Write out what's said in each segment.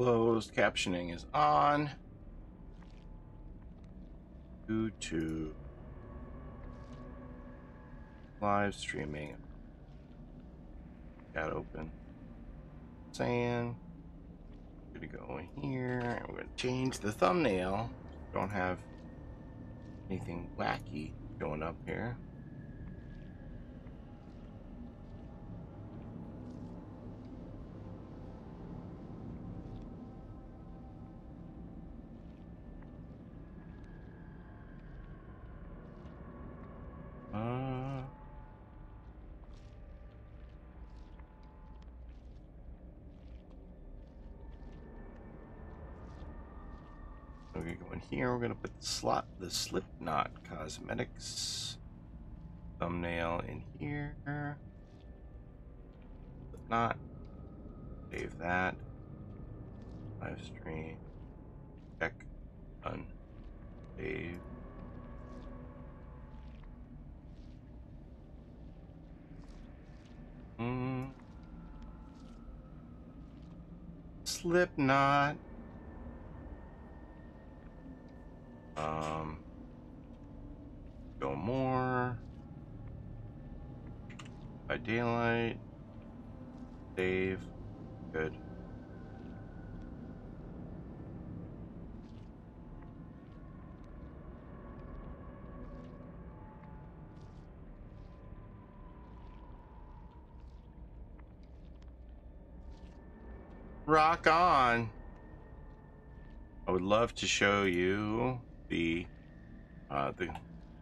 Closed captioning is on. YouTube. Live streaming. Got open. Saying. Gonna go in here. We're gonna change the thumbnail. Don't have anything wacky going up here. Uh, we're gonna go in here. We're gonna put the slot, the Slipknot Cosmetics thumbnail in here. Slipknot. Save that. Live stream. Check. Done. Save. Mm. Slipknot. Um. Go more. By daylight. Save. Good. Rock on. I would love to show you the uh, the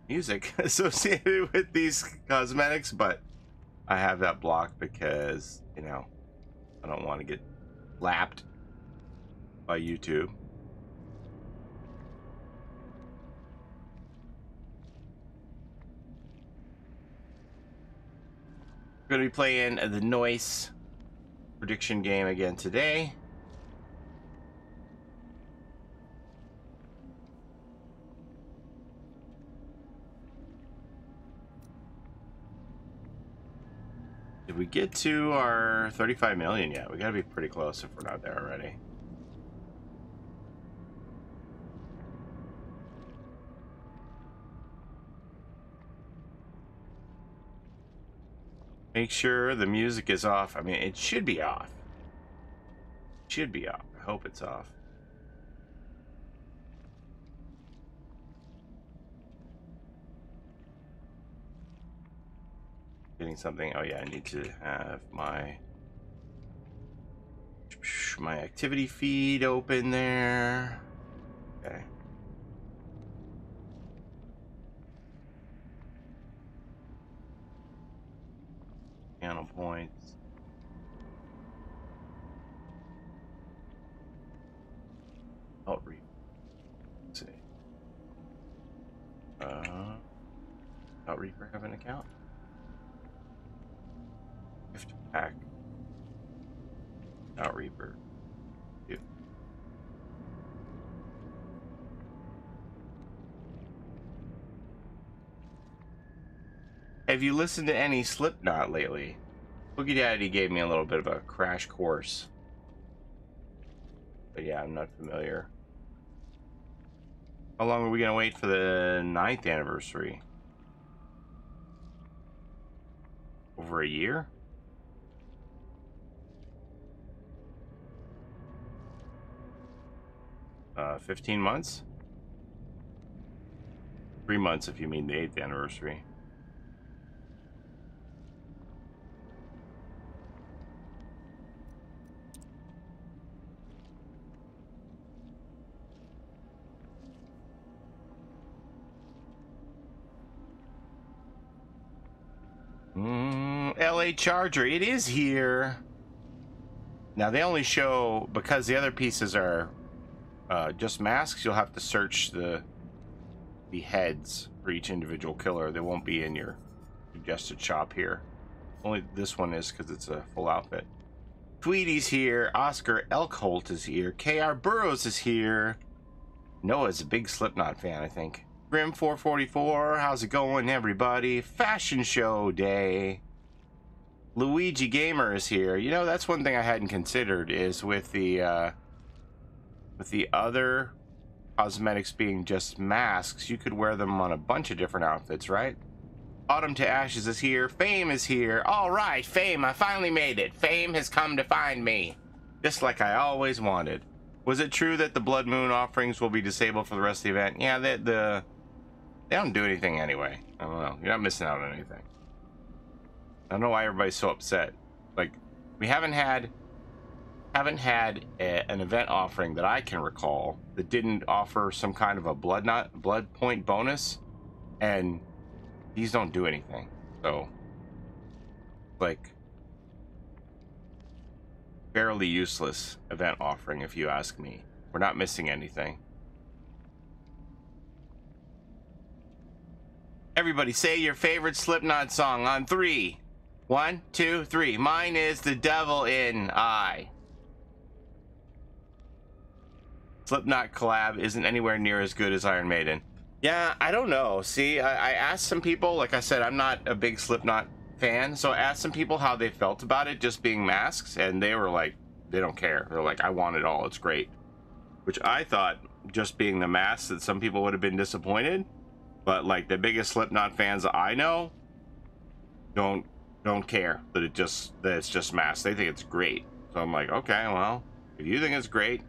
music associated with these cosmetics, but I have that blocked because you know I don't want to get lapped by YouTube. We're to be playing the Noise prediction game again today. We get to our 35 million yet? We gotta be pretty close if we're not there already. Make sure the music is off. I mean, it should be off. Should be off. I hope it's off. Getting something. Oh yeah, I need to have my my activity feed open there. Okay. Channel points. Alt read. Let's see. Uh, Alt Reaper have an account? Gift pack. Alt Reaper. Have you listened to any Slipknot lately? Boogie Daddy gave me a little bit of a crash course. But yeah, I'm not familiar. How long are we gonna wait for the ninth anniversary? Over a year? Uh, 15 months? Three months if you mean the eighth anniversary. Mm, LA Charger, it is here. Now they only show because the other pieces are uh, just masks. You'll have to search the the heads for each individual killer. They won't be in your suggested shop here. Only this one is because it's a full outfit. Tweety's here. Oscar Elkholt is here. KR Burrows is here. Noah's a big Slipknot fan, I think. Grim444, how's it going, everybody? Fashion show day. Luigi Gamer is here. You know, that's one thing I hadn't considered is with the uh, with the other cosmetics being just masks, you could wear them on a bunch of different outfits, right? Autumn to Ashes is here. Fame is here. All right, Fame, I finally made it. Fame has come to find me. Just like I always wanted. Was it true that the Blood Moon offerings will be disabled for the rest of the event? Yeah, the, the they don't do anything anyway. I don't know. You're not missing out on anything. I don't know why everybody's so upset. Like, we haven't had haven't had a, an event offering that I can recall that didn't offer some kind of a blood not blood point bonus, and these don't do anything. So, like, fairly useless event offering, if you ask me. We're not missing anything. Everybody say your favorite Slipknot song on three. One, two, three. Mine is The Devil in I. Slipknot collab isn't anywhere near as good as Iron Maiden. Yeah, I don't know. See, I, I, asked some people, like I said, I'm not a big Slipknot fan, so I asked some people how they felt about it just being masks, and they were like, they don't care. They're like, I want it all. It's great. Which I thought, just being the masks, that some people would have been disappointed. But like the biggest Slipknot fans I know, don't don't care that it just that it's just masks. They think it's great. So I'm like, okay, well, if you think it's great,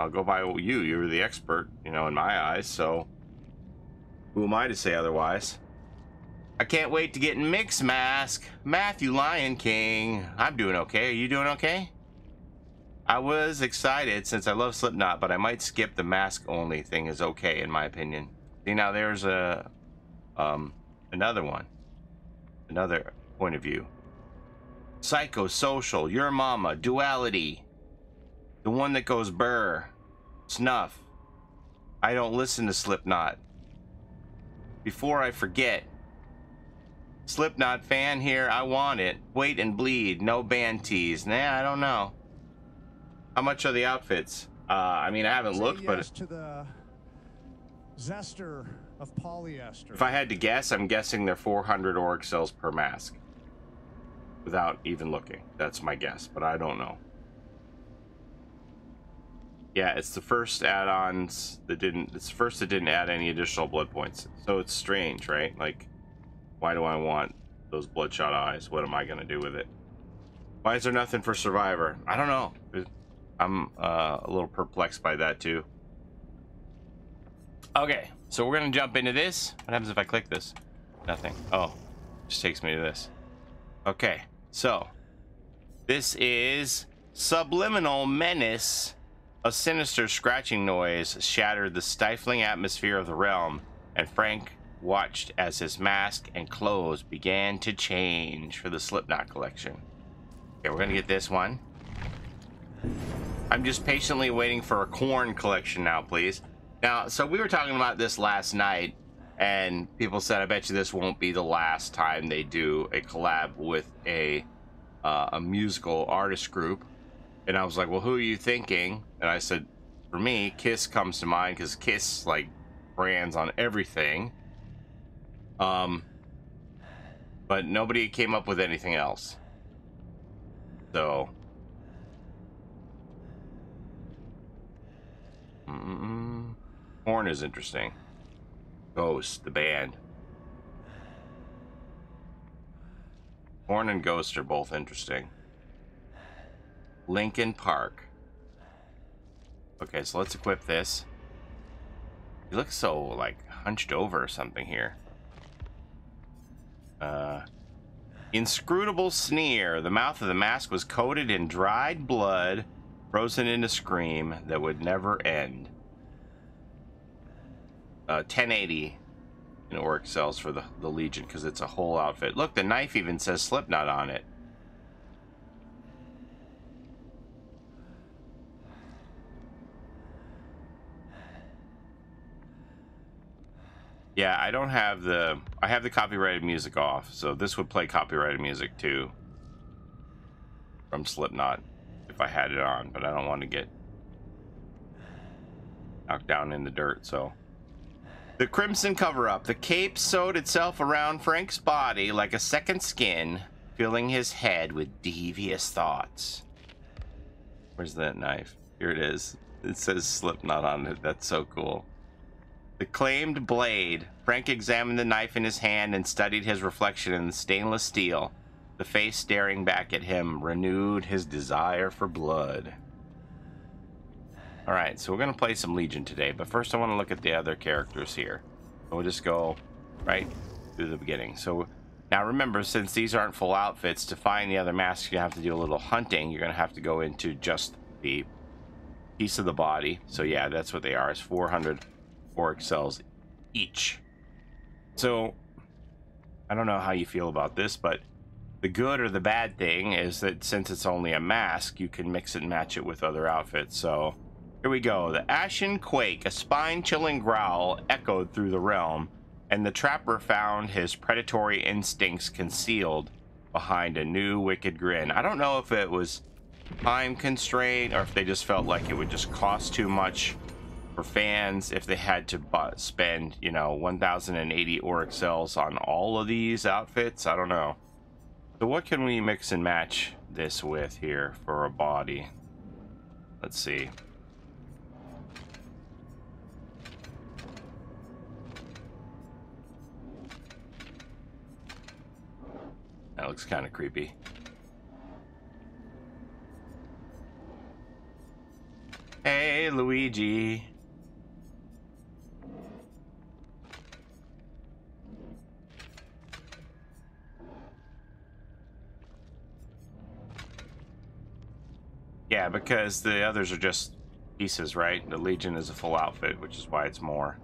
I'll go by you. You're the expert, you know, in my eyes. So who am I to say otherwise? I can't wait to get Mix Mask. Matthew Lion King. I'm doing okay. Are you doing okay? I was excited since I love Slipknot, but I might skip the mask only thing is okay in my opinion. See now there's a um another one. Another point of view. Psychosocial, your mama, duality. The one that goes burr. Snuff. I don't listen to Slipknot. Before I forget. Slipknot fan here, I want it. Wait and bleed, no band tees. Nah, I don't know. How much are the outfits? Uh, I mean, I haven't Say looked, yes but to the zester of polyester. if I had to guess, I'm guessing they're 400 auric cells per mask. Without even looking. That's my guess, but I don't know. Yeah, it's the first add-ons that didn't. It's the first that didn't add any additional blood points. So it's strange, right? Like, why do I want those bloodshot eyes? What am I gonna do with it? Why is there nothing for Survivor? I don't know. I'm uh, a little perplexed by that too. Okay, so we're gonna jump into this. What happens if I click this? Nothing. Oh, just takes me to this. Okay, so this is Subliminal Menace. A sinister scratching noise shattered the stifling atmosphere of the realm, and Frank watched as his mask and clothes began to change for the Slipknot collection. Okay, we're gonna get this one. I'm just patiently waiting for a Korn collection now, please. Now, so we were talking about this last night, and people said, "I bet you this won't be the last time they do a collab with a uh, a musical artist group." And I was like, "Well, who are you thinking?" And I said, "For me, Kiss comes to mind because Kiss like brands on everything." Um, but nobody came up with anything else. So. Mm, Korn is interesting. Ghost, the band. Korn and Ghost are both interesting. Linkin Park. Okay, so let's equip this. He looks so, like, hunched over or something here. Uh, inscrutable sneer. The mouth of the mask was coated in dried blood, frozen in a scream that would never end. Uh, 1080 in auric cells for the, the Legion because it's a whole outfit. Look, the knife even says Slipknot on it. Yeah, I don't have the... I have the copyrighted music off, so this would play copyrighted music too. From Slipknot, if I had it on, but I don't want to get knocked down in the dirt, so... The Crimson cover-up. The cape sewed itself around Frank's body like a second skin, filling his head with devious thoughts. Where's that knife? Here it is. It says Slipknot on it. That's so cool. The claimed blade. Frank examined the knife in his hand and studied his reflection in the stainless steel. The face staring back at him renewed his desire for blood. Alright, so we're going to play some Legion today, but first I want to look at the other characters here. We'll just go right through the beginning. So now remember, since these aren't full outfits, to find the other masks, you have to do a little hunting. You're going to have to go into just the piece of the body. So yeah, that's what they are. It's 400 auric cells each. So I don't know how you feel about this, but the good or the bad thing is that since it's only a mask, you can mix and match it with other outfits. So here we go. The ashen quake, a spine-chilling growl echoed through the realm, and the trapper found his predatory instincts concealed behind a new wicked grin. I don't know if it was time constraint or if they just felt like it would just cost too much for fans if they had to spend, you know, 1,080 auric cells on all of these outfits. I don't know. So what can we mix and match this with here for a body? Let's see. That looks kind of creepy. Hey, Luigi. Yeah, because the others are just pieces, right? The Legion is a full outfit, which is why it's more.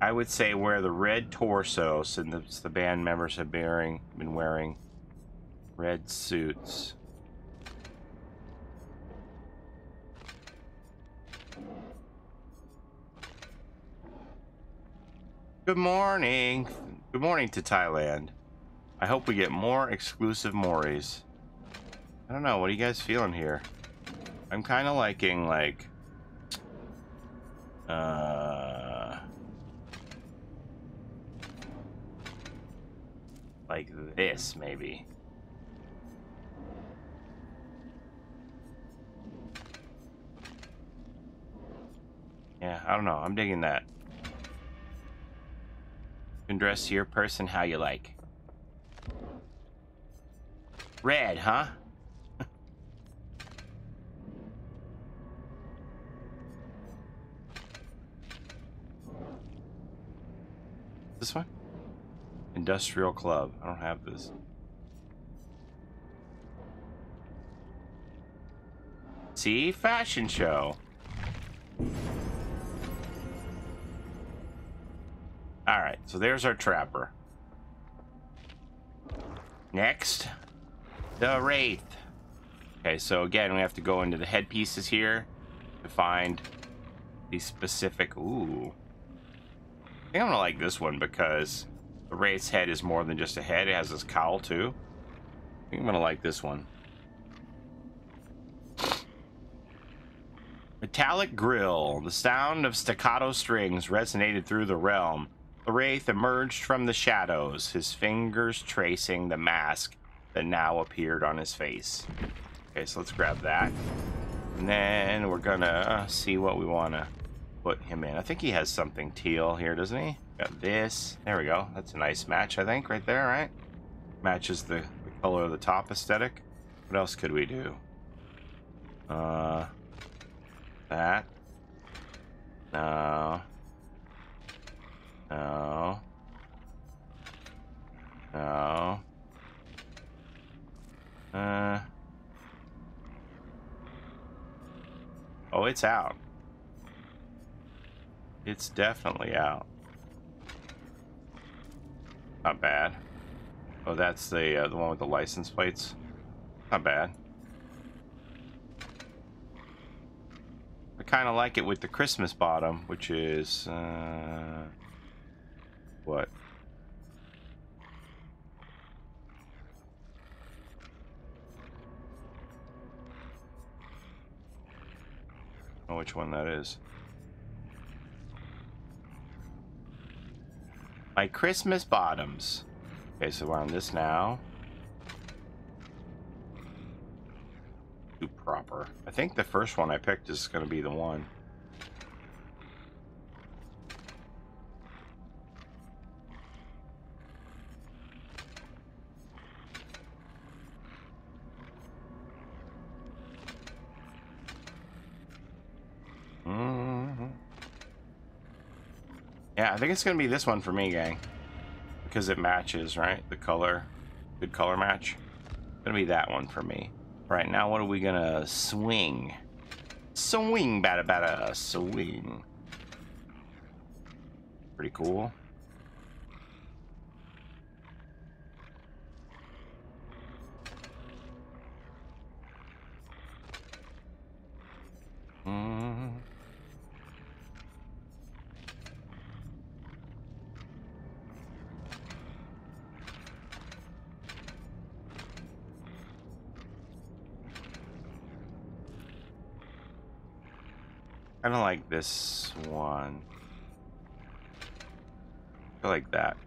I would say wear the red torso since the band members have bearing, been wearing red suits. Good morning. Good morning to Thailand. I hope we get more exclusive Moris. I don't know, what are you guys feeling here? I'm kind of liking, like... Uh... Like this, maybe. Yeah, I don't know. I'm digging that. You can dress your person how you like. Red, huh? This one? Industrial Club. I don't have this. See? Fashion show. Alright, so there's our trapper. Next, the Wraith. Okay, so again, we have to go into the headpieces here to find the specific... Ooh. Think I'm gonna like this one because the Wraith's head is more than just a head. It has this cowl too. I think I'm gonna like this one. Metallic grill. The sound of staccato strings resonated through the realm. The Wraith emerged from the shadows, his fingers tracing the mask that now appeared on his face. Okay, so let's grab that. And then we're gonna see what we want to put him in. I think he has something teal here, doesn't he? Got this. There we go. That's a nice match, I think, right there, right? Matches the, the color of the top aesthetic. What else could we do? Uh, that. No. No. No. Uh. Oh, it's out. It's definitely out. Not bad. Oh, that's the uh, the one with the license plates. Not bad. I kind of like it with the Christmas bottom, which is uh, what? Oh, which one that is. My Christmas bottoms. Okay, so we're on this now. too proper. I think the first one I picked is going to be the one. Mm-hmm. Yeah, I think it's gonna be this one for me, gang. Because it matches, right? The color. Good color match. Gonna be that one for me. Right now, what are we gonna swing? Swing, bada bada, swing. Pretty cool. Mm. Kind of like this one. I like that.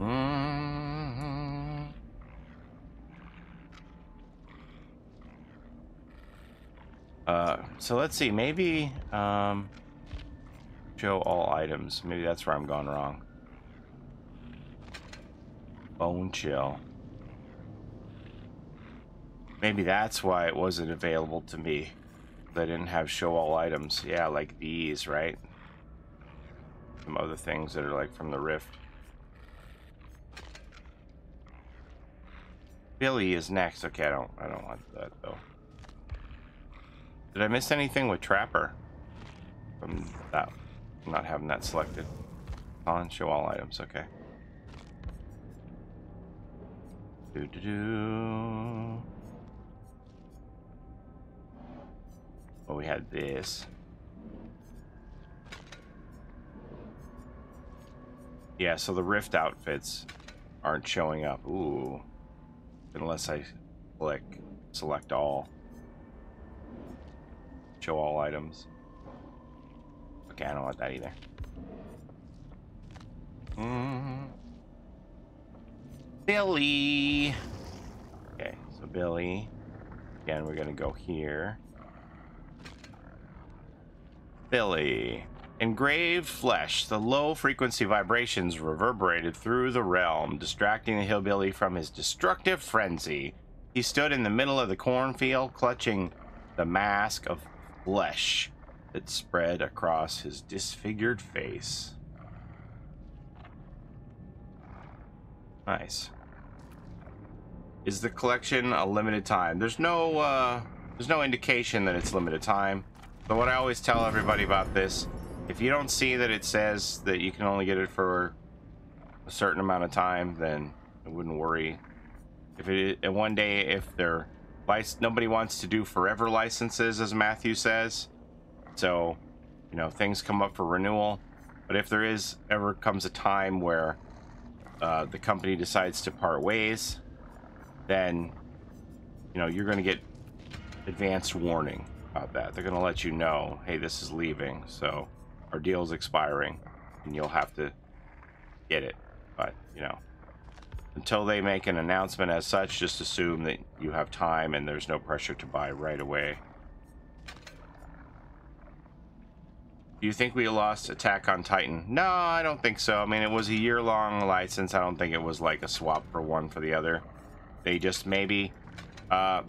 Mhm. Uh, so let's see. Maybe um, show all items. Maybe that's where I'm going wrong. Bone chill. Maybe that's why it wasn't available to me. They didn't have show all items. Yeah, like these, right? Some other things that are like from the Rift. Billy is next. Okay, I don't I don't want that though. Did I miss anything with Trapper? From that not having that selected. On show all items, okay. Do do do. Well, we had this. Yeah, so the Rift outfits aren't showing up. Ooh. Unless I click select all. Show all items. Okay, I don't want that either. Mm. Billy. Okay, so Billy. Again, we're gonna go here. Billy. Engraved flesh, the low frequency vibrations reverberated through the realm, distracting the hillbilly from his destructive frenzy. He stood in the middle of the cornfield, clutching the mask of flesh that spread across his disfigured face. Nice. Is the collection a limited time? There's no uh, there's no indication that it's limited time. But what I always tell everybody about this, if you don't see that it says that you can only get it for a certain amount of time, then I wouldn't worry. If it and one day if they're nobody wants to do forever licenses, as Matthew says, so you know things come up for renewal. But if there is ever comes a time where uh, the company decides to part ways, then you know you're going to get advanced warning about that. They're going to let you know, hey, this is leaving, so our deal's expiring, and you'll have to get it. But you know, until they make an announcement as such, just assume that you have time and there's no pressure to buy right away. Do you think we lost Attack on Titan? No, I don't think so. I mean, it was a year-long license. I don't think it was like a swap for one for the other. They just maybe... Uh,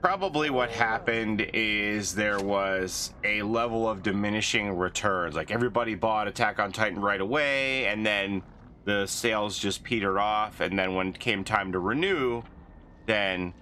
probably what happened is there was a level of diminishing returns. Like, everybody bought Attack on Titan right away, and then the sales just petered off. And then when it came time to renew, then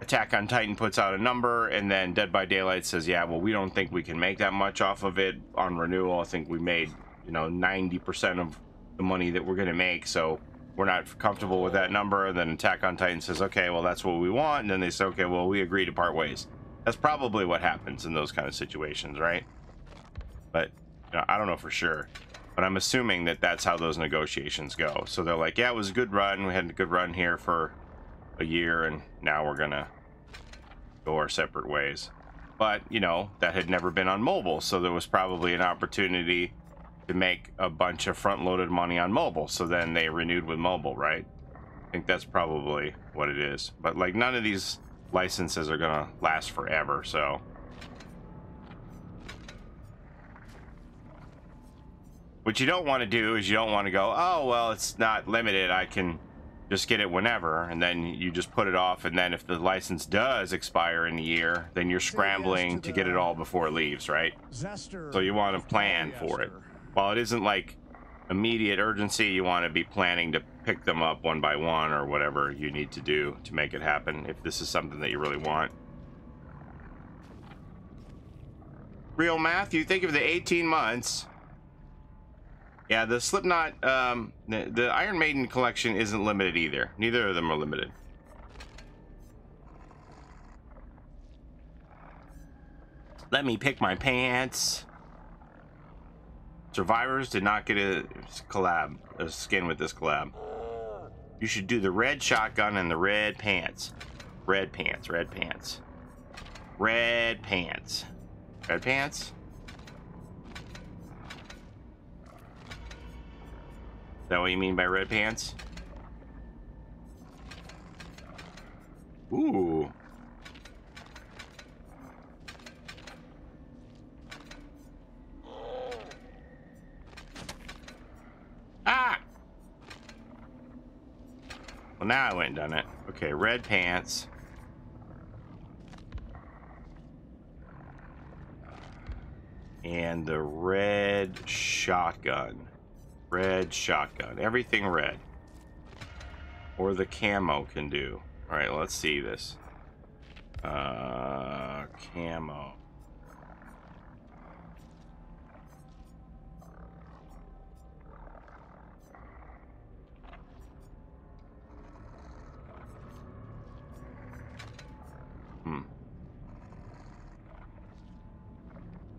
Attack on Titan puts out a number, and then Dead by Daylight says, "Yeah, well, we don't think we can make that much off of it on renewal. I think we made, you know, 90% of the money that we're going to make, so we're not comfortable with that number." And then Attack on Titan says, "Okay, well, that's what we want." And then they say, "Okay, well, we agree to part ways." That's probably what happens in those kind of situations, right? But you know, I don't know for sure. But I'm assuming that that's how those negotiations go. So they're like, "Yeah, it was a good run. We had a good run here for." a year and now we're gonna go our separate ways but you know that had never been on mobile so there was probably an opportunity to make a bunch of front loaded money on mobile. So then they renewed with mobile, right? I think that's probably what it is. But like none of these licenses are gonna last forever, so. What you don't want to do is you don't want to go, oh, well, it's not limited. I can just get it whenever. And then you just put it off. And then if the license does expire in a year, then you're scrambling to get it all before it leaves, right? So you want to plan for it. While it isn't like immediate urgency, you want to be planning to pick them up one by one or whatever you need to do to make it happen if this is something that you really want. Real Matthew, think of the 18 months. Yeah, the Slipknot, um, the, the Iron Maiden collection isn't limited either. Neither of them are limited. Let me pick my pants. Survivors did not get a collab, a skin with this collab. You should do the red shotgun and the red pants. Red pants, red pants. Red pants. Red pants? Is that what you mean by red pants? Ooh. Ah! Well, now I went and done it. Okay, red pants. And the red shotgun. Red shotgun. Everything red. Or the camo can do. Alright, let's see this. Uh, camo.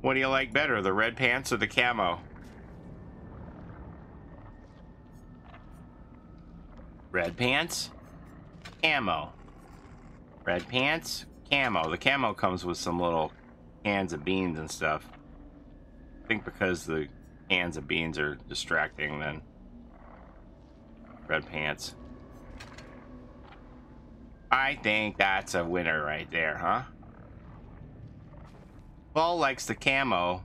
What do you like better, the red pants or the camo? Red pants, camo. Red pants, camo. The camo comes with some little cans of beans and stuff. I think because the cans of beans are distracting, then red pants. I think that's a winner right there, huh? Paul likes the camo.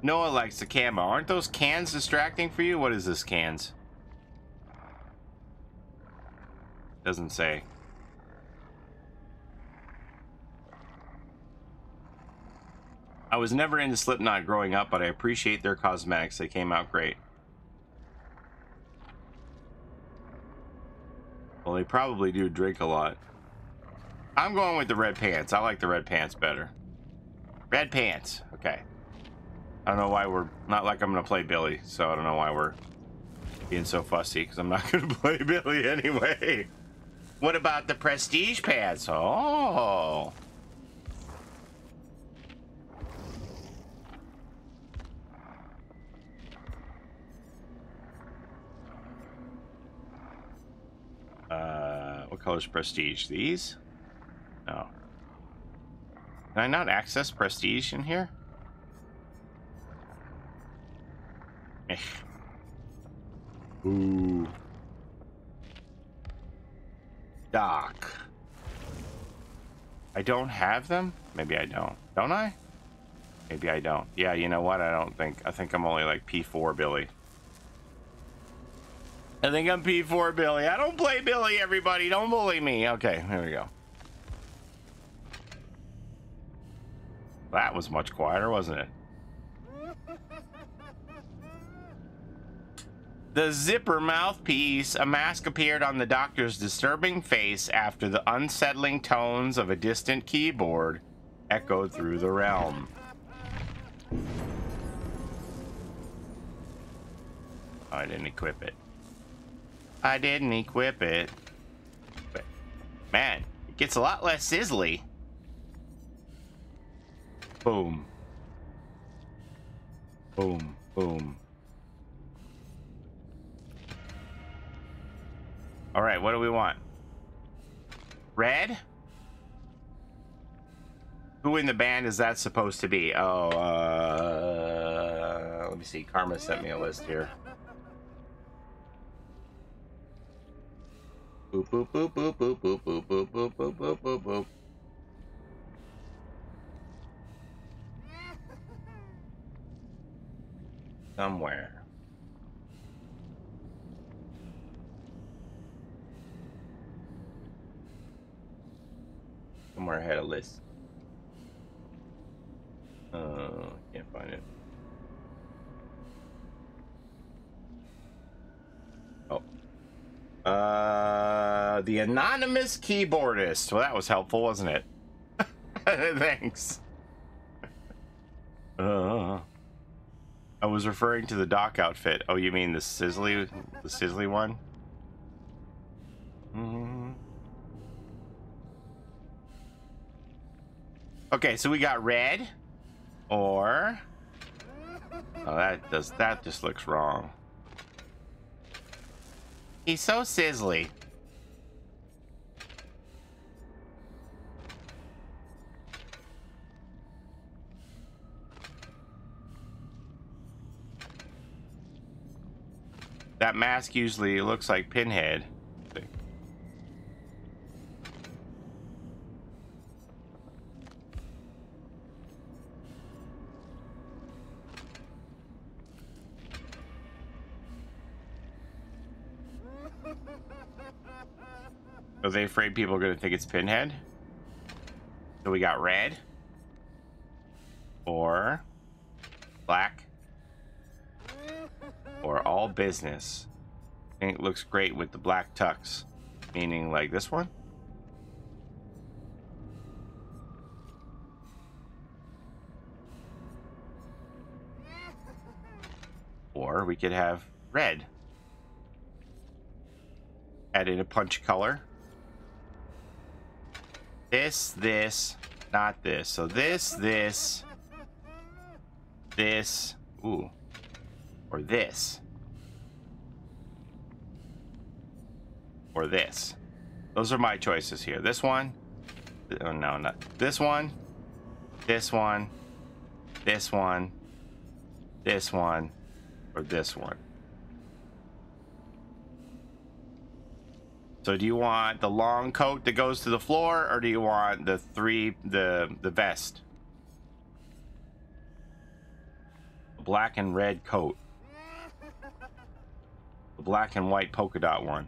Noah likes the camo. Aren't those cans distracting for you? What is this, cans? Doesn't say. I was never into Slipknot growing up, but I appreciate their cosmetics. They came out great. Well, they probably do drink a lot. I'm going with the red pants. I like the red pants better. Red pants. Okay. I don't know why we're not like I'm gonna play Billy, so I don't know why we're being so fussy because I'm not gonna play Billy anyway. What about the prestige pants? Oh. Uh, what color's prestige? These? No. Can I not access prestige in here? Eh. Ooh. Doc. I don't have them? Maybe I don't. Don't I? Maybe I don't. Yeah, you know what? I don't think. I think I'm only like P4 Billy. I think I'm P4 Billy. I don't play Billy, everybody. Don't bully me. Okay, here we go. That was much quieter, wasn't it? The zipper mouthpiece, a mask appeared on the doctor's disturbing face after the unsettling tones of a distant keyboard echoed through the realm. I didn't equip it. I didn't equip it. But, man, it gets a lot less sizzly. Boom. Boom, boom. All right, what do we want? Red? Who in the band is that supposed to be? Oh, uh, Let me see. Karma sent me a list here. Boop boop boop boop boop boop boop boop boop boop boop boop Somewhere. Somewhere I had a list. Uh, can't find it. Oh. Uh, the anonymous keyboardist. Well, that was helpful, wasn't it? Thanks. Uh, I was referring to the Doc outfit. Oh, you mean the sizzly, the sizzly one? Mm. Okay, so we got red, or oh, that does that just looks wrong. He's so sizzly. That mask usually looks like Pinhead. Are they afraid people are going to think it's Pinhead? So we got red. Or black. Or all business. I think it looks great with the black tux. Meaning like this one? Or we could have red. Add in a punch color. This, this, not this. So this, this, this, ooh, or this, or this. Those are my choices here. This one, oh no, not this one, this one, this one, this one, or this one. So do you want the long coat that goes to the floor, or do you want the three the the vest? Black and red coat. The black and white polka dot one.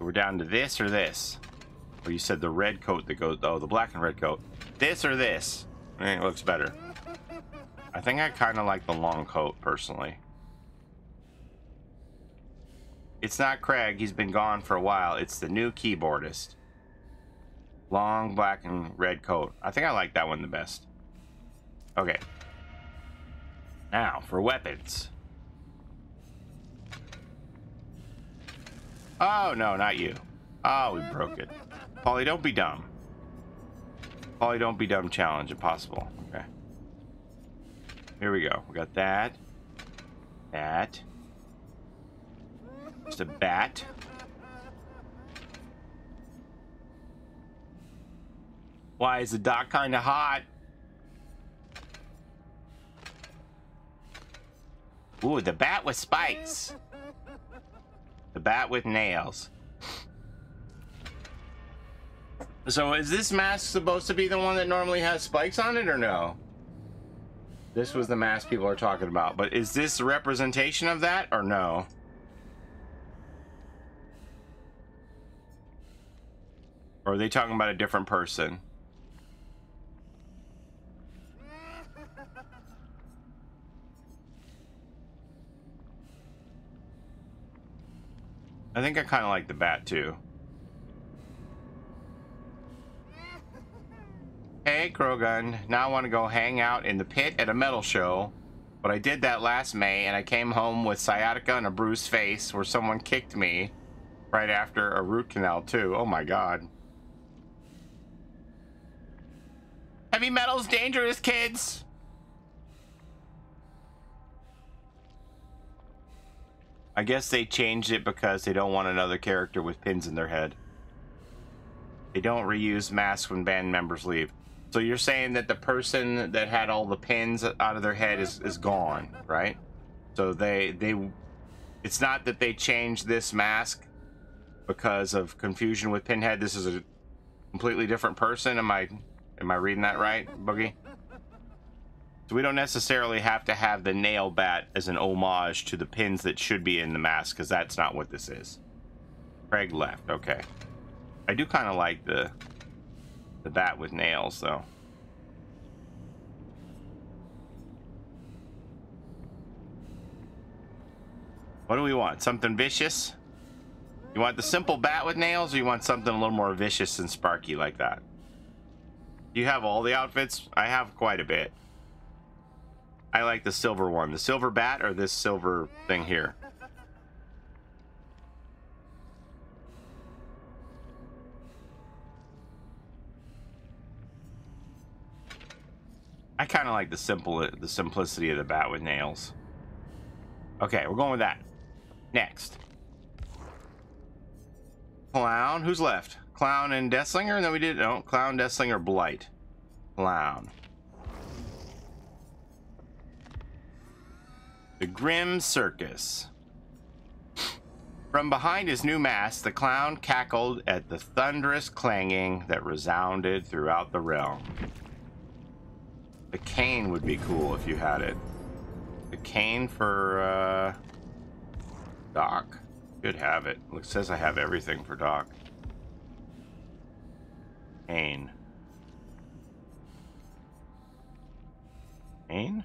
We're down to this or this. Or you said the red coat that goes oh the black and red coat. This or this. I think it looks better. I think I kinda like the long coat personally. It's not Craig, he's been gone for a while. It's the new keyboardist. Long black and red coat. I think I like that one the best. Okay. Now, for weapons. Oh, no, not you. Oh, we broke it. Paulie, don't be dumb. Paulie, don't be dumb challenge impossible. Okay. Here we go. We got that. That. Just a bat. Why is the Doc kind of hot? Ooh, the bat with spikes. The bat with nails. So is this mask supposed to be the one that normally has spikes on it or no? This was the mask people are talking about. But is this a representation of that or no? Or are they talking about a different person? I think I kind of like the bat too. Hey, Krogan. Now I want to go hang out in the pit at a metal show. But I did that last May, and I came home with sciatica and a bruised face where someone kicked me right after a root canal, too. Oh my god. Heavy metal's dangerous, kids! I guess they changed it because they don't want another character with pins in their head. They don't reuse masks when band members leave. So you're saying that the person that had all the pins out of their head is, is gone, right? So they they it's not that they changed this mask because of confusion with Pinhead. This is a completely different person. Am I am I reading that right, Boogie? So we don't necessarily have to have the nail bat as an homage to the pins that should be in the mask, because that's not what this is. Craig left, okay. I do kind of like the the bat with nails, though. What do we want? Something vicious? You want the simple bat with nails, or you want something a little more vicious and sparky like that? You have all the outfits? I have quite a bit. I like the silver one. The silver bat or this silver thing here? I kind of like the simple, the simplicity of the bat with nails. Okay, we're going with that. Next. Clown. Who's left? Clown and Deathslinger? No, we did. No, oh, Clown, Deathslinger, Blight. Clown. The Grim Circus. From behind his new mask, the clown cackled at the thunderous clanging that resounded throughout the realm. The cane would be cool if you had it. The cane for, uh... Doc. Could have it. It says I have everything for Doc. Cane. Cane?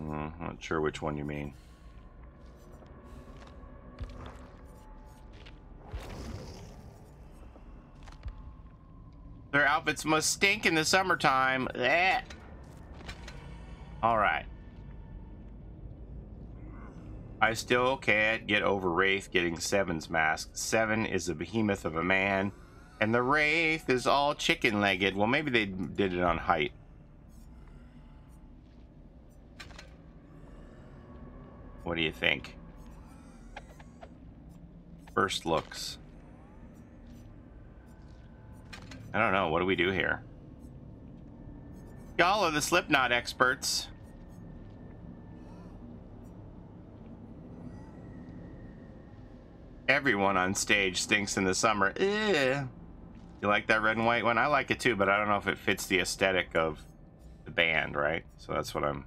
Mm, not sure which one you mean. Their outfits must stink in the summertime. Eh. All right. I still can't get over Wraith getting Seven's mask. Seven is a behemoth of a man, and the Wraith is all chicken-legged. Well, maybe they did it on height. What do you think? First looks. I don't know. What do we do here? Y'all are the Slipknot experts. Everyone on stage stinks in the summer. Ew. You like that red and white one? I like it too, but I don't know if it fits the aesthetic of the band, right? So that's what I'm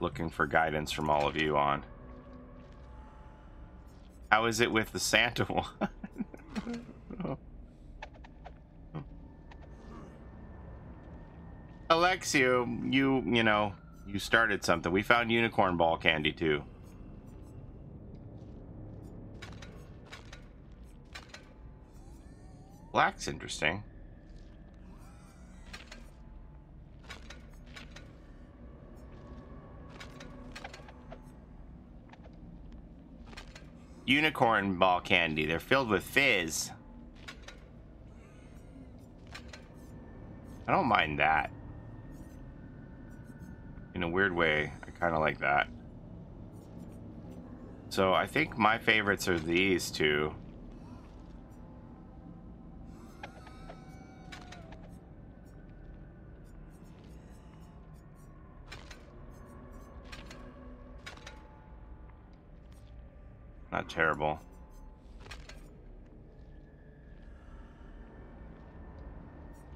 looking for guidance from all of you on. How is it with the Santa one? Alexio, you, you know, you started something. We found unicorn ball candy too. Black's interesting. Unicorn ball candy. They're filled with fizz. I don't mind that. In a weird way, I kind of like that. So I think my favorites are these two. Not terrible.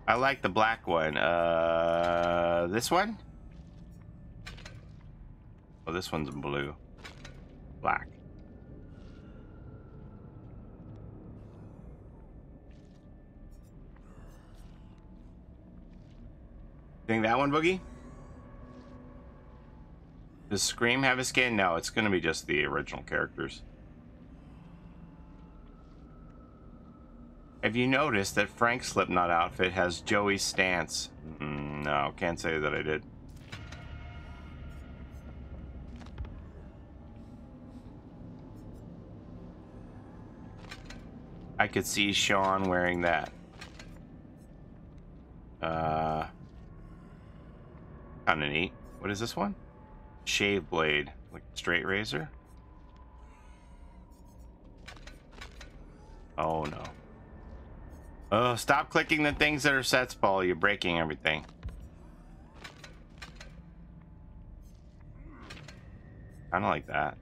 I like the black one. Uh, this one? Oh, this one's blue. Black. Think that one, Boogie? Does Scream have a skin? No, it's going to be just the original characters. Have you noticed that Frank's Slipknot outfit has Joey's stance? Mm, no, can't say that I did. I could see Shawn wearing that. Uh, kind of neat. What is this one? Shave blade, like straight razor. Oh no. Oh, stop clicking the things that are sets, Paul. You're breaking everything. Kind of like that.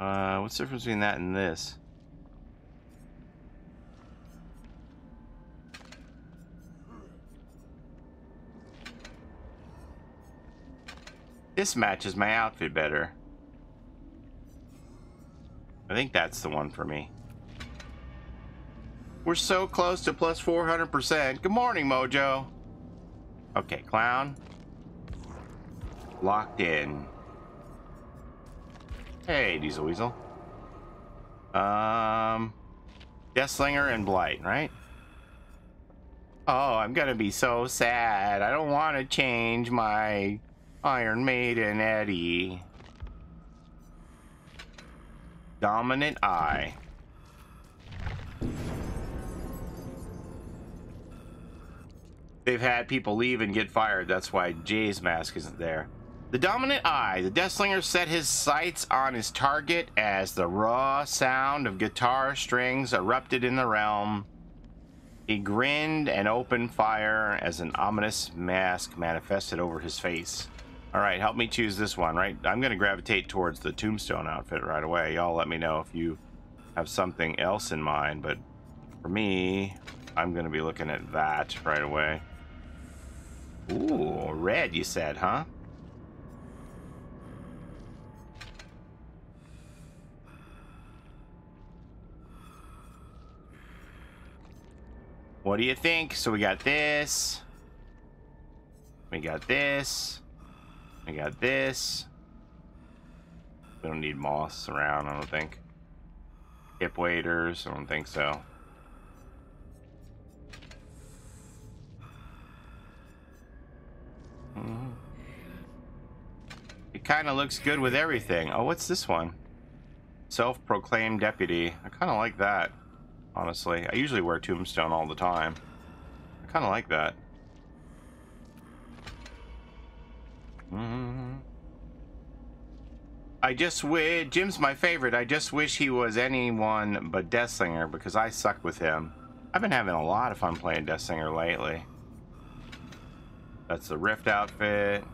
Uh, what's the difference between that and this? This matches my outfit better. I think that's the one for me. We're so close to plus 400%. Good morning, Mojo. Okay, clown. Locked in. Hey, Diesel Weasel. Um, Deathslinger and Blight, right? Oh, I'm gonna be so sad. I don't want to change my Iron Maiden Eddie. Dominant Eye. They've had people leave and get fired. That's why Jay's mask isn't there. The dominant eye. The Deathslinger set his sights on his target as the raw sound of guitar strings erupted in the realm. He grinned and opened fire as an ominous mask manifested over his face. All right, help me choose this one, right? I'm going to gravitate towards the tombstone outfit right away. Y'all let me know if you have something else in mind, but for me, I'm going to be looking at that right away. Ooh, red, you said, huh? What do you think? So we got this. We got this. We got this. We don't need moss around, I don't think. Hip waders, I don't think so. Mm -hmm. It kind of looks good with everything. Oh, what's this one? Self-proclaimed deputy. I kind of like that honestly. I usually wear tombstone all the time. I kind of like that. I just wish Jim's my favorite. I just wish he was anyone but Deathslinger because I suck with him. I've been having a lot of fun playing Deathslinger lately. That's the Rift outfit.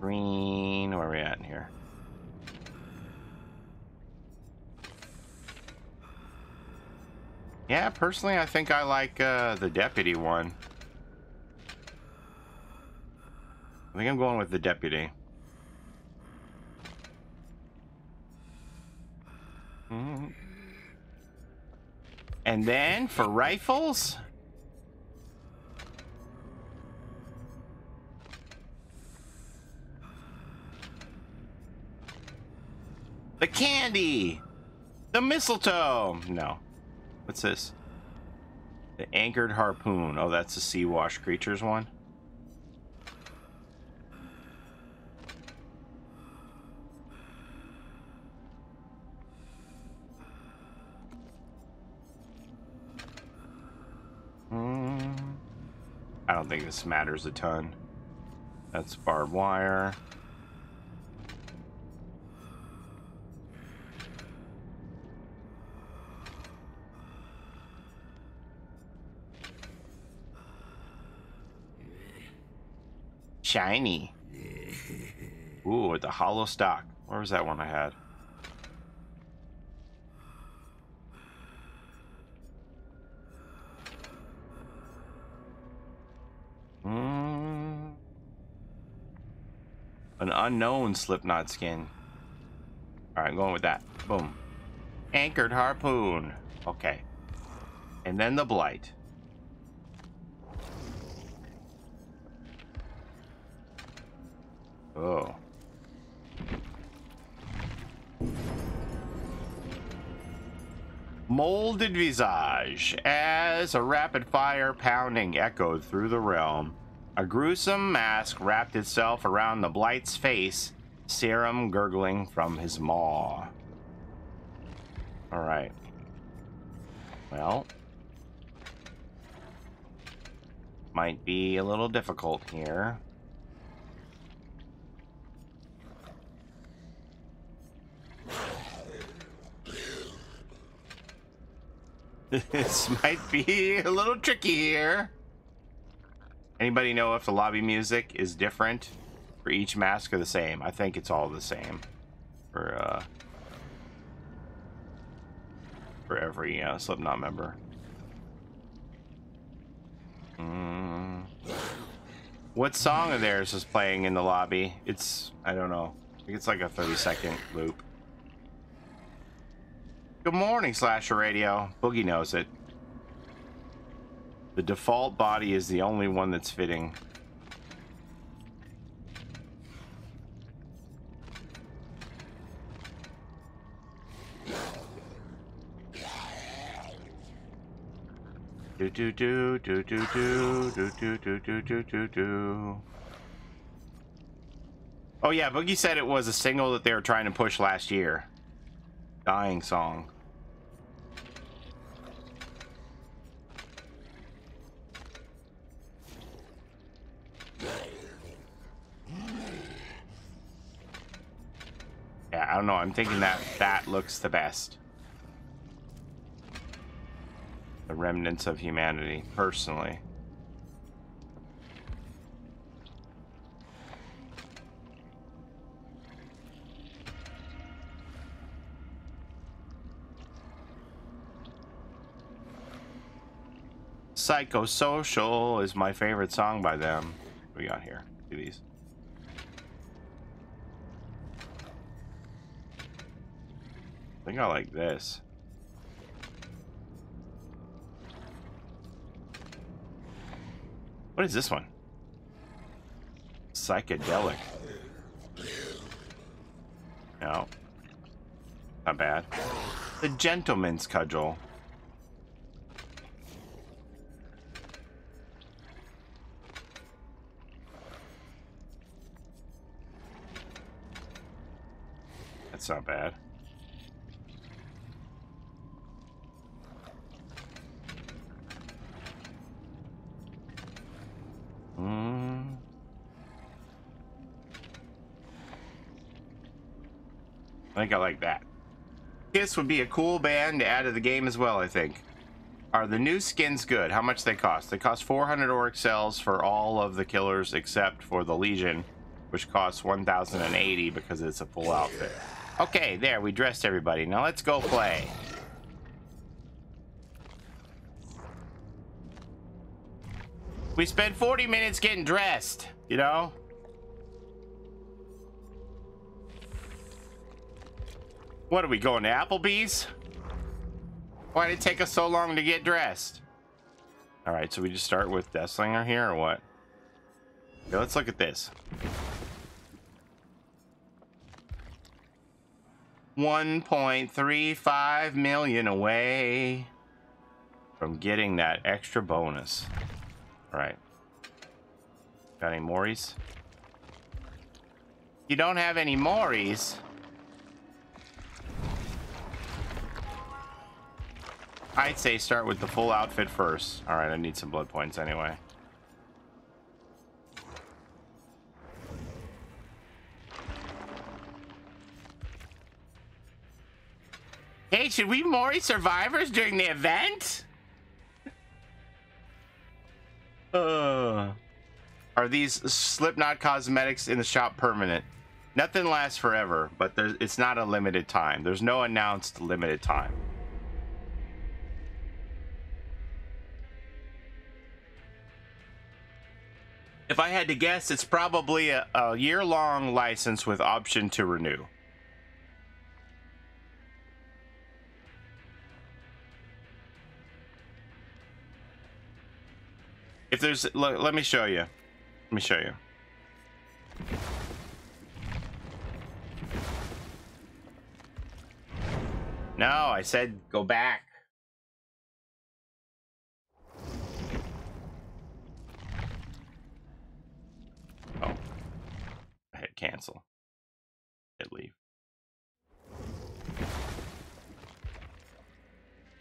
Green. Where are we at in here? Yeah, personally, I think I like uh, the deputy one. I think I'm going with the deputy. Mm -hmm. And then for rifles, the candy, the mistletoe. No. What's this? The anchored harpoon. Oh, that's the sea wash creatures one. I don't think this matters a ton. That's barbed wire. shiny. Ooh, the hollow stock. Where was that one I had? Mm. An unknown slipknot skin. Alright, I'm going with that. Boom. Anchored harpoon. Okay. And then the blight. Oh. Molded visage. As a rapid fire pounding echoed through the realm, a gruesome mask wrapped itself around the Blight's face, serum gurgling from his maw. Alright. Well. Might be a little difficult here. This might be a little tricky here. Anybody know if the lobby music is different for each mask or the same? I think it's all the same for uh for every uh, Slipknot member. Mm. What song of theirs is playing in the lobby? It's I don't know. I think it's like a 30 second loop. Good morning, Slasher Radio. Boogie knows it. The default body is the only one that's fitting. Do do do do do do do do do do do do do. Oh yeah, Boogie said it was a single that they were trying to push last year. Dying song. Yeah, I don't know. I'm thinking that that looks the best. The remnants of humanity, personally. Psychosocial is my favorite song by them. What we got here? Do these. I think I like this. What is this one? Psychedelic. No. Not bad. The Gentleman's Cudgel. That's not bad. Mm. I think I like that. Kiss would be a cool band to add to the game as well, I think. Are the new skins good? How much they cost? They cost 400 Auric cells for all of the killers except for the Legion, which costs 1,080 because it's a full outfit. Okay, there, we dressed everybody. Now let's go play. We spent 40 minutes getting dressed, you know? What are we going to Applebee's? Why did it take us so long to get dressed? All right, so we just start with Deathslinger here or what? Let's look at this. 1.35 million away from getting that extra bonus. Right. Got any Moris? You don't have any Moris? I'd say start with the full outfit first. Alright, I need some blood points anyway. Hey, should we Mori survivors during the event? Uh, are these Slipknot cosmetics in the shop permanent? Nothing lasts forever, but it's not a limited time. There's no announced limited time. If I had to guess, it's probably a, a year-long license with option to renew. If there's, look, let me show you. Let me show you. No, I said go back. Oh. I cancel. Hit leave.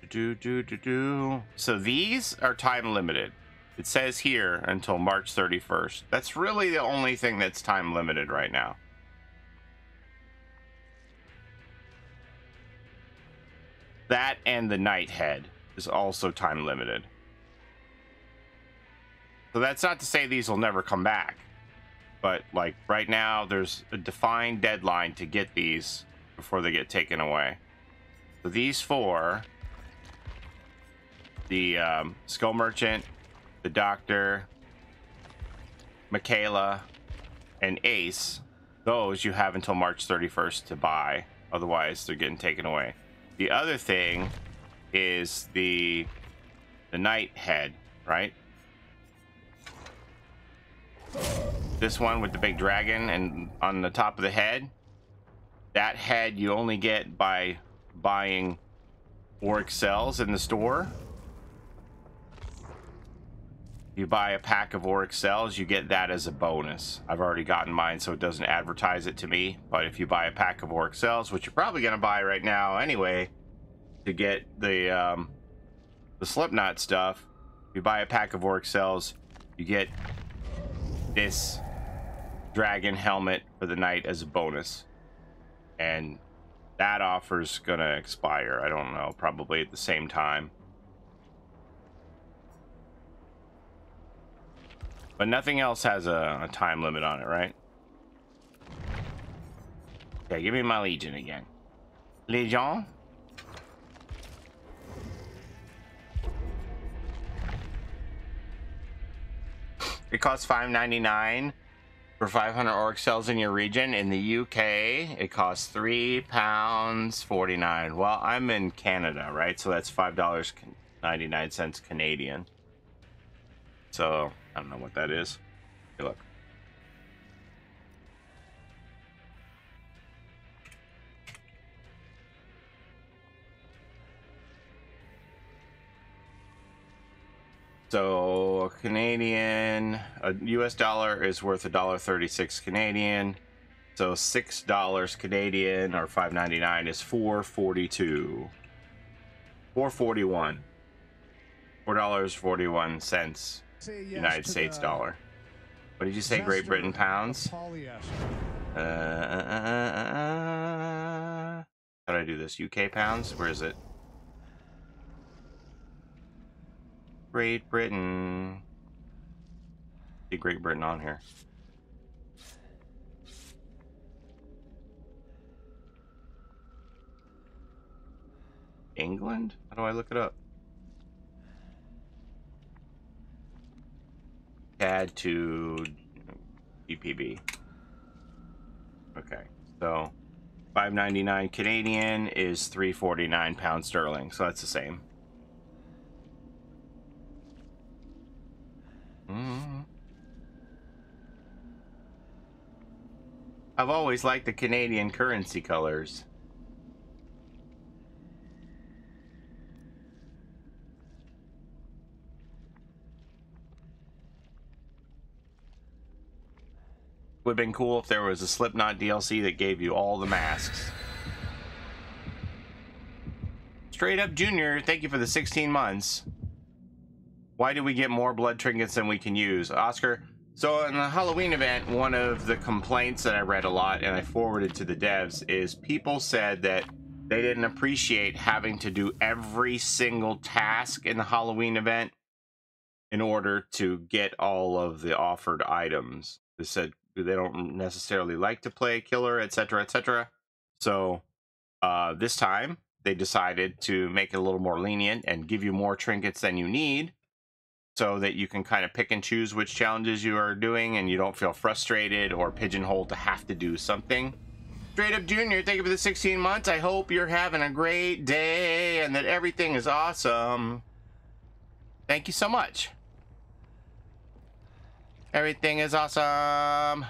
Do do do do. So these are time limited. It says here until March 31st. That's really the only thing that's time limited right now. That and the Knight Head. is also time limited. So that's not to say these will never come back. But like right now, there's a defined deadline to get these before they get taken away. So these four, the um, Skull Merchant, the Doctor, Mikaela, and Ace, those you have until March 31st to buy. Otherwise, they're getting taken away. The other thing is the the Knight Head, right? This one with the big dragon and on the top of the head. That head you only get by buying Auric cells in the store. You buy a pack of Auric cells, you get that as a bonus. I've already gotten mine, so it doesn't advertise it to me. But if you buy a pack of Auric cells, which you're probably going to buy right now anyway, to get the um, the Slipknot stuff, you buy a pack of Auric cells, you get this dragon helmet for the Knight as a bonus. And that offer's gonna expire. I don't know, probably at the same time. But nothing else has a, a time limit on it, right? Okay, give me my Legion again. Legion? It costs five ninety nine for 500 Auric cells in your region. In the UK, it costs three pounds 49. Well, I'm in Canada, right? So that's five dollars 99 cents Canadian. So I don't know what that is. So a Canadian, a US dollar is worth a dollar thirty-six Canadian. So six dollars Canadian or five ninety-nine is four forty-two. Four forty-one. Four dollars forty-one cents yes United States dollar. What did you say? Great Britain pounds. Uh, uh, uh, uh, uh, how do I do this? UK pounds? Where is it? Great Britain. See Great Britain on here. England? How do I look it up? Add to GPB. Okay, so 5.99 Canadian is 3.49 pound sterling, so that's the same. I've always liked the Canadian currency colors. Would have been cool if there was a Slipknot DLC that gave you all the masks. Straight up Junior, thank you for the 16 months. Why do we get more blood trinkets than we can use? Oscar, so in the Halloween event, one of the complaints that I read a lot and I forwarded to the devs is people said that they didn't appreciate having to do every single task in the Halloween event in order to get all of the offered items. They said they don't necessarily like to play killer, etc., etc. So uh, this time they decided to make it a little more lenient and give you more trinkets than you need so that you can kind of pick and choose which challenges you are doing and you don't feel frustrated or pigeonholed to have to do something. Straight up Junior, thank you for the 16 months. I hope you're having a great day and that everything is awesome. Thank you so much. Everything is awesome.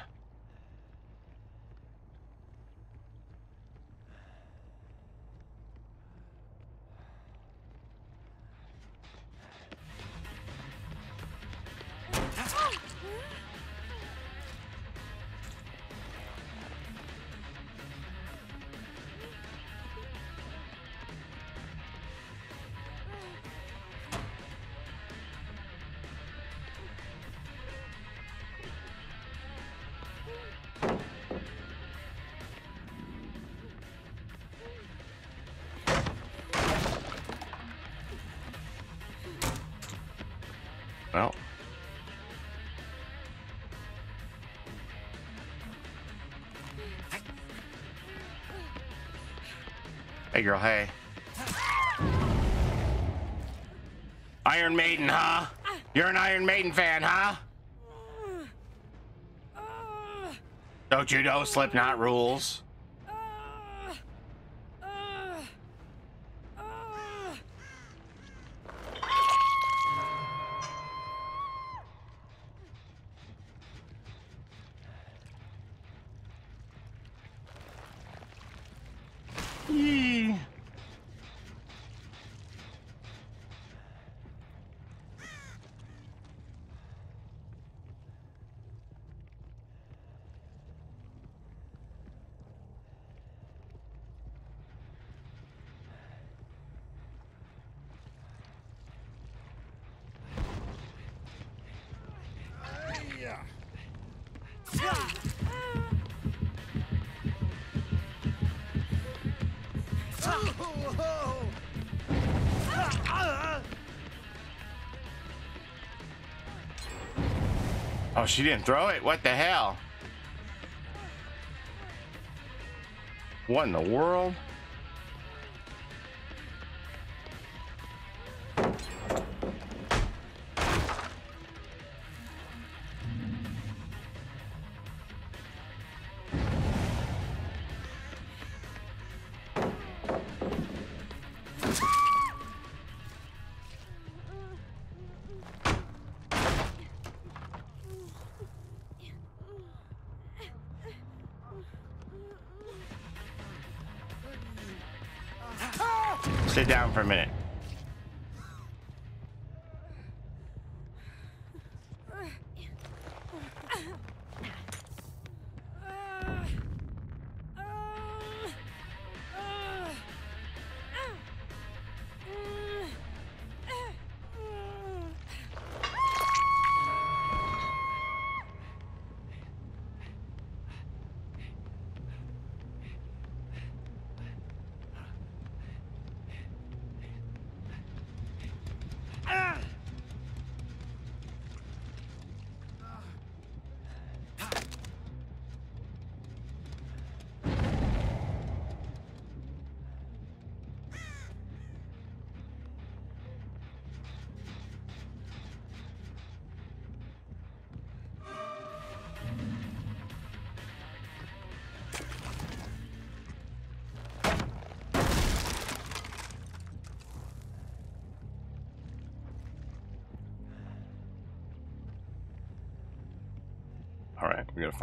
Girl, hey. Iron Maiden, huh? You're an Iron Maiden fan, huh? Don't you know Slipknot rules? She didn't throw it? What the hell? What in the world? For a minute.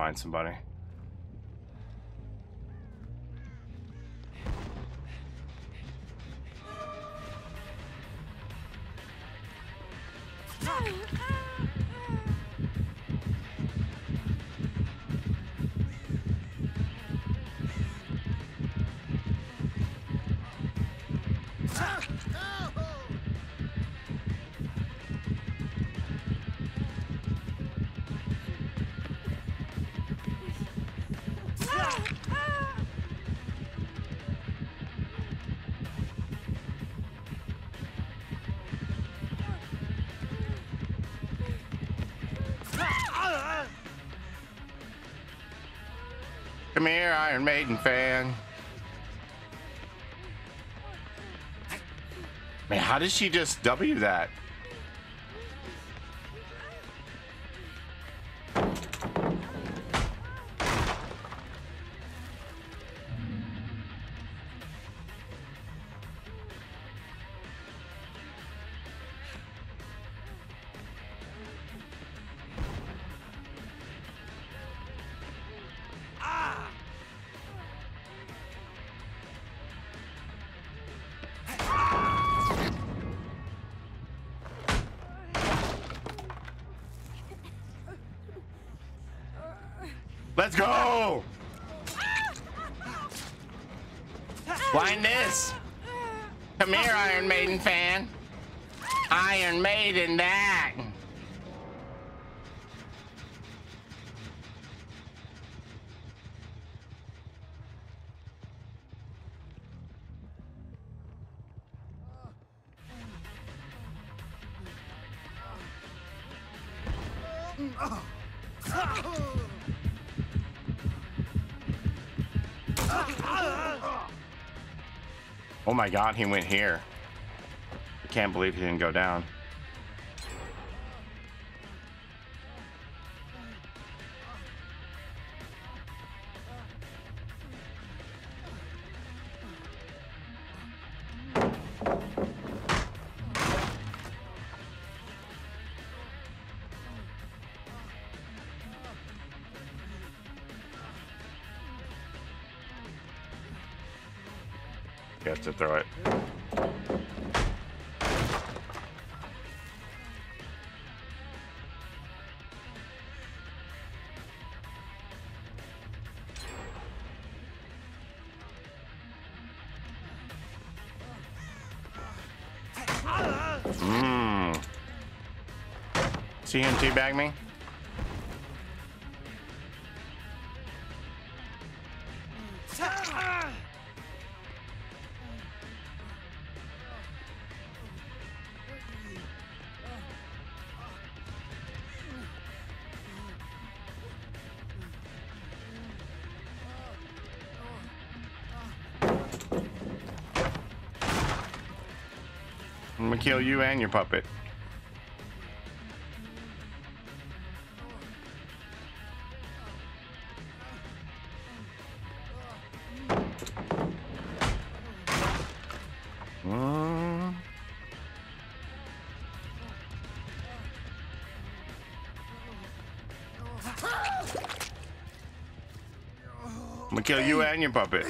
Find somebody. Iron Maiden fan. Man, how did she just W that? Let's this! Come here, Iron Maiden fan. Iron Maiden that! Oh mm. Oh my god, he went here. I can't believe he didn't go down. To throw it. Mmm. See me? Kill you and your puppet. I'm gonna kill you and your puppet.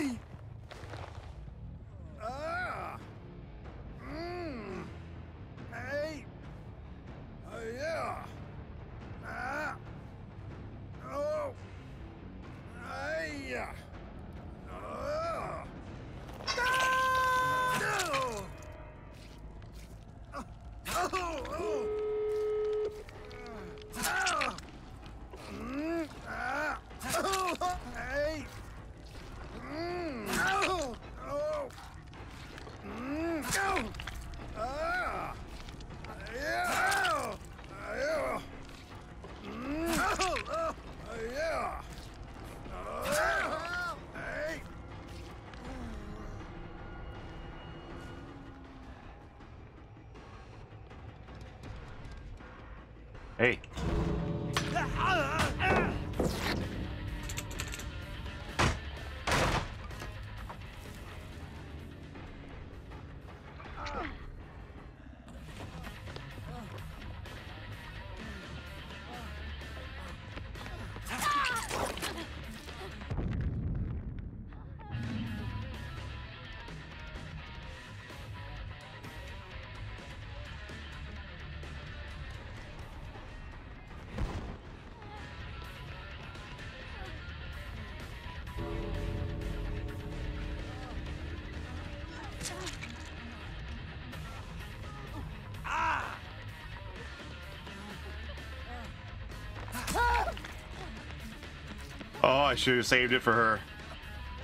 I should have saved it for her.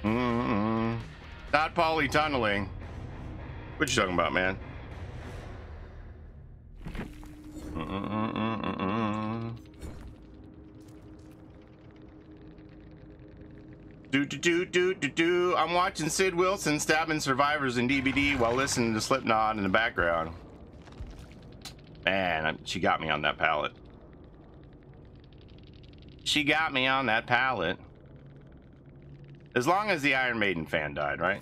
Mm-mm. Not polytunneling. What you talking about, man? Mm-mm-mm-mm-mm. Do do do do do do. I'm watching Sid Wilson stabbing survivors in DBD while listening to Slipknot in the background. Man, she got me on that pallet. She got me on that pallet. As long as the Iron Maiden fan died, right?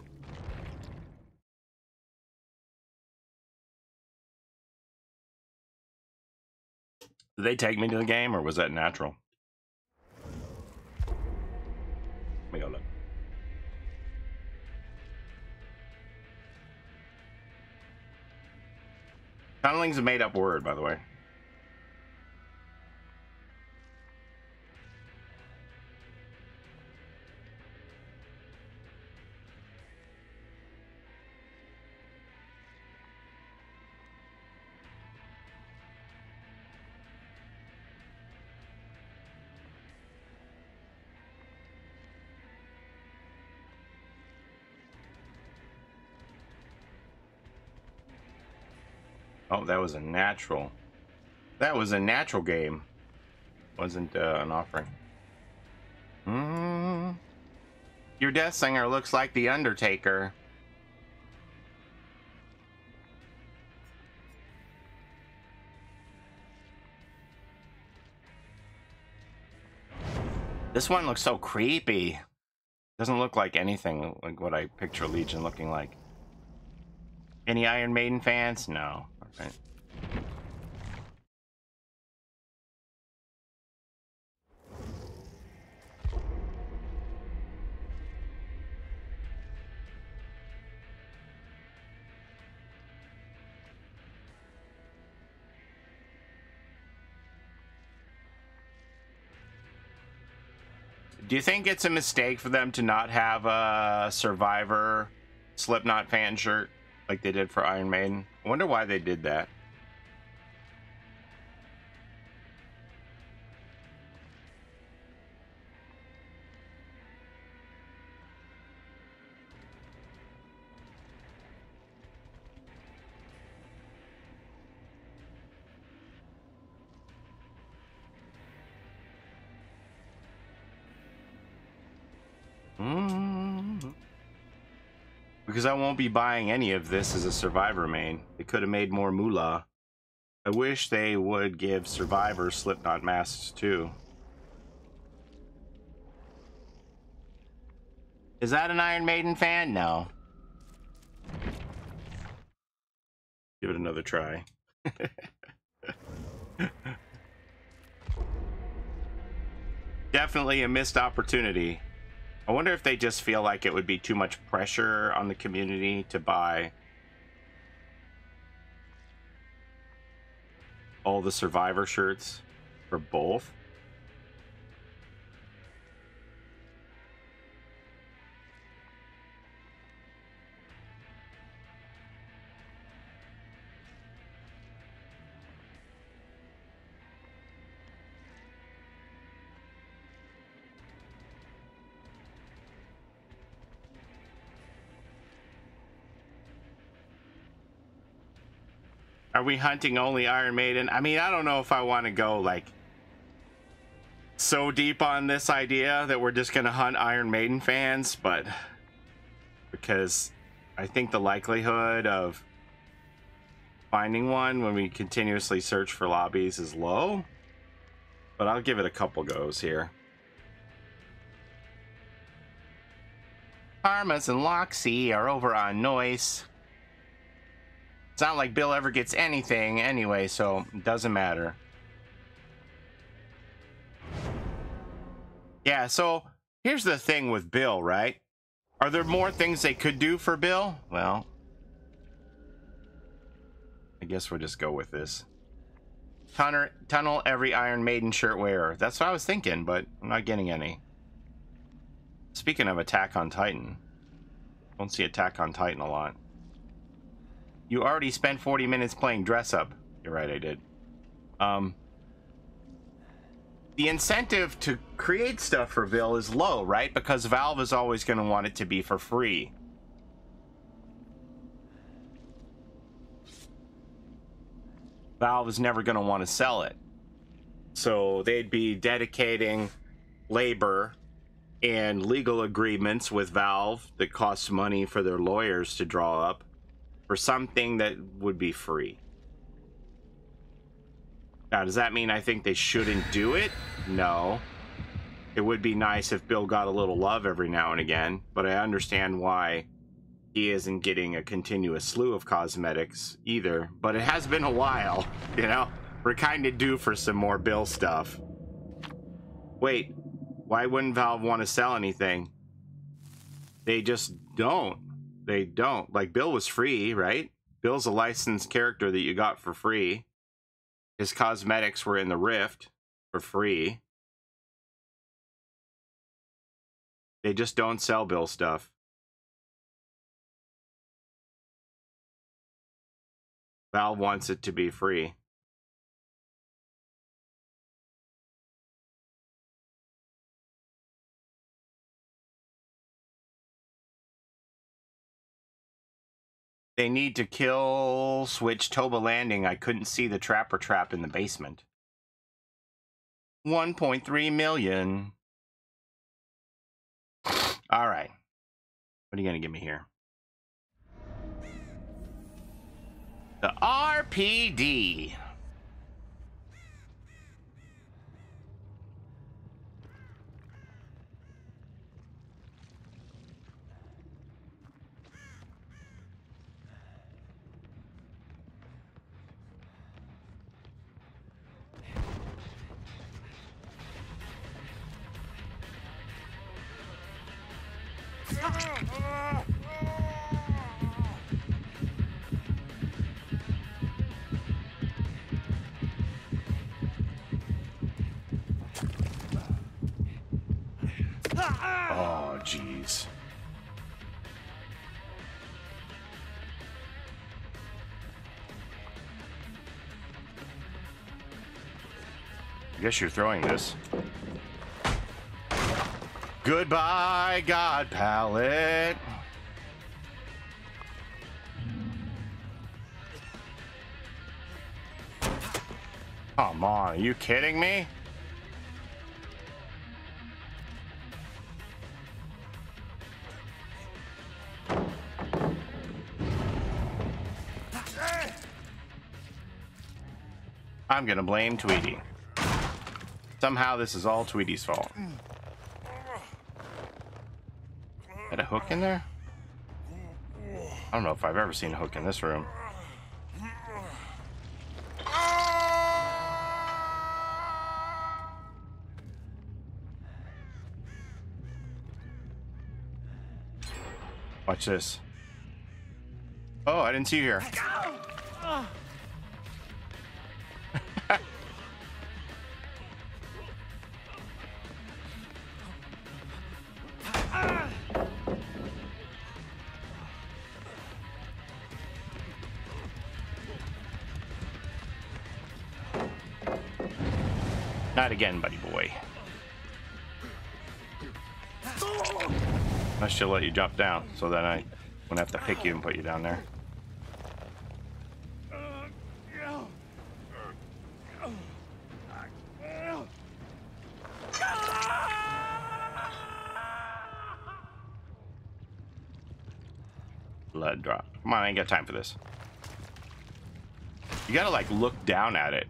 Did they take me to the game or was that natural? Let me go look. Tunneling's a made up word, by the way. That was a natural. That was a natural game. wasn't uh, an offering. Mm. Your Deathslinger looks like the Undertaker. This one looks so creepy. Doesn't look like anything like what I picture Legion looking like. Any Iron Maiden fans? No. Okay. Do you think it's a mistake for them to not have a Survivor Slipknot fan shirt like they did for Iron Maiden? I wonder why they did that. Because I won't be buying any of this as a Survivor main. They could have made more moolah. I wish they would give Survivor Slipknot masks too. Is that an Iron Maiden fan? No. Give it another try. Definitely a missed opportunity. I wonder if they just feel like it would be too much pressure on the community to buy all the survivor shirts for both. We hunting only Iron Maiden? I mean, I don't know if I want to go like so deep on this idea that we're just going to hunt Iron Maiden fans, but because I think the likelihood of finding one when we continuously search for lobbies is low. But I'll give it a couple goes here. Armas and Loxy are over on Noise. It's not like Bill ever gets anything anyway, so it doesn't matter. Yeah, so here's the thing with Bill, right? Are there more things they could do for Bill? Well, I guess we'll just go with this. Tunnel, tunnel every Iron Maiden shirt wearer. That's what I was thinking, but I'm not getting any. Speaking of Attack on Titan, don't see Attack on Titan a lot. You already spent 40 minutes playing dress up. You're right, I did. Um, the incentive to create stuff for Bill is low, right? Because Valve is always going to want it to be for free. Valve is never going to want to sell it. So they'd be dedicating labor and legal agreements with Valve that costs money for their lawyers to draw up for something that would be free. Now, does that mean I think they shouldn't do it? No. It would be nice if Bill got a little love every now and again, but I understand why he isn't getting a continuous slew of cosmetics either. But it has been a while, you know? We're kind of due for some more Bill stuff. Wait, why wouldn't Valve want to sell anything? They just don't they don't. Like Bill was free, right? Bill's a licensed character that you got for free. His cosmetics were in the Rift for free. They just don't sell Bill stuff. Valve wants it to be free. They need to kill switch Toba Landing. I couldn't see the trapper trap in the basement. 1.3 million. All right. What are you going to give me here? The RPD. Guess you're throwing this. Goodbye, God pallet. Come on, are you kidding me? I'm gonna blame Tweety. Somehow this is all Tweety's fault. Got a hook in there? I don't know if I've ever seen a hook in this room. Watch this. Oh, I didn't see you here. Again, buddy boy. I should let you jump down so that I won't have to pick you and put you down there. Blood drop. Come on, I ain't got time for this. You gotta like look down at it.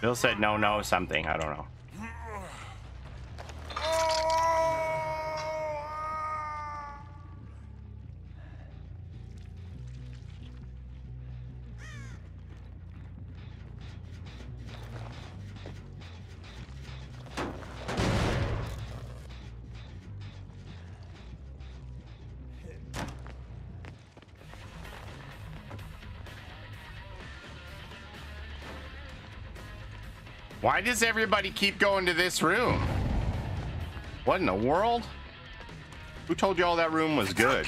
Bill said no, no, something. I don't know. Why does everybody keep going to this room? What in the world? Who told you all that room was good?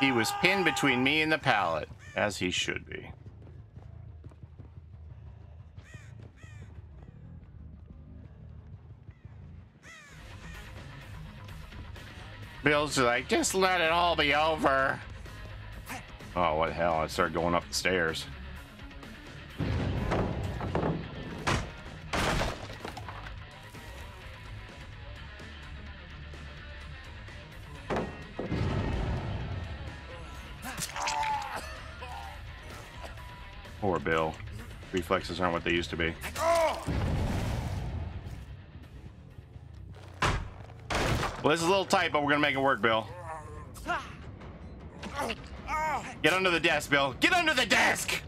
He was pinned between me and the pallet, as he should be. Bill's like, just let it all be over. Oh, what the hell? I started going up the stairs. Reflexes aren't what they used to be. Well, this is a little tight, but we're gonna make it work, Bill. Get under the desk, Bill. Get under the desk!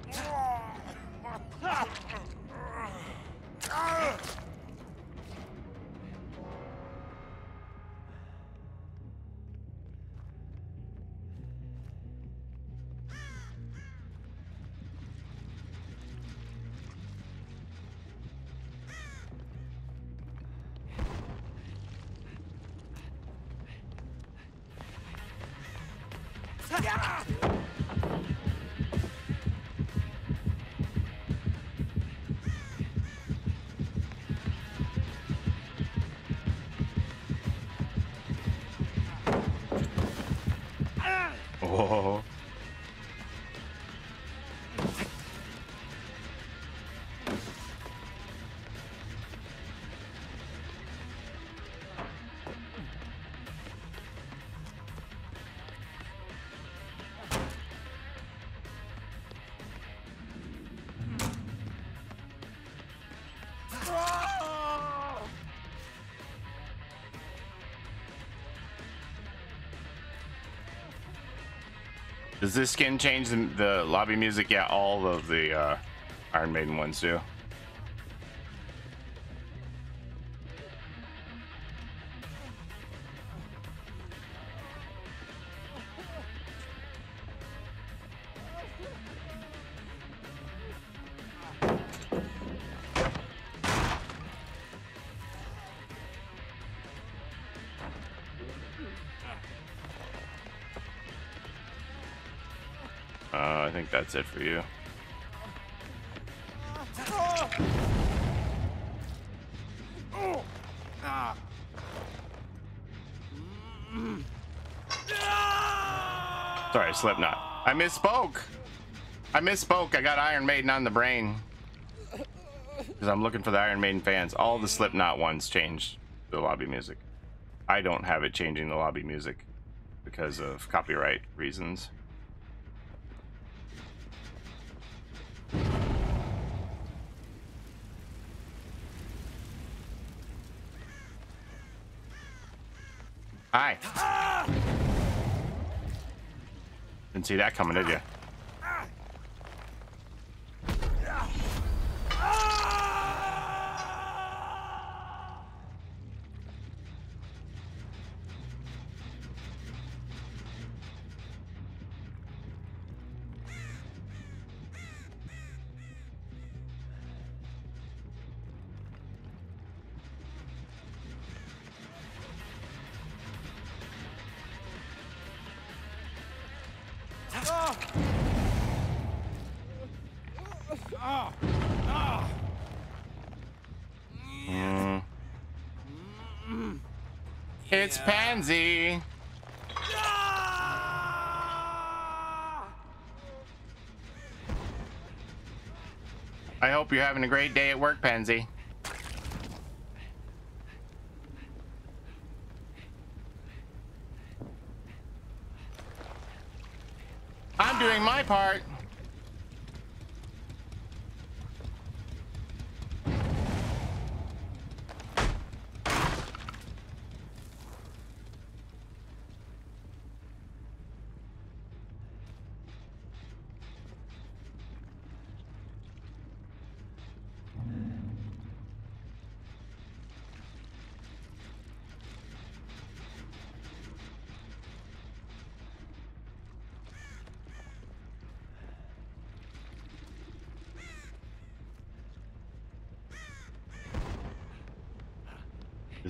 Does this skin change the, the lobby music? Yeah, all of the uh, Iron Maiden ones do. That's it for you. Sorry, Slipknot. I misspoke. I misspoke. I got Iron Maiden on the brain. Because I'm looking for the Iron Maiden fans. All the Slipknot ones changed the lobby music. I don't have it changing the lobby music because of copyright reasons. Hi. Didn't see that coming, did you? It's Pansy. I hope you're having a great day at work, Pansy. I'm doing my part.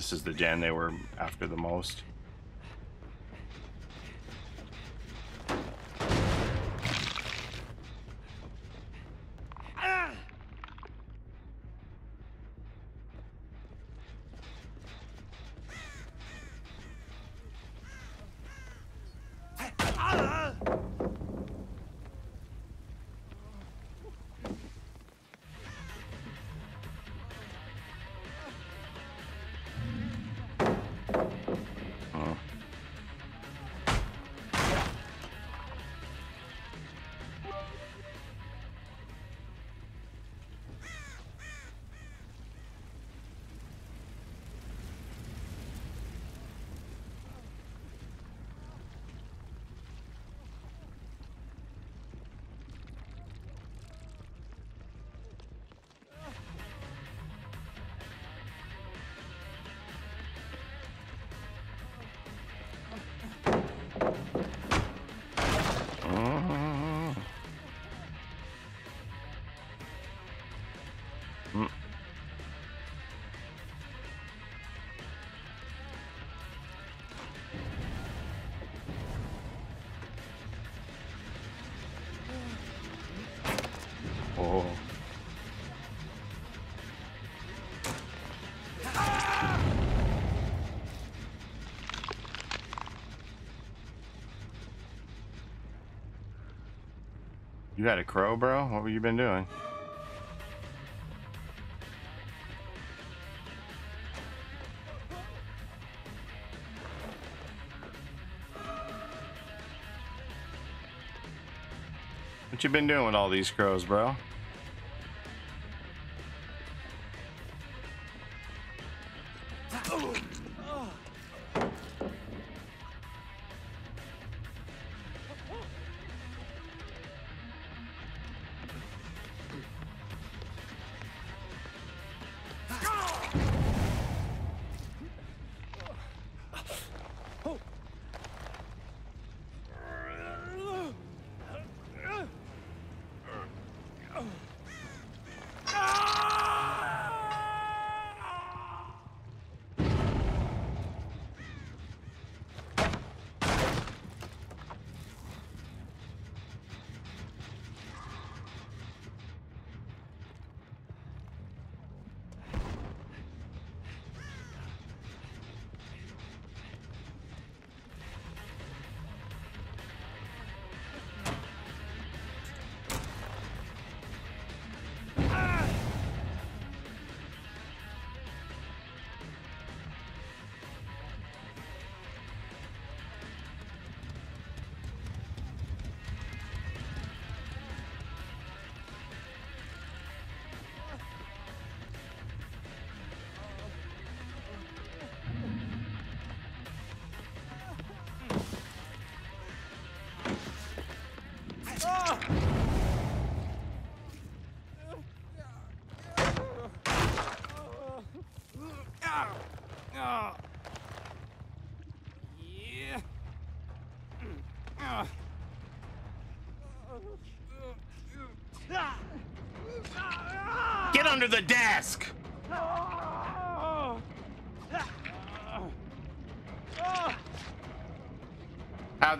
This is the gen they were after the most. You had a crow, bro? What have you been doing? What you been doing with all these crows, bro?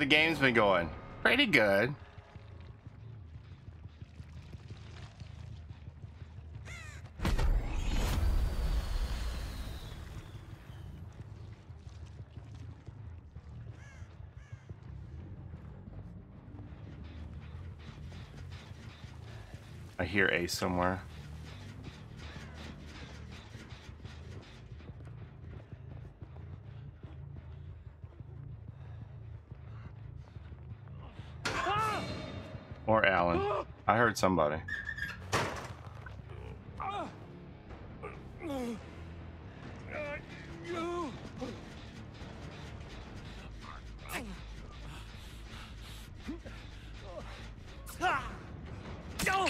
The game's been going? Pretty good. I hear A somewhere. Somebody.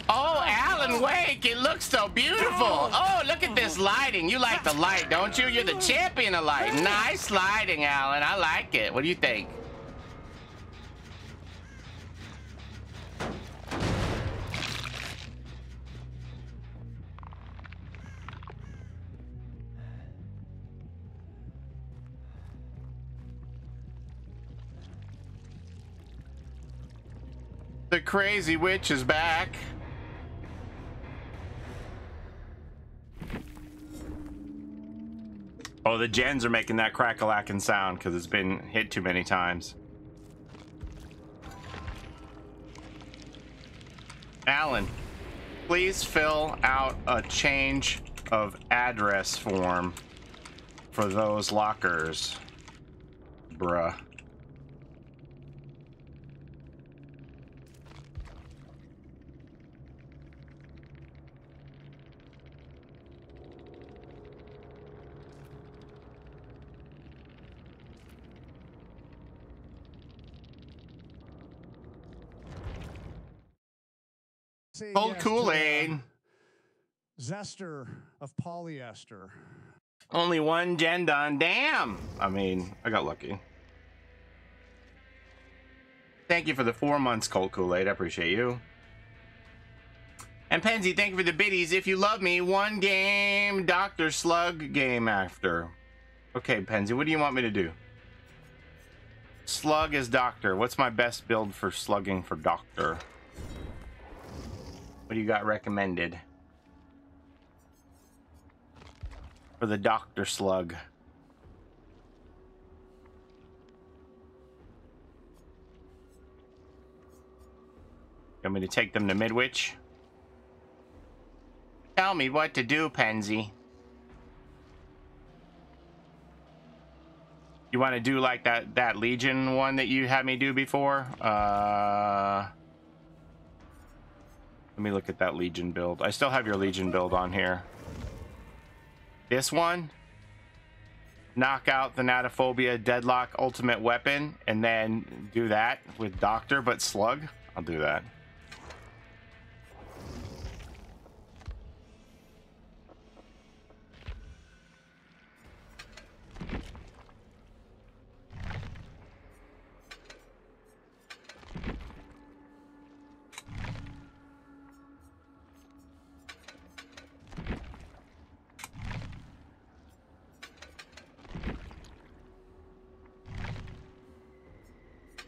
Oh, Alan Wake, it looks so beautiful. Oh, look at this lighting. You like the light, don't you? You're the champion of light. Nice lighting, Alan. I like it. What do you think? Crazy witch is back. Oh, the gens are making that crack-a-lacking sound because it's been hit too many times. Alan, please fill out a change of address form for those lockers. Bruh. Say Cold yes to the Kool-Aid. Uh, Zester of polyester. Only one gen done. Damn. I mean, I got lucky. Thank you for the four months, Cold Kool-Aid. I appreciate you. And Penzi, thank you for the biddies. If you love me, one game Dr. Slug game after. Okay, Penzi, what do you want me to do? Slug is Doctor. What's my best build for slugging for Doctor? What do you got recommended? For the Doctor Slug. Want me to take them to Midwich? Tell me what to do, Penzi. You want to do like that that Legion one that you had me do before? Uh, let me look at that Legion build. I still have your Legion build on here. This one, knock out Thanatophobia Deadlock Ultimate Weapon, and then do that with Doctor, but Slug. I'll do that.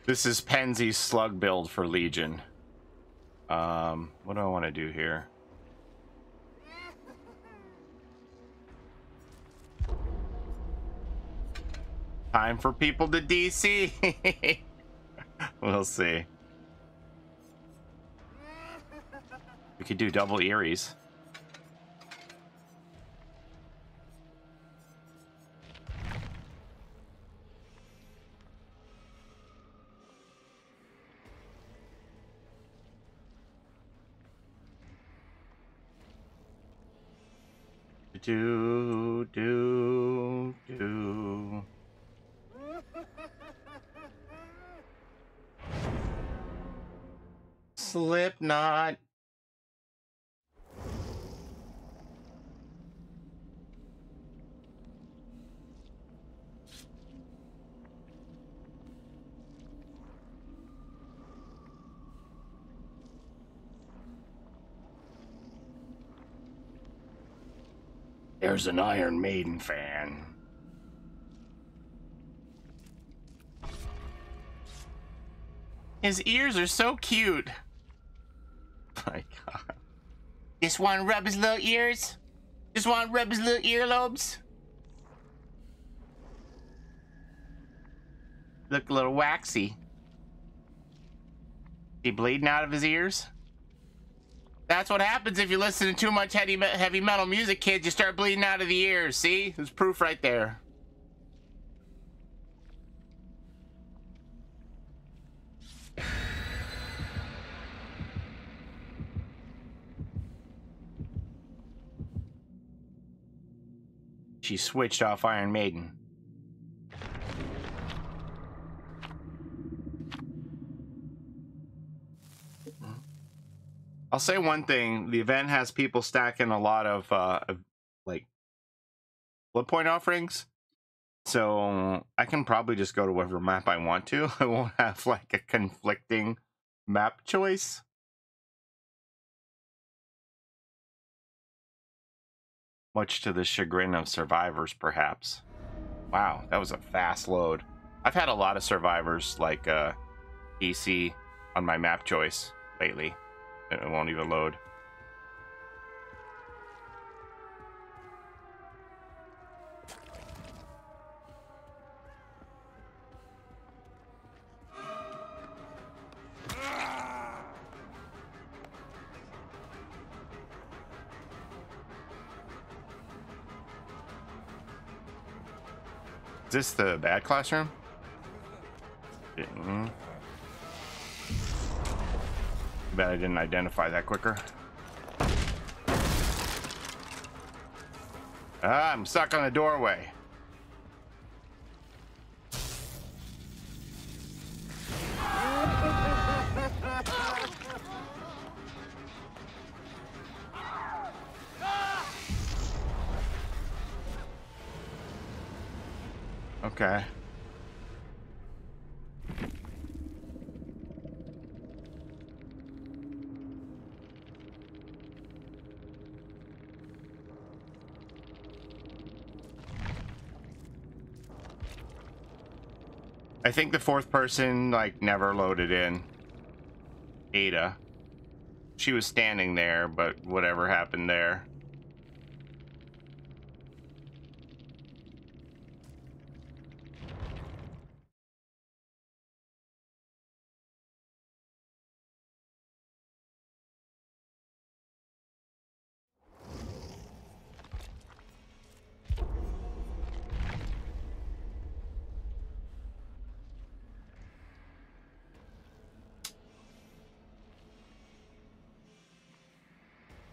This is Penzi's slug build for Legion. Um, what do I want to do here? Time for people to DC. we'll see. We could do double Eries. Do, do, do. Slipknot. There's an Iron Maiden fan. His ears are so cute. My god. Just want to rub his little ears? Just want to rub his little earlobes? Look a little waxy. He bleeding out of his ears? That's what happens if you listen to too much heavy, heavy metal music, kids. You start bleeding out of the ears. See? There's proof right there. She switched off Iron Maiden. I'll say one thing: the event has people stacking a lot of uh, like blood point offerings, so I can probably just go to whatever map I want to. I won't have like a conflicting map choice. Much to the chagrin of survivors, perhaps. Wow, that was a fast load. I've had a lot of survivors like uh, EC on my map choice lately. It won't even load. Is this the bad classroom? Mm -hmm. Bet I didn't identify that quicker. Ah, I'm stuck on the doorway. Think the fourth person like never loaded in. Ada. she was standing there, but whatever happened there.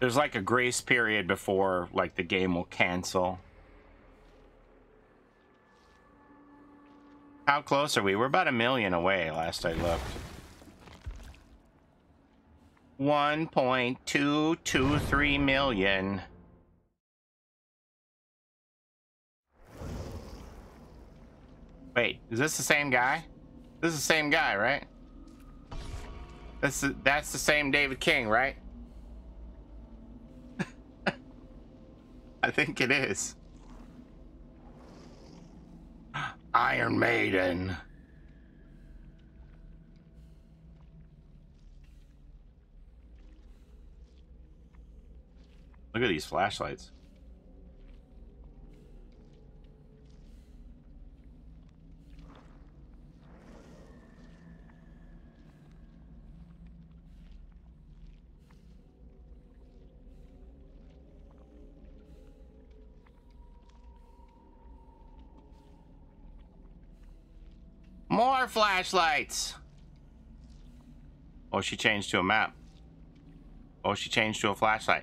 There's like a grace period before like the game will cancel. How close are we? We're about a million away last I looked. 1.223 million. Wait, is this the same guy? This is the same guy, right? That's the, that's the same David King, right? I think it is. Iron Maiden. Look at these flashlights. More flashlights! Oh, she changed to a map. Oh, she changed to a flashlight.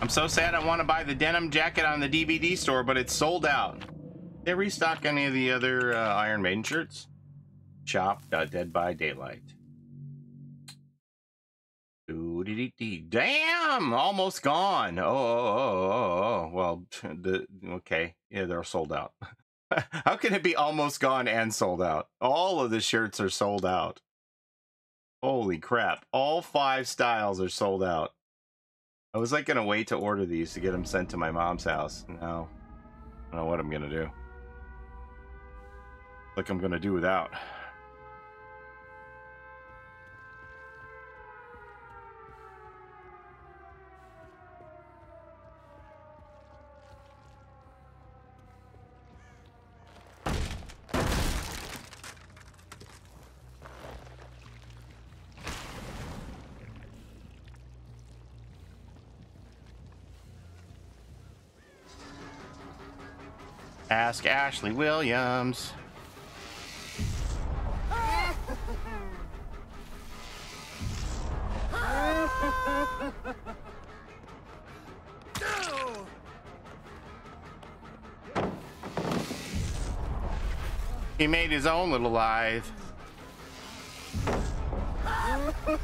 I'm so sad I want to buy the denim jacket on the DBD store, but it's sold out. They restock any of the other uh, Iron Maiden shirts? Shop Dead by Daylight. Damn, almost gone. Oh, oh, oh, oh, oh. Well, the okay, yeah, they're sold out. How can it be almost gone and sold out? All of the shirts are sold out. Holy crap! All five styles are sold out. I was like gonna wait to order these to get them sent to my mom's house. No, I don't know what I'm gonna do. Like I'm gonna do without. Ask Ashley Williams. He made his own little lithe.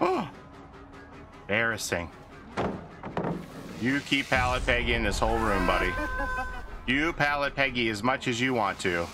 oh, embarrassing. You keep pallet Peggy in this whole room, buddy. You pallet Peggy as much as you want to.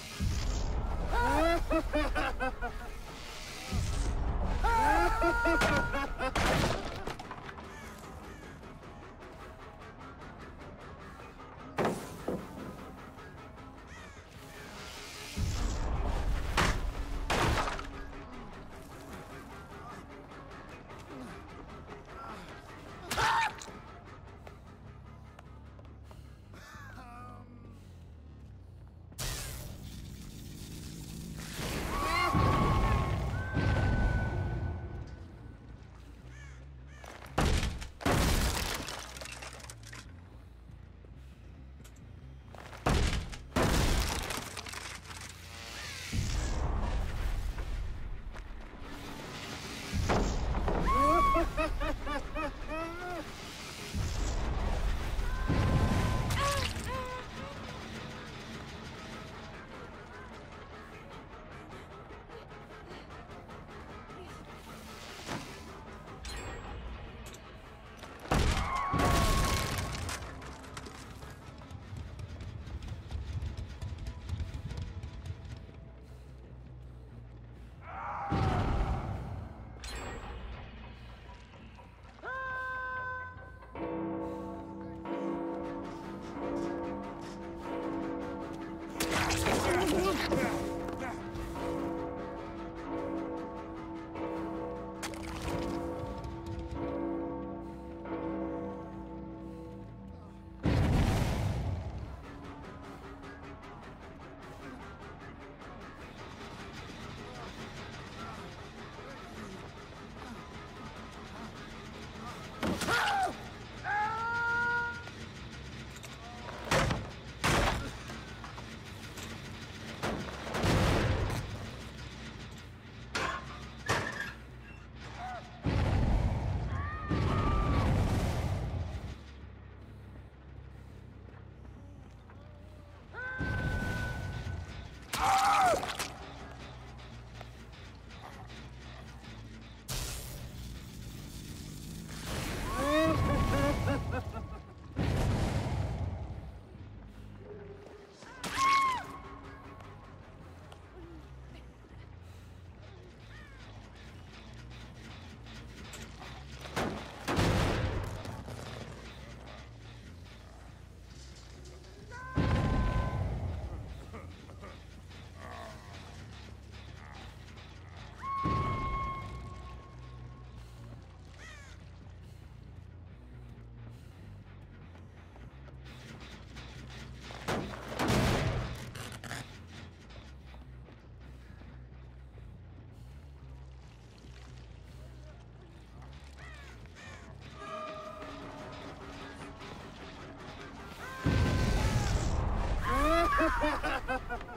Man, he got that.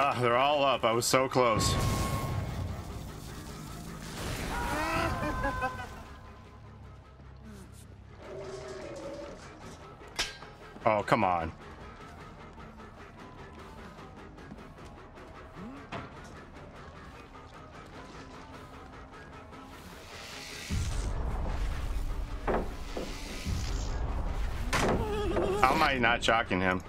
Ah, they're all up. I was so close. Oh, come on. How am I not shocking him?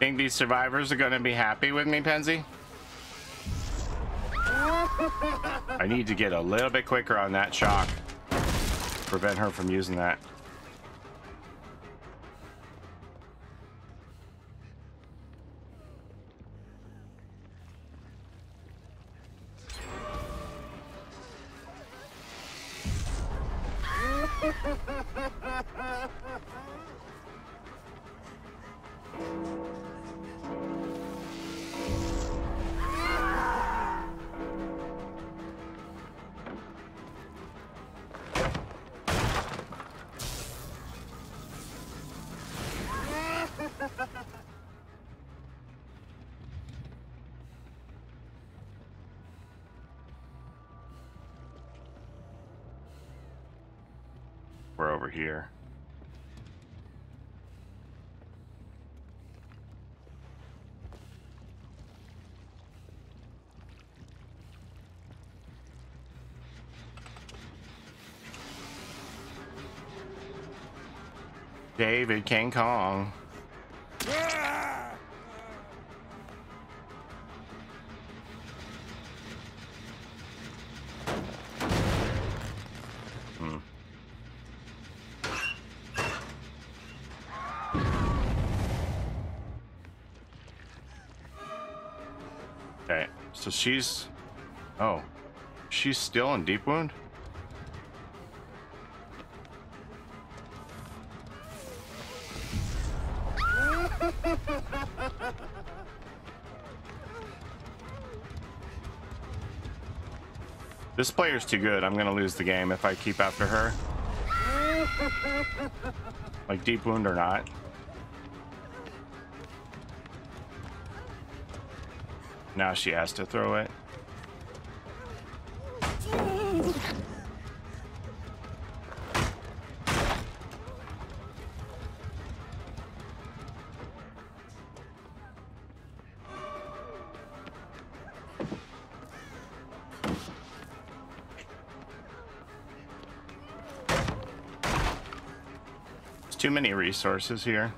Think these survivors are gonna be happy with me, Penzi? I need to get a little bit quicker on that shock. Prevent her from using that. David King Kong. Hmm. Okay, so she's. Oh. She's still in deep wound? This player's too good. I'm gonna lose the game if I keep after her. Like deep wound or not. Now she has to throw it. Resources here.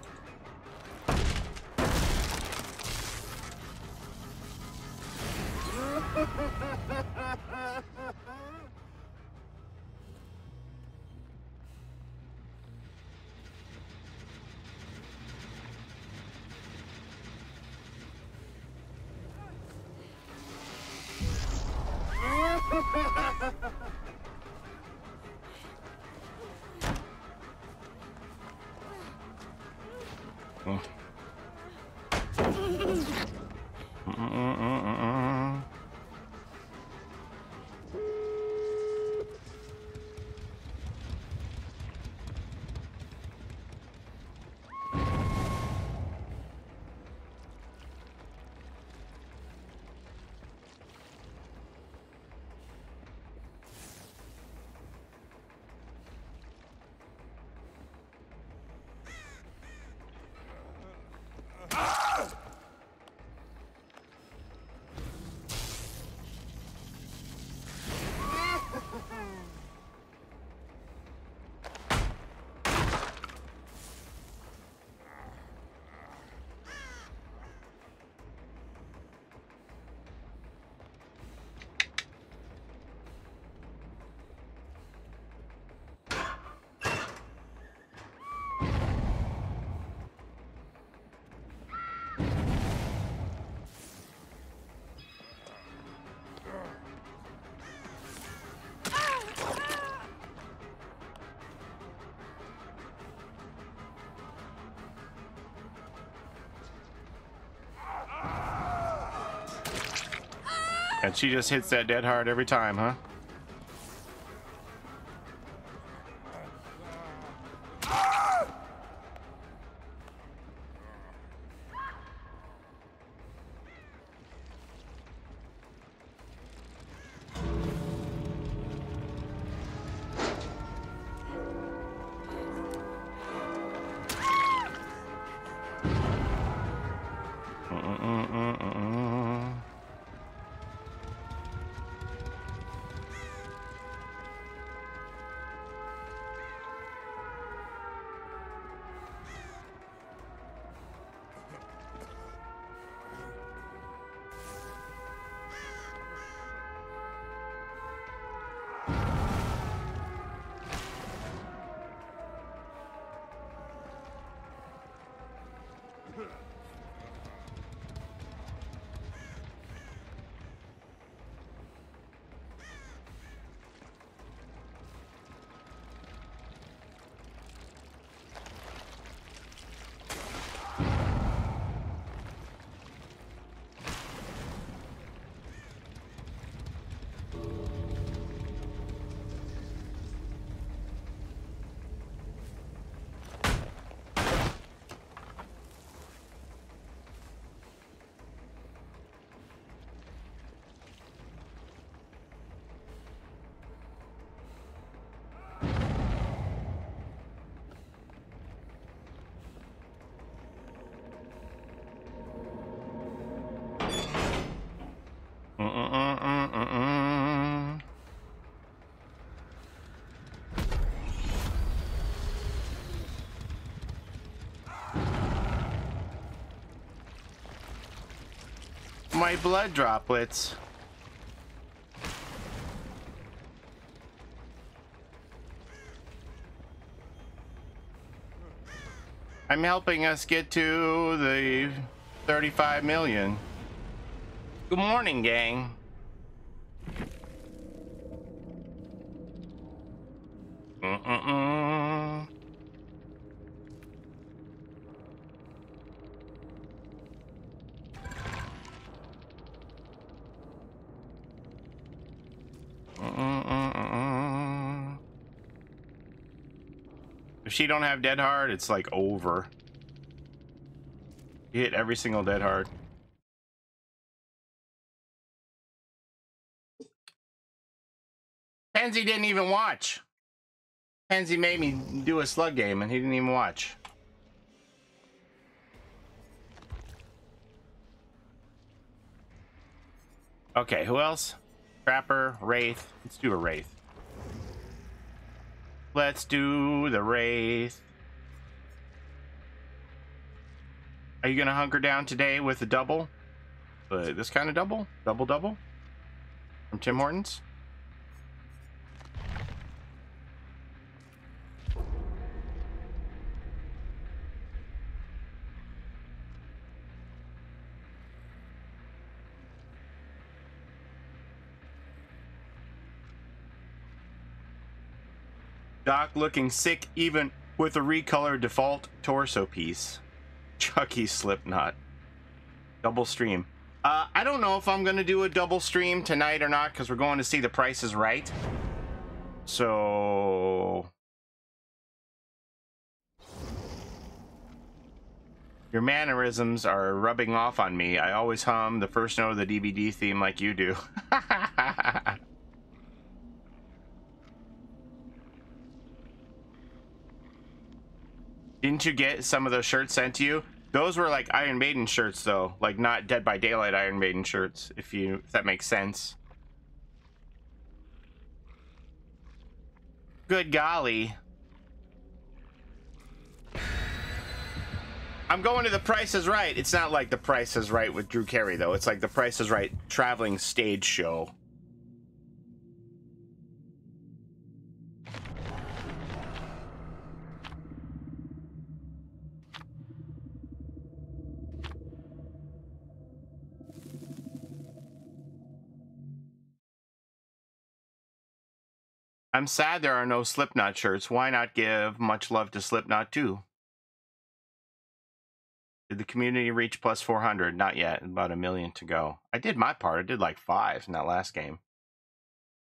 She just hits that dead hard every time, huh? My blood droplets. I'm helping us get to the 35 million. Good morning, gang. If she don't have dead hard, it's like over. You hit every single dead hard. Kenzie didn't even watch. Kenzie made me do a slug game and he didn't even watch. Okay, who else? Trapper, Wraith. Let's do a Wraith. Let's do the Wraith. Are you gonna hunker down today with a double? Uh, this kind of double? Double double? From Tim Hortons? Doc looking sick even with a recolored default torso piece. Chucky Slipknot. Double stream. Uh, I don't know if I'm going to do a double stream tonight or not because we're going to see The Price is Right. So. Your mannerisms are rubbing off on me. I always hum the first note of the DBD theme like you do. Didn't you get some of those shirts sent to you? Those were like Iron Maiden shirts, though, like not Dead by Daylight Iron Maiden shirts. If you if that makes sense. Good golly. I'm going to the Price is Right. It's not like the Price is Right with Drew Carey, though. It's like the Price is Right traveling stage show. I'm sad there are no Slipknot shirts. Why not give much love to Slipknot too? Did the community reach plus 400? Not yet. About a million to go. I did my part. I did like five in that last game.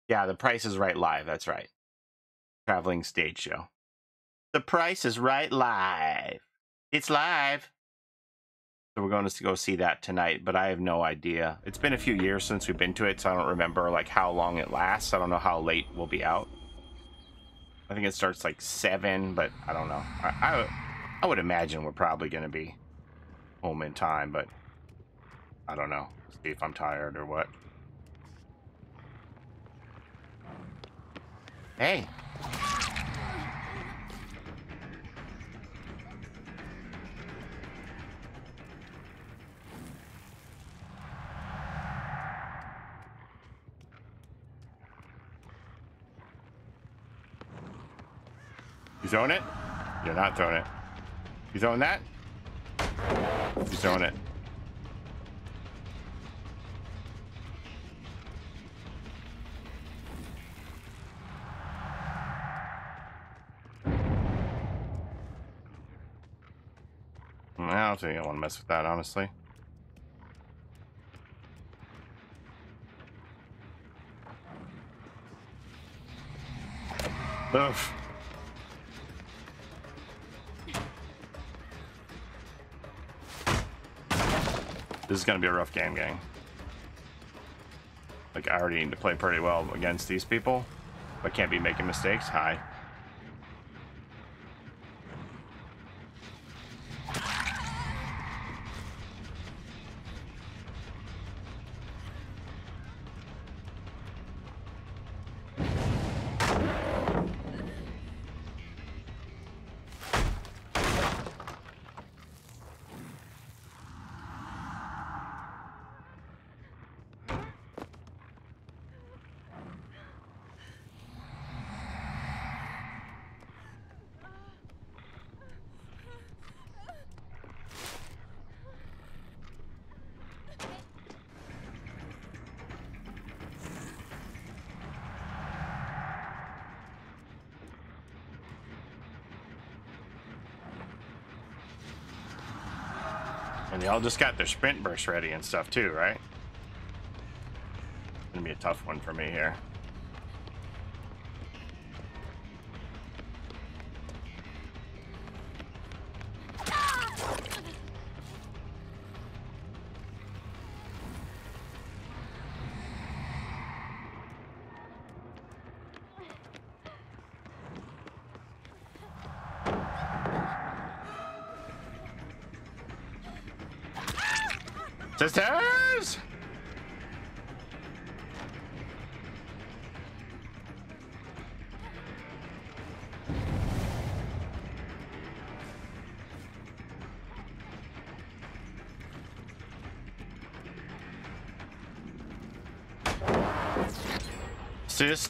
Yeah, the price is right live. That's right. Traveling stage show. The price is right live. It's live. So we're going to go see that tonight, but I have no idea. It's been a few years since we've been to it, so I don't remember like how long it lasts. I don't know how late we'll be out. I think it starts like seven, but I don't know. I I, I would imagine we're probably going to be home in time, but I don't know. See if I'm tired or what. Hey. You throwing it? You're not throwing it. You throwing that? You throwing it. I don't think I want to mess with that, honestly. Ugh. This is going to be a rough game, gang. Like, I already need to play pretty well against these people. But can't be making mistakes. Hi. They all just got their sprint burst ready and stuff too, right? It's Gonna be a tough one for me here.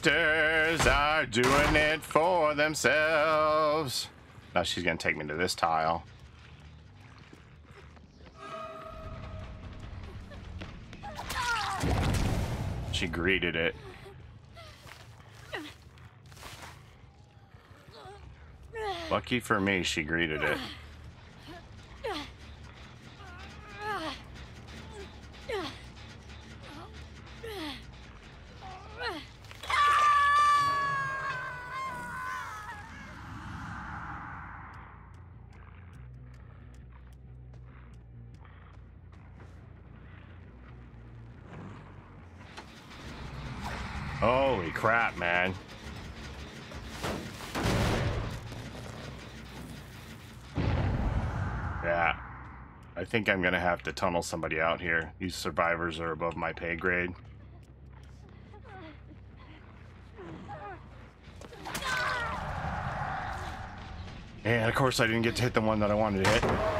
Sisters are doing it for themselves. Now she's gonna take me to this tile. She greeded it. Lucky for me, she greeded it. Holy crap, man. Yeah. I think I'm gonna have to tunnel somebody out here. These survivors are above my pay grade. And of course I didn't get to hit the one that I wanted to hit.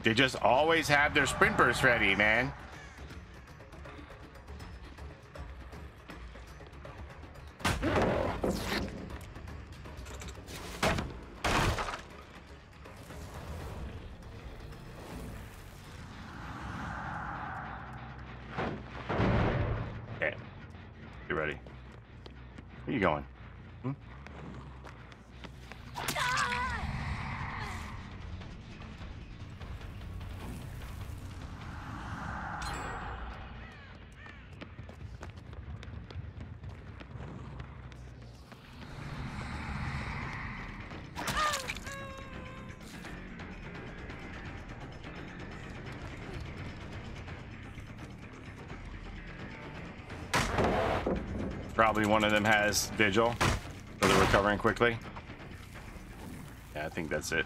Like they just always have their sprint burst ready, man. Probably one of them has vigil, so they're recovering quickly. Yeah, I think that's it.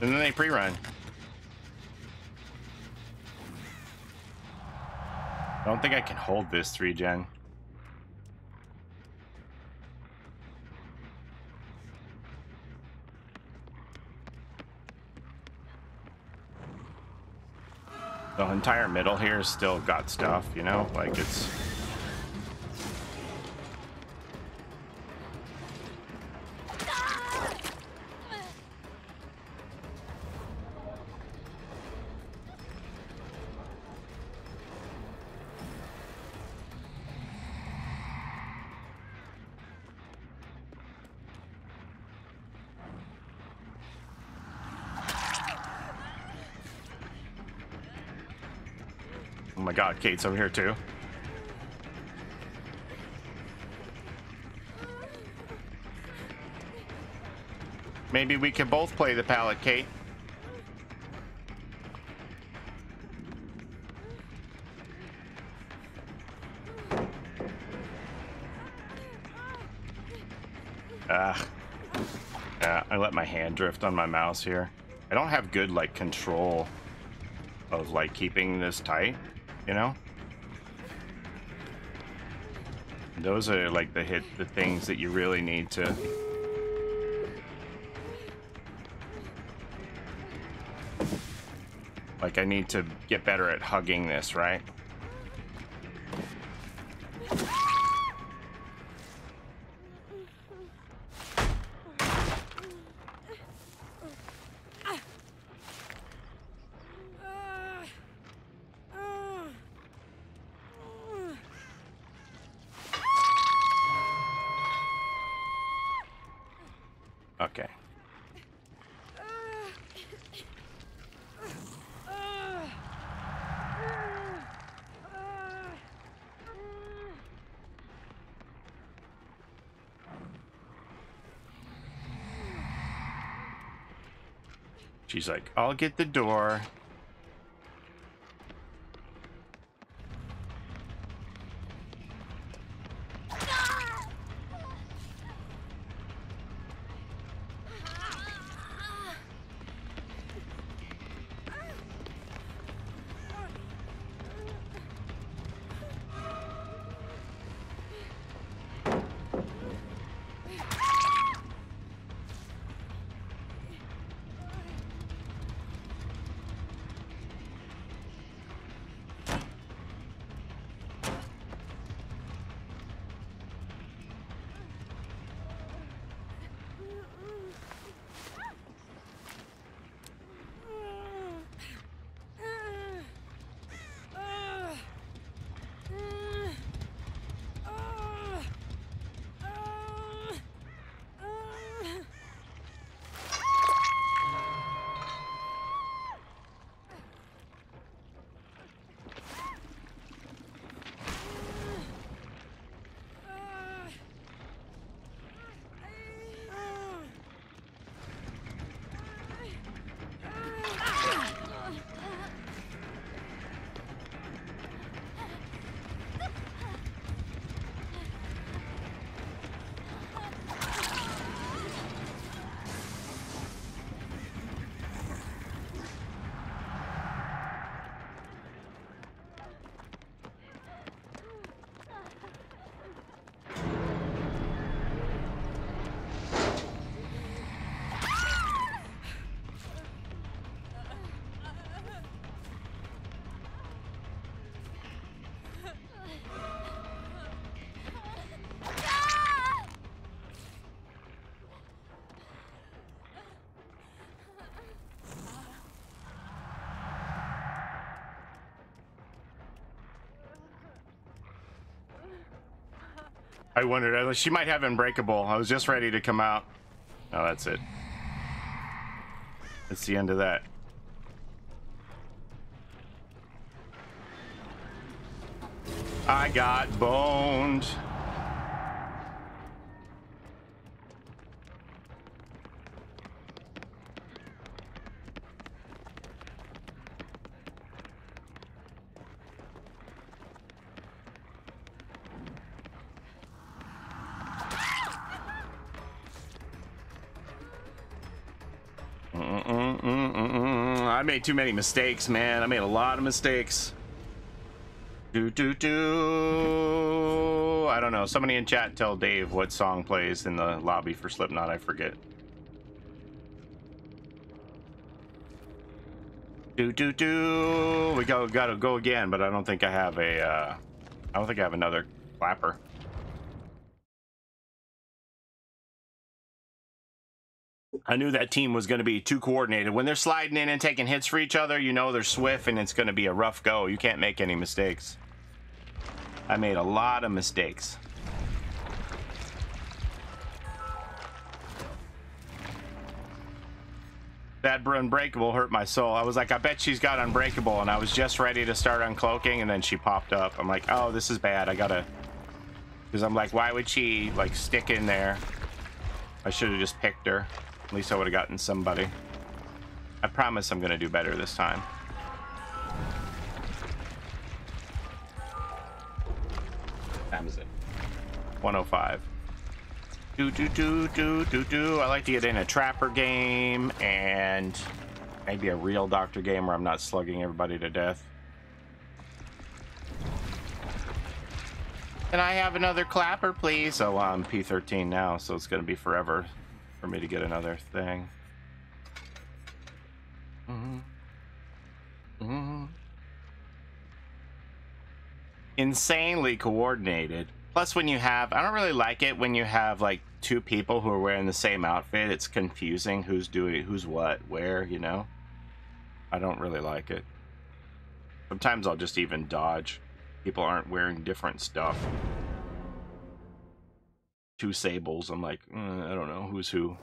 And then they pre-run. I don't think I can hold this three gen. The entire middle here still got stuff, you know? Like it's... god, Kate's over here too. Maybe we can both play the pallet, Kate. Ah. Yeah, I let my hand drift on my mouse here. I don't have good, like, control of, like, keeping this tight, you know? Those are, like, the hit, the things that you really need to... Like, I need to get better at hugging this, right? Like, I'll get the door. I wondered. She might have Unbreakable. I was just ready to come out. Oh, that's it. That's the end of that. I got boned. Too many mistakes, man. I made a lot of mistakes. Do do do. I don't know. Somebody in chat tell Dave what song plays in the lobby for Slipknot. I forget. Do do do. We go gotta go again, but I don't think I have a. Uh, I don't think I have another clapper. I knew that team was going to be too coordinated. When they're sliding in and taking hits for each other, you know they're swift and it's going to be a rough go. You can't make any mistakes. I made a lot of mistakes. That Unbreakable hurt my soul. I was like, I bet she's got Unbreakable, and I was just ready to start uncloaking, and then she popped up. I'm like, oh, this is bad. I gotta... Because I'm like, why would she, like, stick in there? I should have just picked her. At least I would have gotten somebody. I promise I'm gonna do better this time. time is it? 105. Do do do do do do. I like to get in a trapper game and maybe a real doctor game where I'm not slugging everybody to death. Can I have another clapper, please? Oh, I'm P13 now, so it's going to be forever for me to get another thing. Mm-hmm. Mm-hmm. Insanely coordinated. Plus, when you have, I don't really like it when you have like two people who are wearing the same outfit. It's confusing who's doing who's what, where, you know? I don't really like it. Sometimes I'll just even dodge. People aren't wearing different stuff. Two sables. I'm like, mm, I don't know who's who.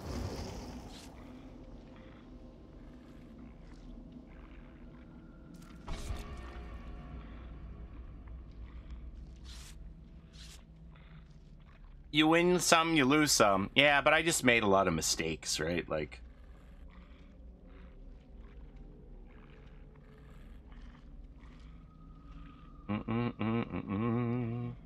you win some, you lose some. Yeah, but I just made a lot of mistakes, right? Like. Mm -mm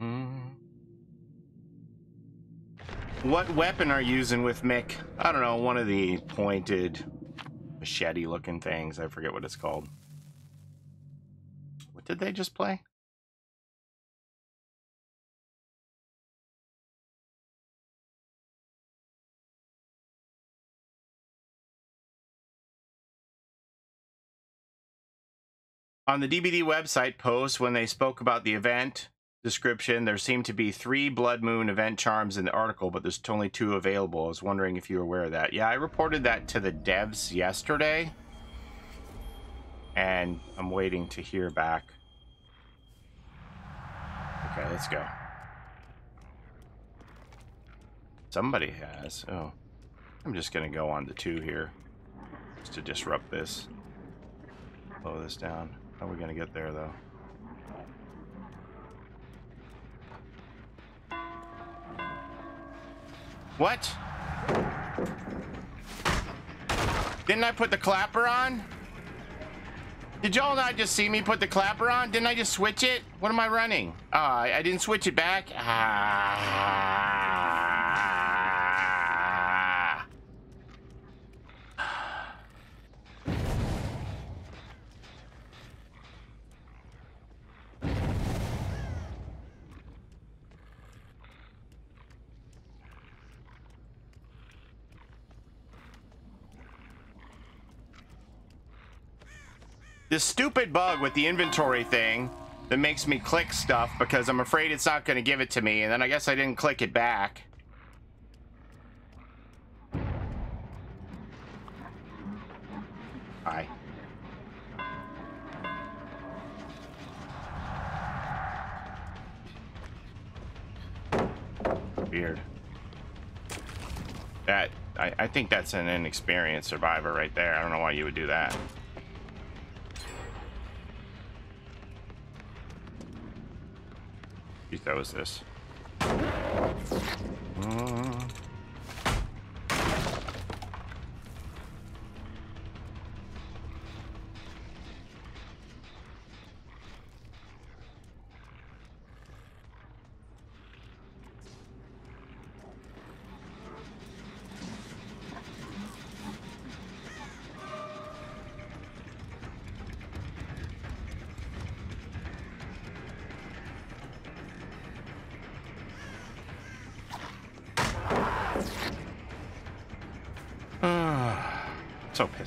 -mm mm. What weapon are you using with Mick? I don't know, one of the pointed machete looking things. I forget what it's called. What did they just play? On the DBD website post, when they spoke about the event, description, there seem to be three Blood Moon event charms in the article, but there's only two available. I was wondering if you were aware of that. Yeah, I reported that to the devs yesterday, and I'm waiting to hear back. Okay, let's go. Somebody has. Oh. I'm just going to go on the two here, just to disrupt this. Slow this down. How are we going to get there, though? What? Didn't I put the clapper on? Did y'all not just see me put the clapper on? Didn't I just switch it? What am I running? Uh, I didn't switch it back. Ah. This stupid bug with the inventory thing that makes me click stuff because I'm afraid it's not going to give it to me, and then I guess I didn't click it back. Hi. Weird. That, I, I think that's an inexperienced survivor right there. I don't know why you would do that. He was this. Uh...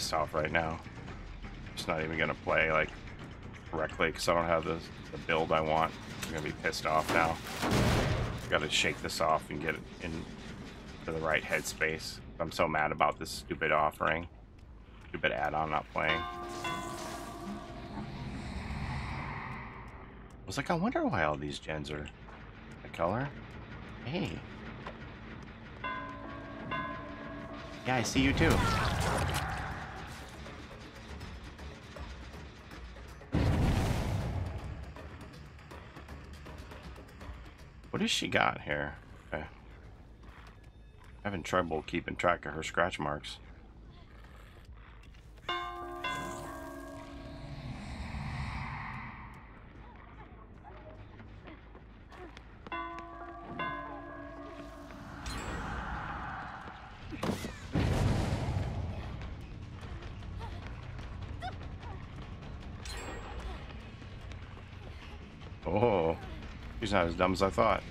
pissed off right now. Just not even gonna play like correctly because I don't have the, the build I want. I'm gonna be pissed off now. Gotta shake this off and get it in to the right headspace. I'm so mad about this stupid offering. Stupid add-on not playing. I was like, I wonder why all these gens are the color. Hey. Yeah, I see you too. What has she got here? Okay. Having trouble keeping track of her scratch marks. Not as dumb as I thought.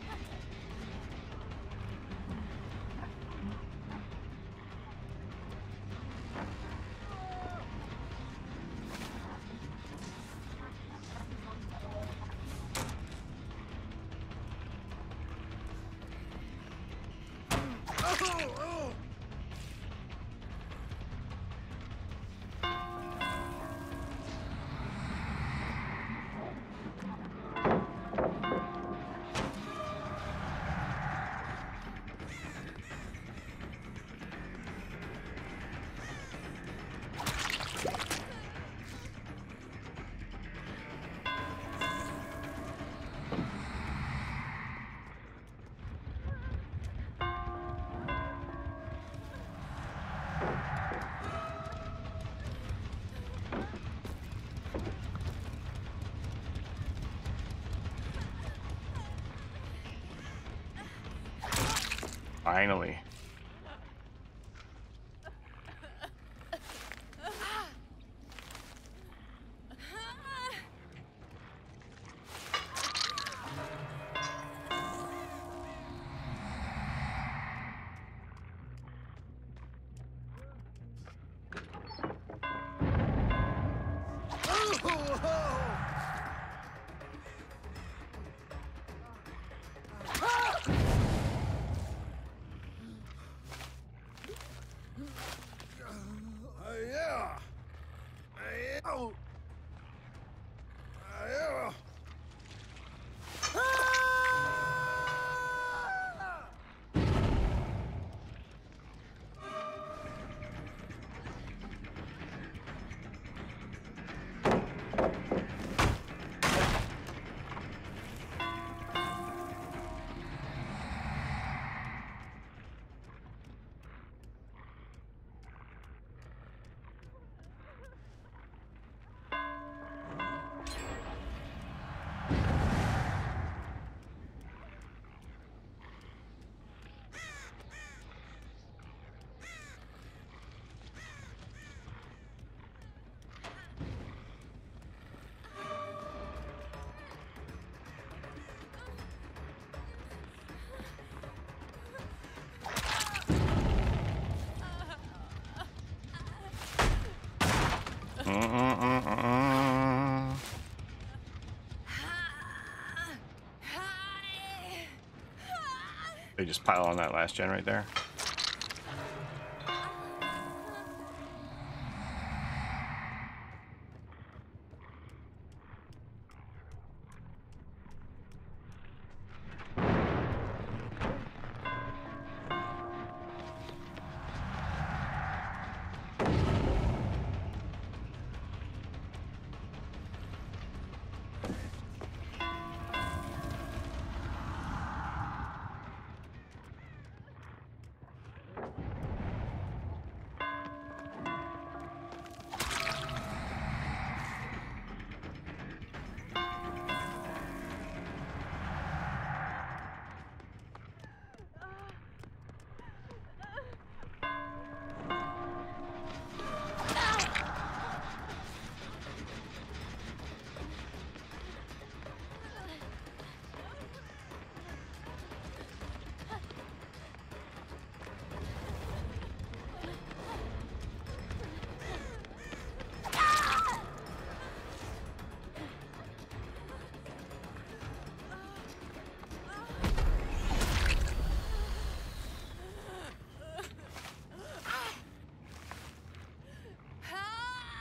Just pile on that last gen right there.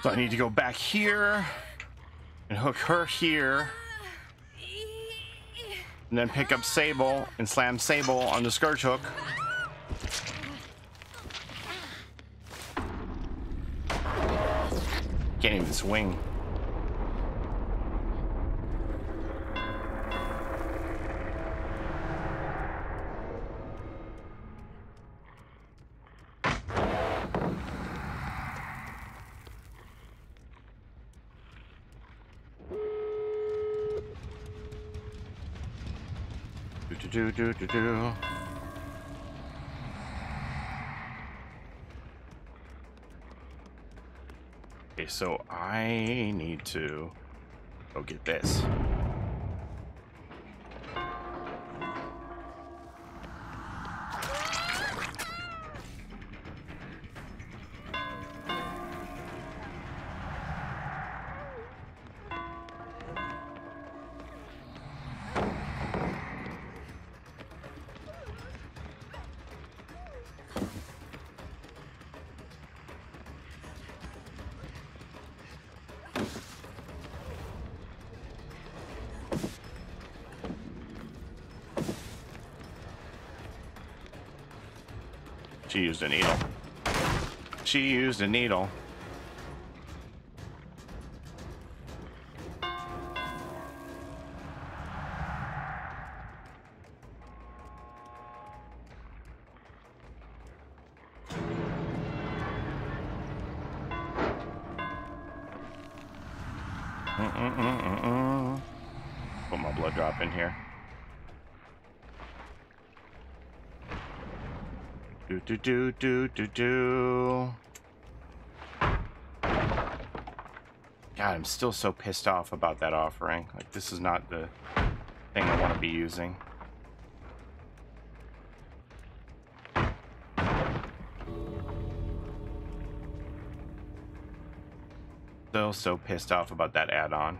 So I need to go back here and hook her here. And then pick up Sable and slam Sable on the Scourge Hook. Can't even swing. Do do do do. Okay, so I need to go get this. Used a needle. She used a needle. Mm-mm-mm-mm-mm. Put my blood drop in here. Do do do do do do. God, I'm still so pissed off about that offering. Like this is not the thing I want to be using. Still so pissed off about that add-on.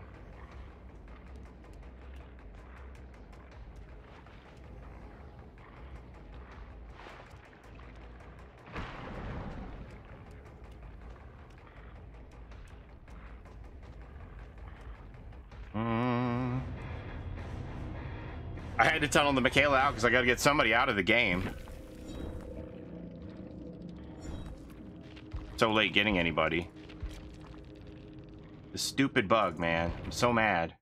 To tunnel the Mikaela out because I got to get somebody out of the game. So late getting anybody. The stupid bug, man. I'm so mad.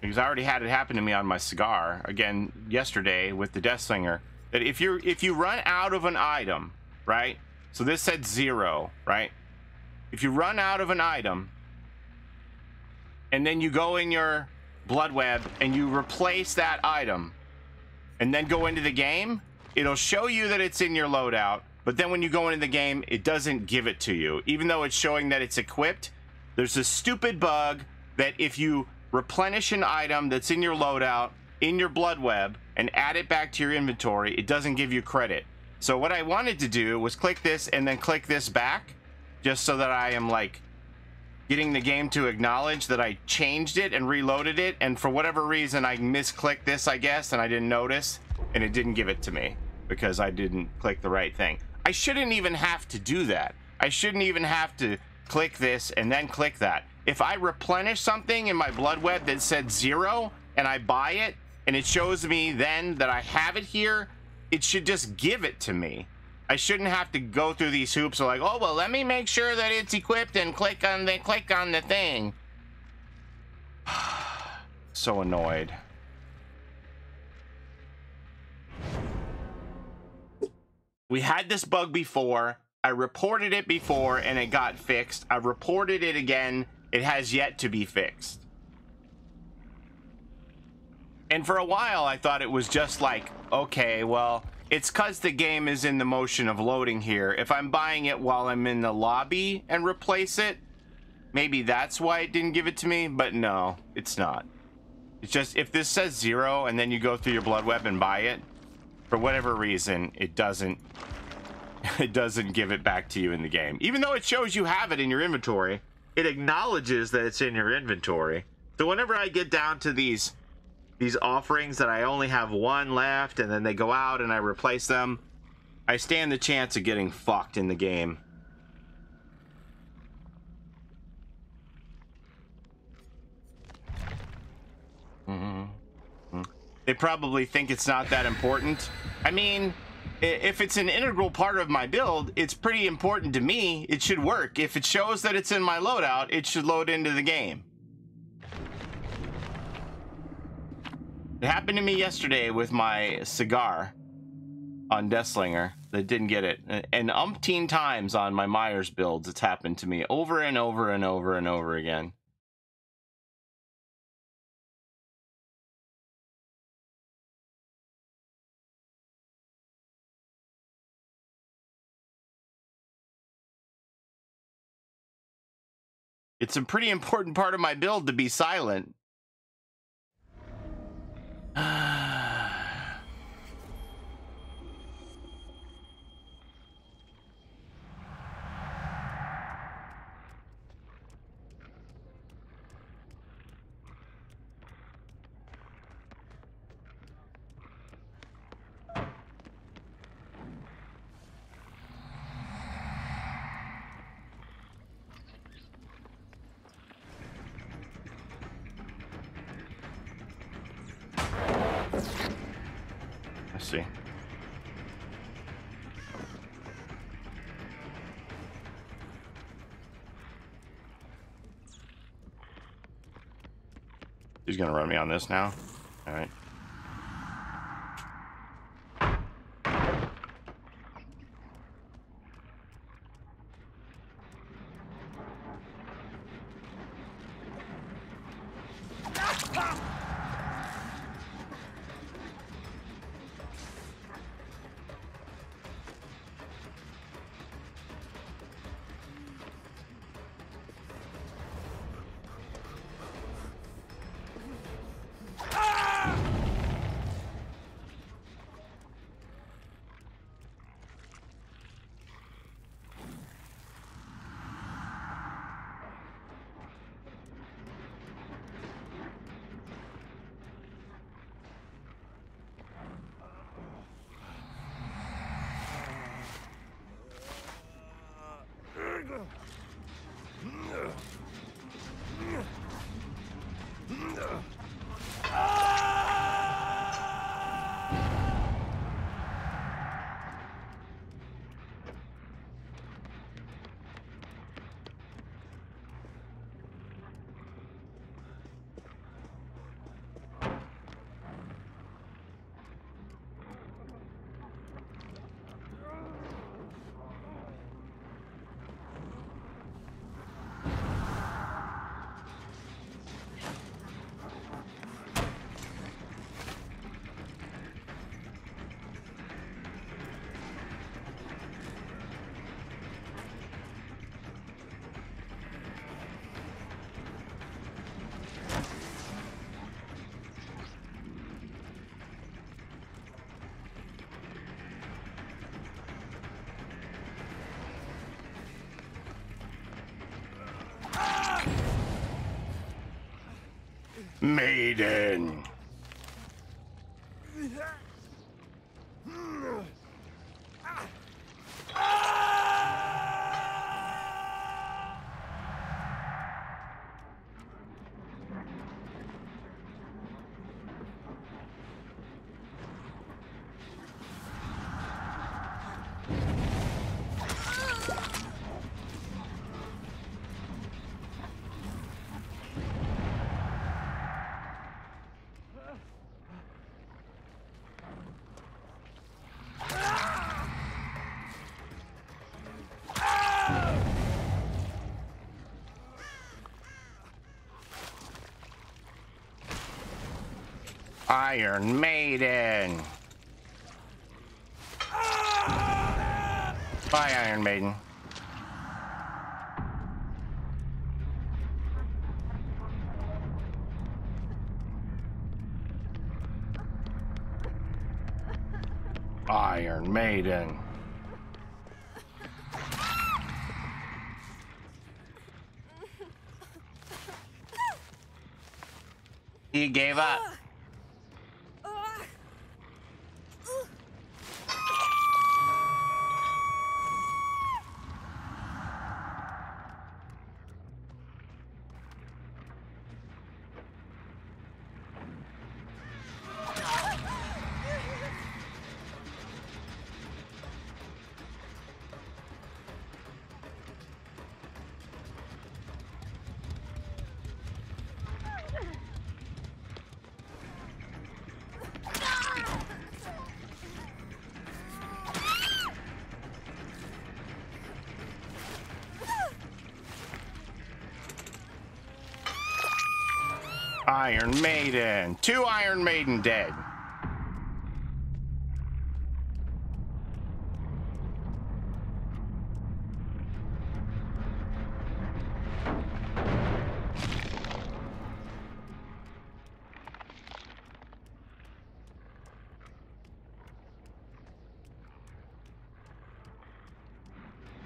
Because I already had it happen to me on my cigar again yesterday with the Deathslinger. That if you're if you run out of an item, right? So this said zero, right? If you run out of an item, and then you go in your blood web and you replace that item, and then go into the game, it'll show you that it's in your loadout. But then when you go into the game, it doesn't give it to you, even though it's showing that it's equipped. There's a stupid bug that if you replenish an item that's in your loadout in your blood web and add it back to your inventory, it doesn't give you credit. So what I wanted to do was click this and then click this back just so that I am like getting the game to acknowledge that I changed it and reloaded it and for whatever reason I misclicked this I guess and I didn't notice and it didn't give it to me because I didn't click the right thing. I shouldn't even have to do that. I shouldn't even have to click this and then click that. If I replenish something in my blood web that said zero and I buy it and it shows me then that I have it here, it should just give it to me. I shouldn't have to go through these hoops like, oh well, let me make sure that it's equipped and click on the click on the thing. so annoyed. We had this bug before. I reported it before and it got fixed. I reported it again. It has yet to be fixed. And for a while, I thought it was just like, okay, well, it's because the game is in the motion of loading here. If I'm buying it while I'm in the lobby and replace it, maybe that's why it didn't give it to me, but no, it's not. It's just, if this says zero and then you go through your blood web and buy it, for whatever reason, it doesn't, it doesn't give it back to you in the game. Even though it shows you have it in your inventory, it acknowledges that it's in your inventory. So whenever I get down to these these offerings that I only have one left, and then they go out and I replace them, I stand the chance of getting fucked in the game. Mm -hmm. They probably think it's not that important. I mean, if it's an integral part of my build, it's pretty important to me. It should work. If it shows that it's in my loadout, it should load into the game. It happened to me yesterday with my cigar on Deathslinger that didn't get it. And umpteen times on my Myers builds, it's happened to me over and over and over and over again. It's a pretty important part of my build to be silent. See. He's gonna run me on this now. Maiden. Iron Maiden. Bye, Iron Maiden. Iron Maiden. He gave up. Iron Maiden. Two Iron Maiden dead.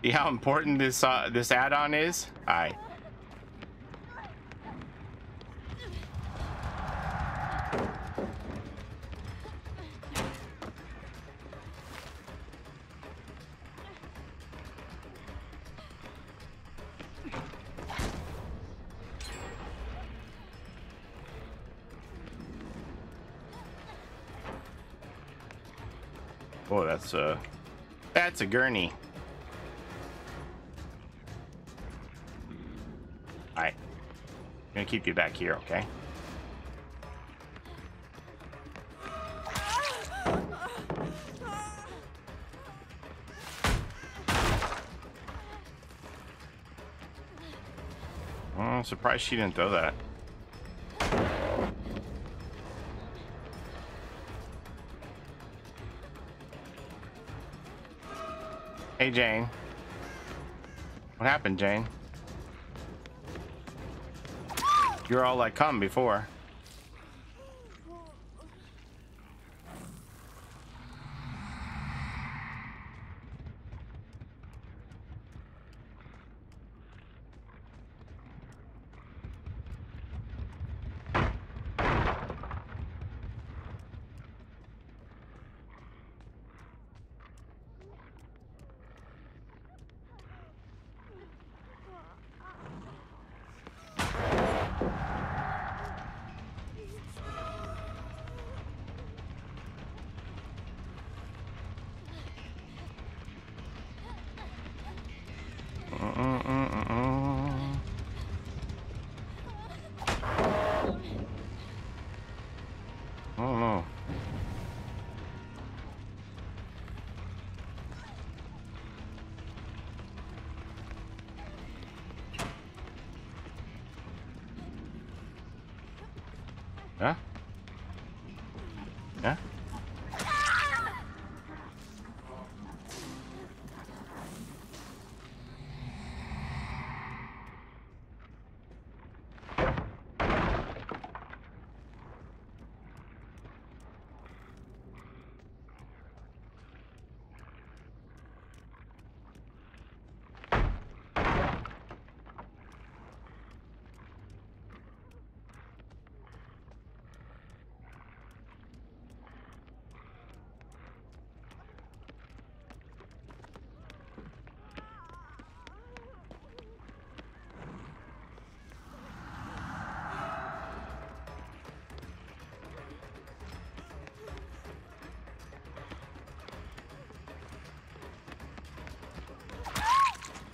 See how important this uh, this add-on is? Aye. That's a that's a gurney. Alright. I'm gonna keep you back here, okay? I'm surprised she didn't throw that. Hey, Jane. What happened, Jane? You're all like come before.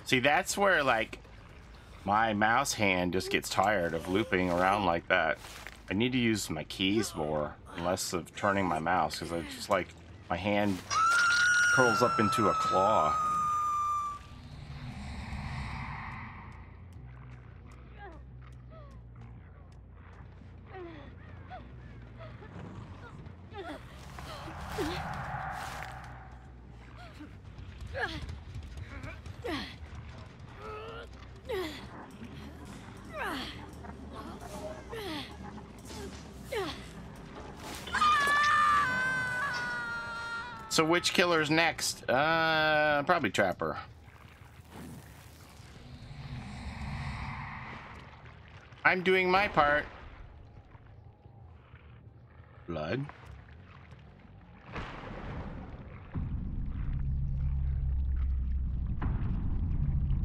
See, that's where like my mouse hand just gets tired of looping around like that. I need to use my keys more, less of turning my mouse, because I just like my hand curls up into a claw. So which killer's next? Uh, probably Trapper. I'm doing my part. Blood.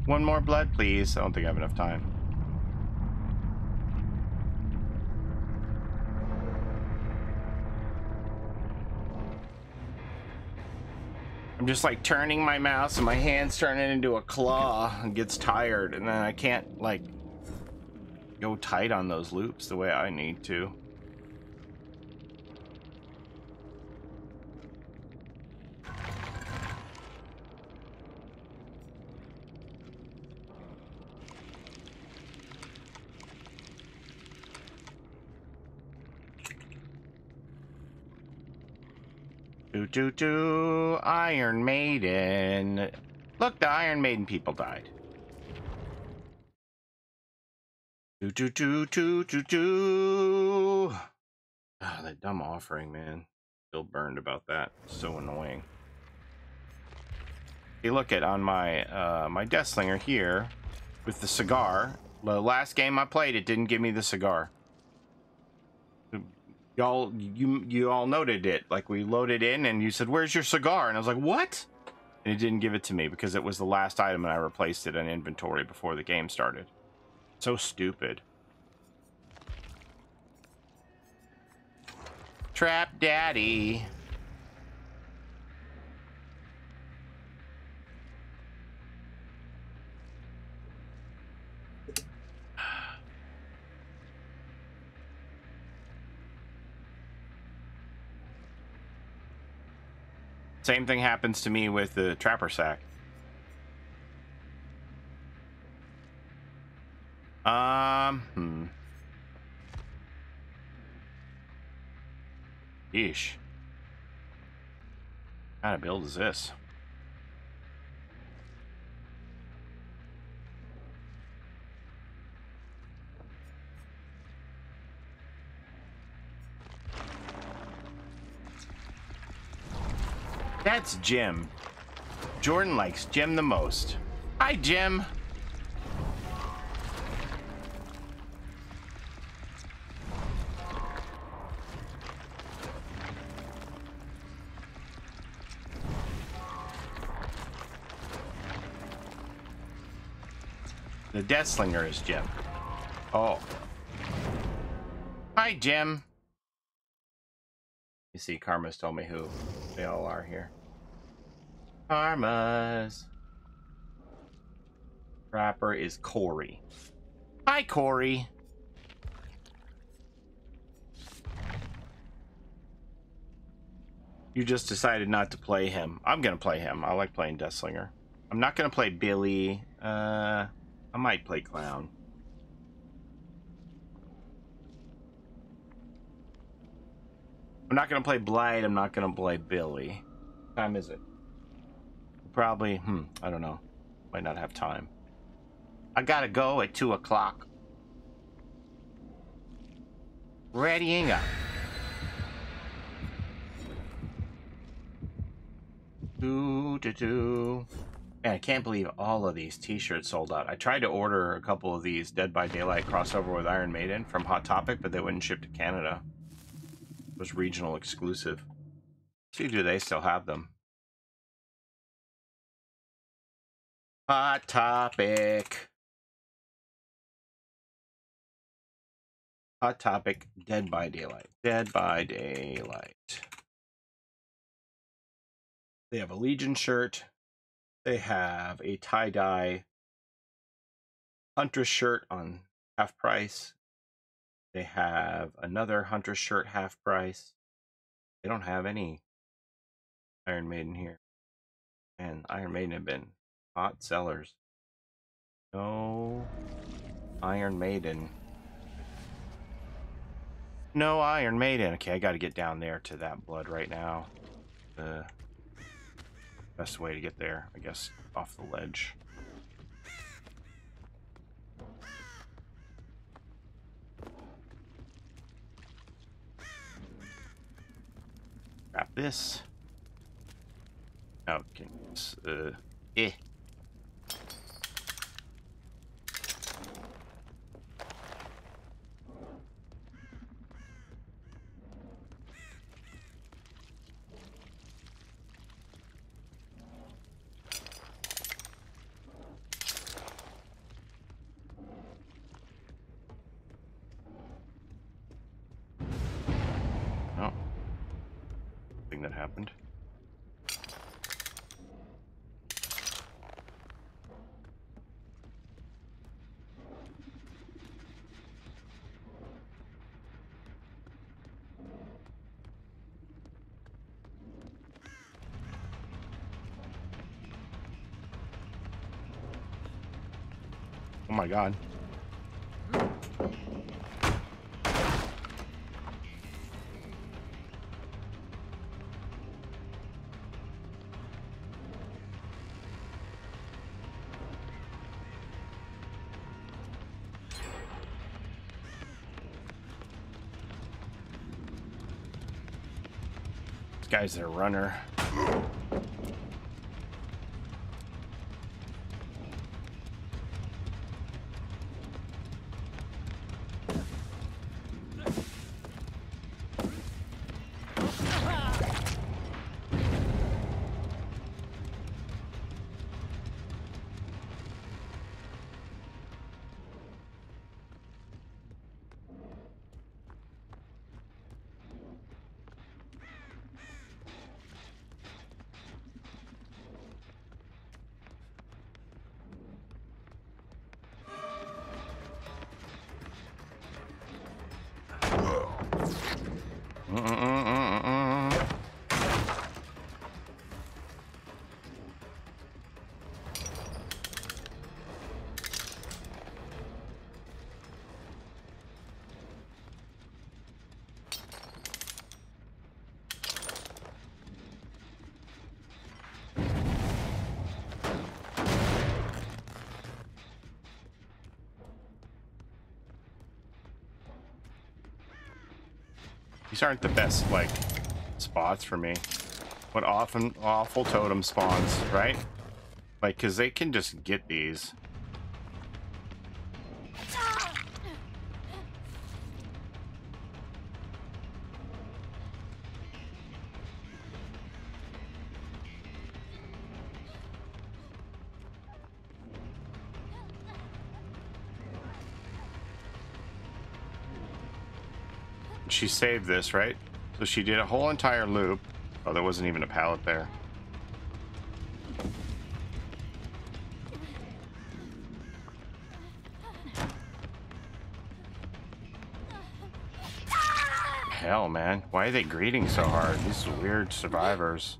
One more blood, please. I don't think I have enough time. I'm just like turning my mouse and my hands turning into a claw and gets tired and then I can't like go tight on those loops the way I need to. Do do do Iron Maiden. Look, the Iron Maiden people died. Do do do do do do. Ah, that dumb offering, man. Still burned about that. So annoying. Hey, look at on my uh, my Deathslinger here with the cigar. The last game I played, it didn't give me the cigar. Y'all, you you all noted it. Like we loaded in, and you said, "Where's your cigar?" And I was like, "What?" And it didn't give it to me because it was the last item, and I replaced it in inventory before the game started. So stupid. Trap Daddy. Same thing happens to me with the trapper sack. Um, hmm. Yeesh. What kind of build is this? That's Jim. Jordan likes Jim the most. Hi, Jim. The Deathslinger is Jim. Oh. Hi, Jim. You see, Karma's told me who they all are here. Karma's. Trapper is Corey. Hi, Corey. You just decided not to play him. I'm gonna play him. I like playing Deathslinger. I'm not gonna play Billy. Uh, I might play Clown. I'm not gonna play Blight. I'm not gonna play Billy. What time is it? Probably. Hmm. I don't know. Might not have time. I gotta go at two o'clock. Readying up. Do do do. Man, I can't believe all of these T-shirts sold out. I tried to order a couple of these Dead by Daylight crossover with Iron Maiden from Hot Topic, but they wouldn't ship to Canada. Was regional exclusive. See, do they still have them? Hot Topic. Hot Topic, Dead by Daylight. Dead by Daylight. They have a Legion shirt. They have a tie dye Huntress shirt on half price. They have another Huntress shirt half price. They don't have any Iron Maiden here. And Iron Maiden have been hot sellers. No Iron Maiden. No Iron Maiden. Okay, I got to get down there to that blood right now. The best way to get there, I guess, off the ledge. Grab this. Okay, uh, eh. my god. This guy's a runner. These aren't the best, like, spots for me. What often awful totem spawns, right? Like, because they can just get these. She saved this, right? So she did a whole entire loop. Oh, there wasn't even a pallet there. Hell, man. Why are they greeding so hard? These weird survivors.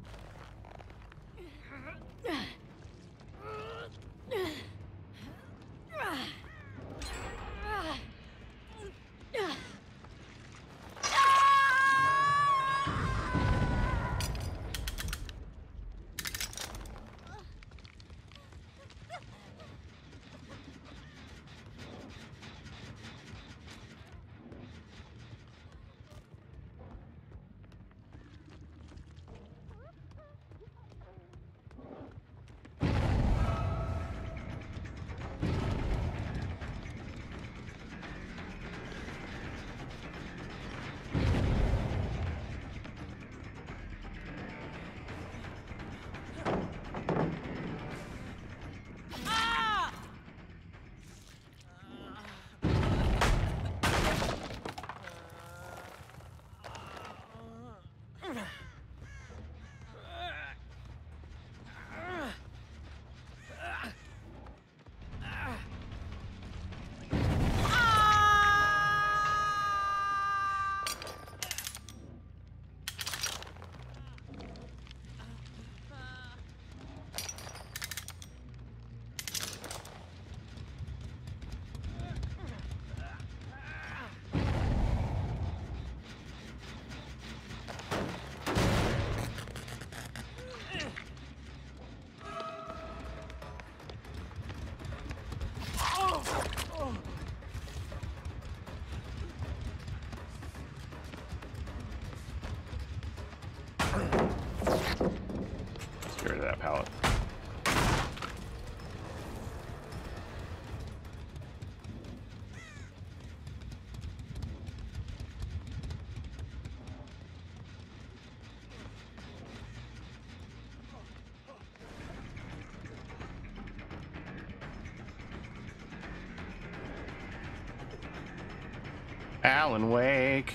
Alan Wake.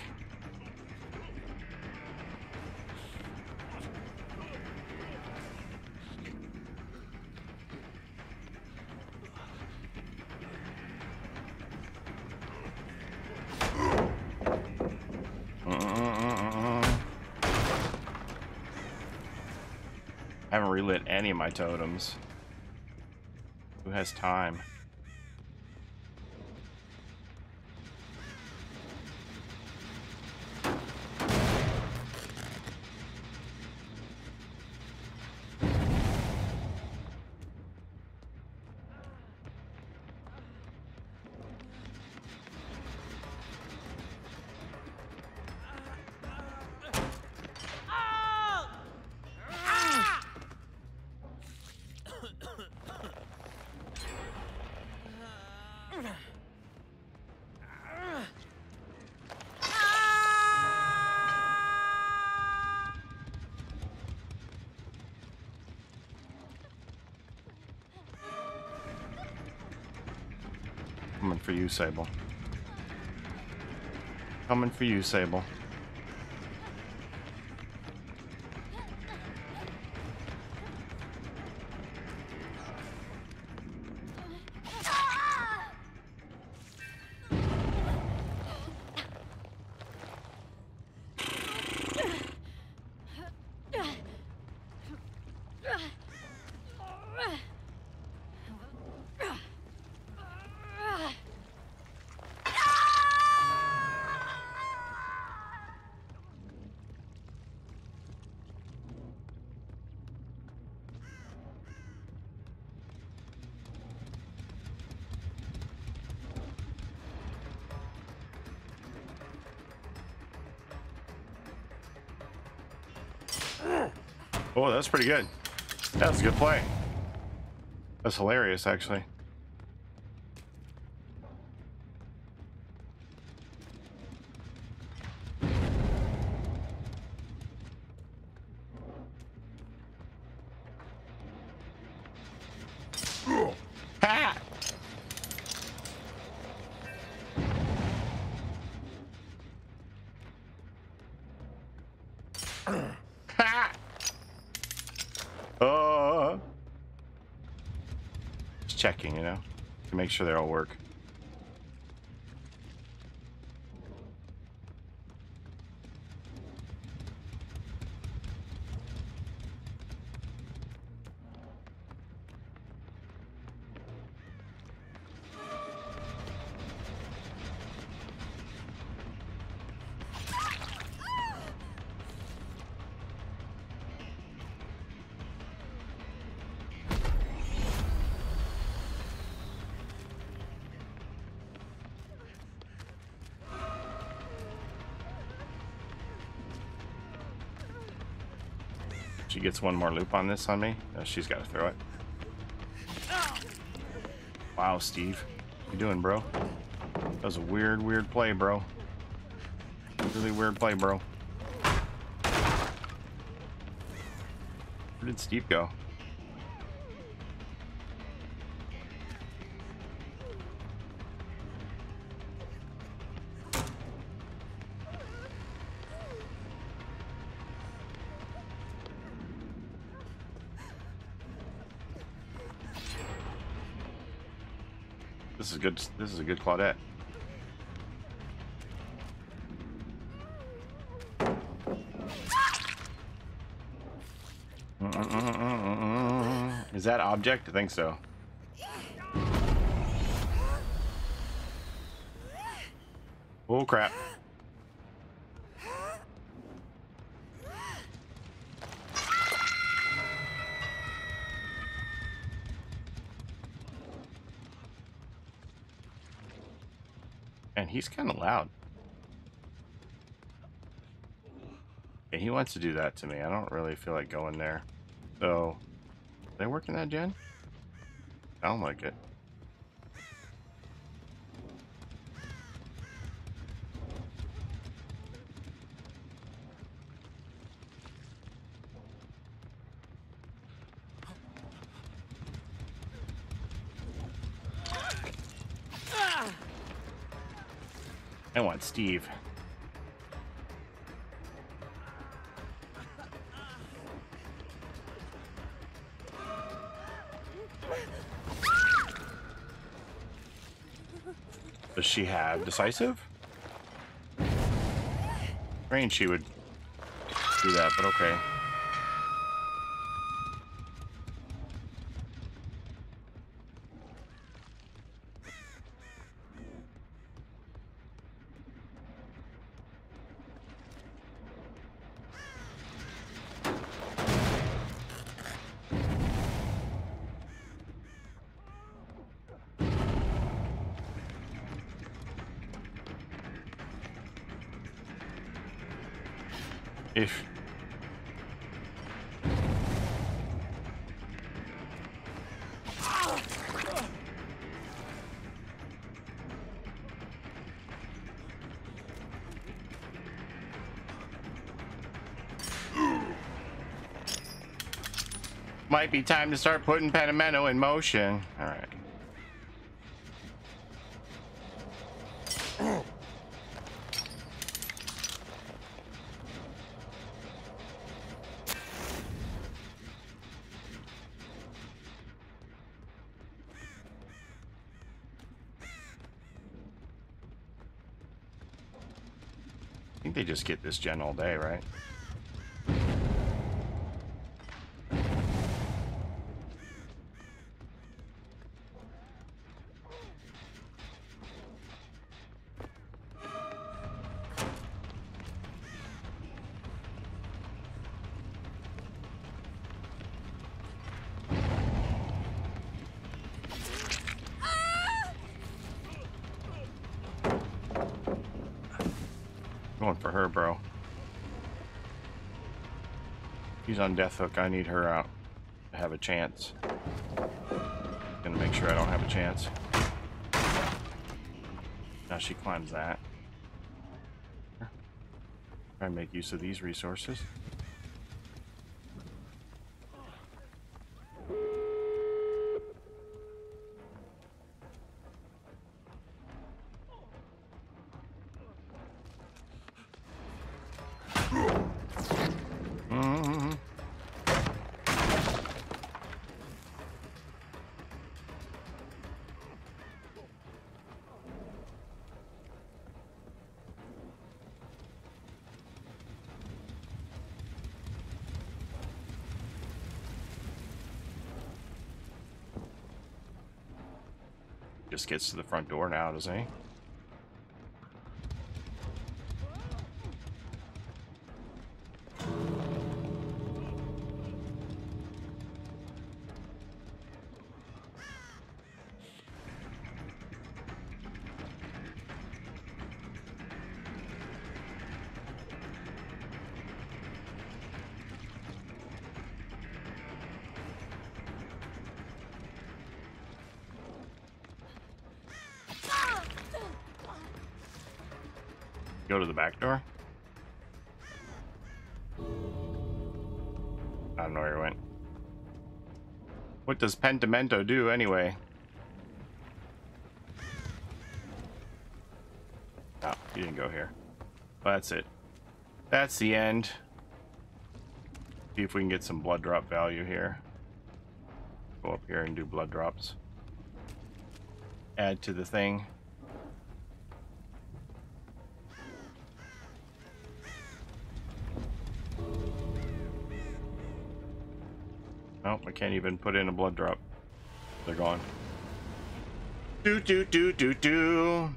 I haven't relit any of my totems. Who has time? Sable. Coming for you, Sable. Oh, that's pretty good. That's a good play. That's hilarious, actually. Make sure they all work. Gets one more loop on this on me. No, she's got to throw it. Wow, Steve. What you doing, bro? That was a weird, weird play, bro. Really weird play, bro. Where did Steve go? Good. This is a good Claudette. Is that object? I think so. Oh crap. He's kind of loud. And he wants to do that to me. I don't really feel like going there. So, they working that gen? Sound like it. Want Steve. Does she have decisive? Range she would do that, but okay. Might be time to start putting Pentimento in motion. All right. I think they just get this gen all day, right? On death hook. I need her out to have a chance. Gonna make sure I don't have a chance. Now she climbs that. Try and make use of these resources. Just gets to the front door now, doesn't he? Back door. I don't know where he went. What does Pentimento do anyway? Oh, he didn't go here. Well, that's it. That's the end. See if we can get some blood drop value here. Go up here and do blood drops. Add to the thing. Can't even put in a blood drop. They're gone. Do do do do do.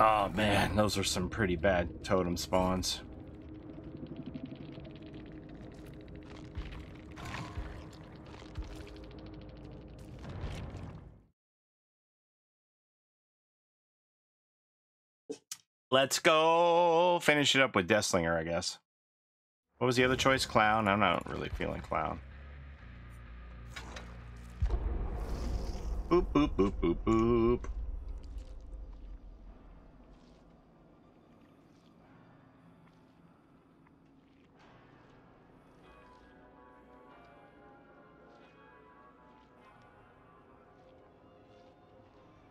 Oh man, those are some pretty bad totem spawns. Let's go finish it up with Deathslinger, I guess. What was the other choice? Clown? I'm not really feeling clown. Boop, boop, boop, boop, boop.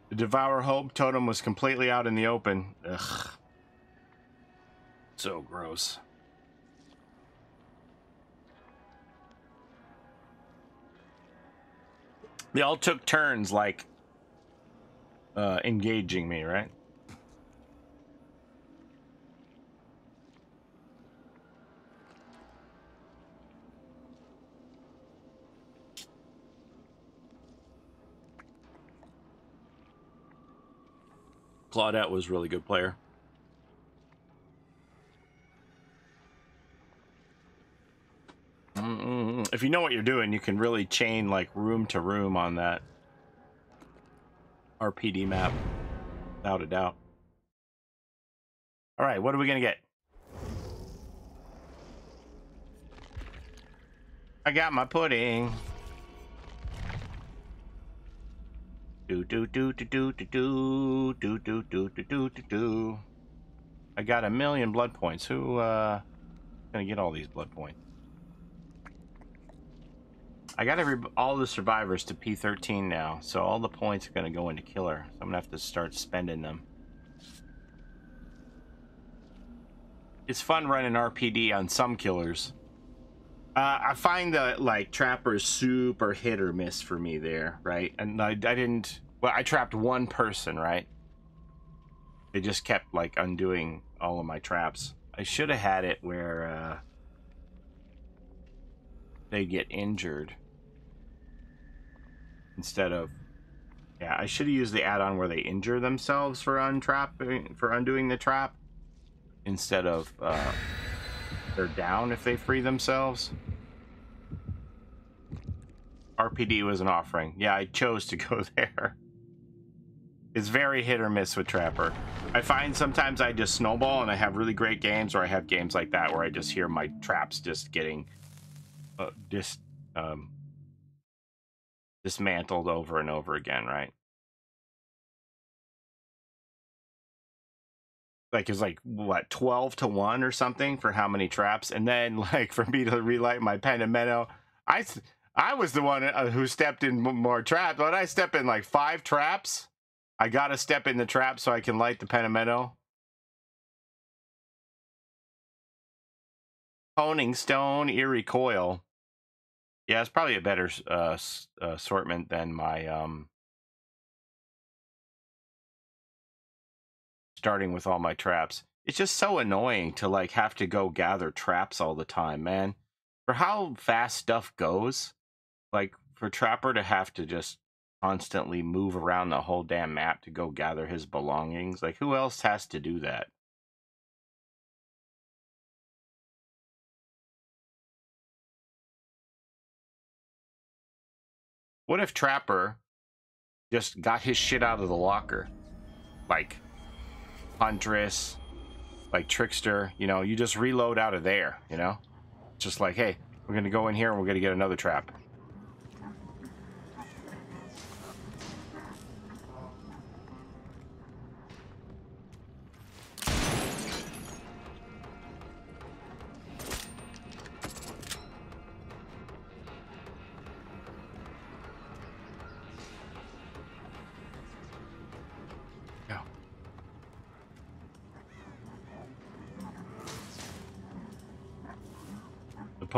The Devour Hope totem was completely out in the open. Ugh. So gross. They all took turns, like, uh, engaging me, right? Claudette was a really good player. Mm-mm-mm. If you know what you're doing, you can really chain like room to room on that RPD map, without a doubt. All right, what are we gonna get? I got my pudding. Do do do do do do do do do do do do do do. I got a million blood points. Who uh gonna get all these blood points? I got every all the survivors to P13 now, so all the points are gonna go into killer. So I'm gonna have to start spending them. It's fun running RPD on some killers. Uh, I find that like trappers super hit or miss for me there, right? And I, I didn't. Well, I trapped one person, right? They just kept like undoing all of my traps. I should have had it where uh, they get injured instead of. Yeah, I should have used the add-on where they injure themselves for untrapping for undoing the trap instead of uh, they're down if they free themselves. RPD was an offering. Yeah, I chose to go there. It's very hit or miss with Trapper. I find sometimes I just snowball and I have really great games, or I have games like that where I just hear my traps just getting uh, just um, dismantled over and over again, right? Like it's like what twelve to one or something for how many traps, and then like for me to relight my Pentimento, I I was the one uh, who stepped in more traps. But I step in like five traps. I gotta step in the trap so I can light the Pentimento. Honing Stone, Eerie Coil. Yeah, it's probably a better uh, assortment than my um, starting with all my traps. It's just so annoying to like have to go gather traps all the time, man. For how fast stuff goes, like for Trapper to have to just constantly move around the whole damn map to go gather his belongings, like who else has to do that? What if Trapper just got his shit out of the locker? Like Huntress, like Trickster, you know, you just reload out of there, you know? Just like, hey, we're gonna go in here and we're gonna get another trap.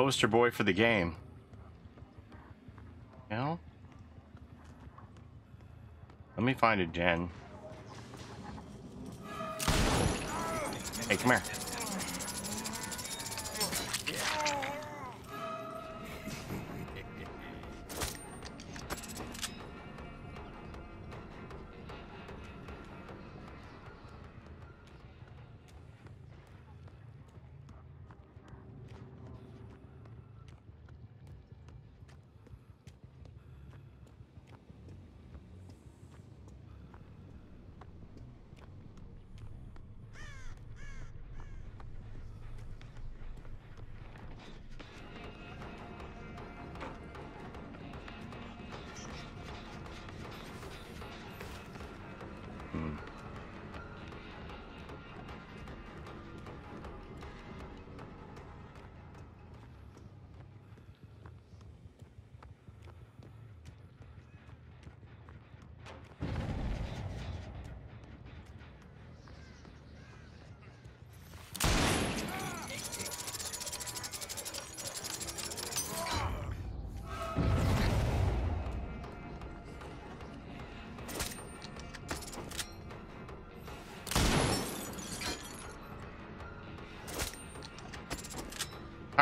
Poster boy for the game. You know? Let me find a gen. Hey, come here.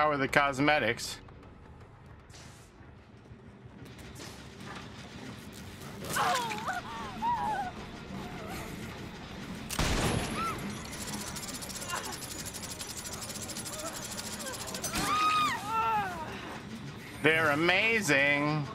How are the cosmetics? They're amazing.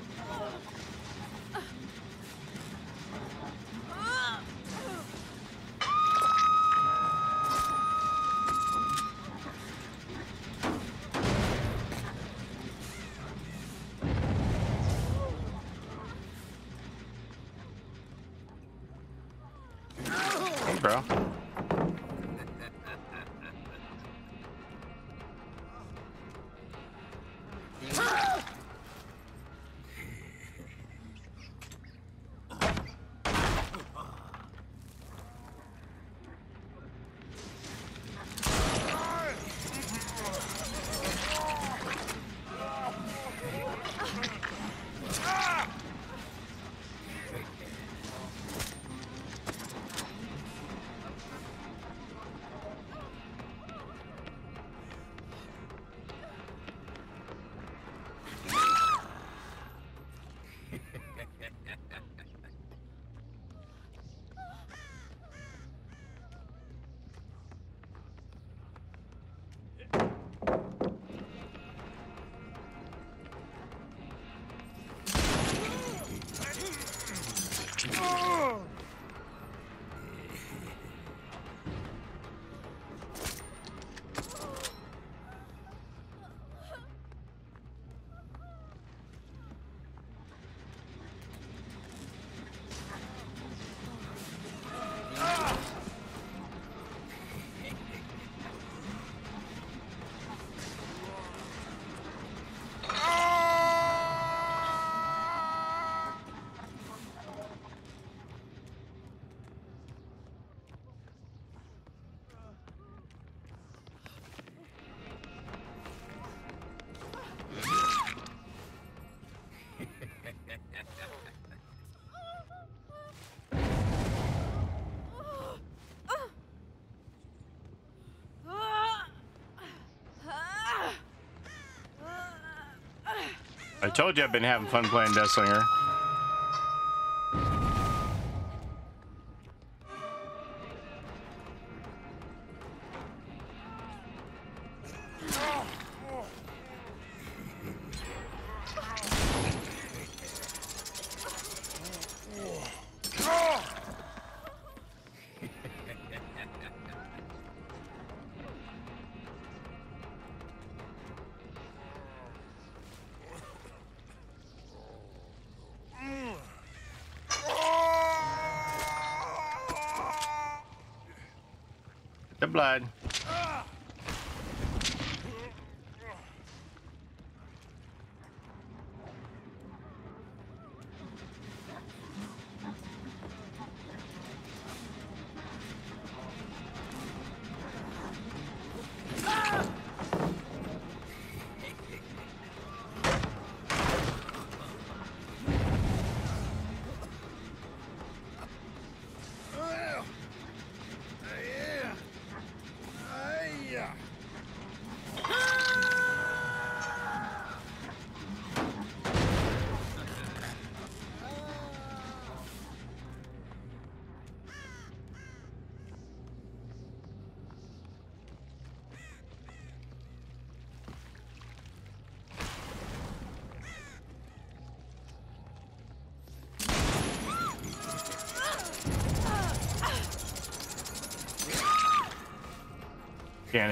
I told you I've been having fun playing Deathslinger.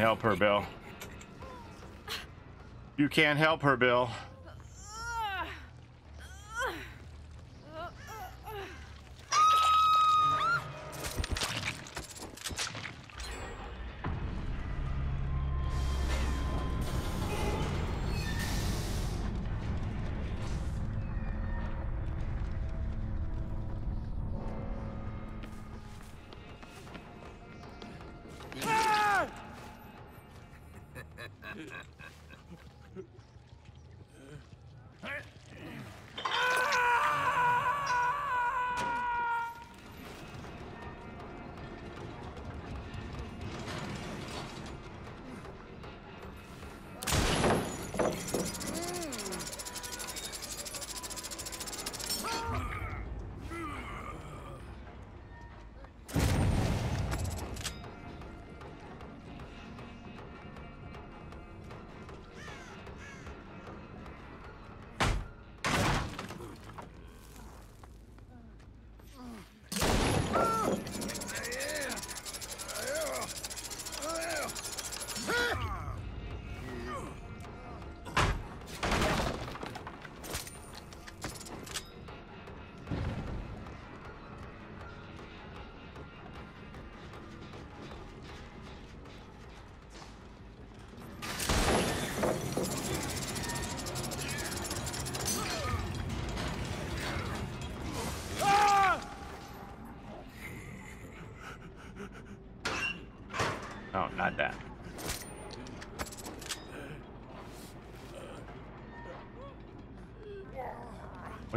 Help her, Bill. You can't help her, Bill.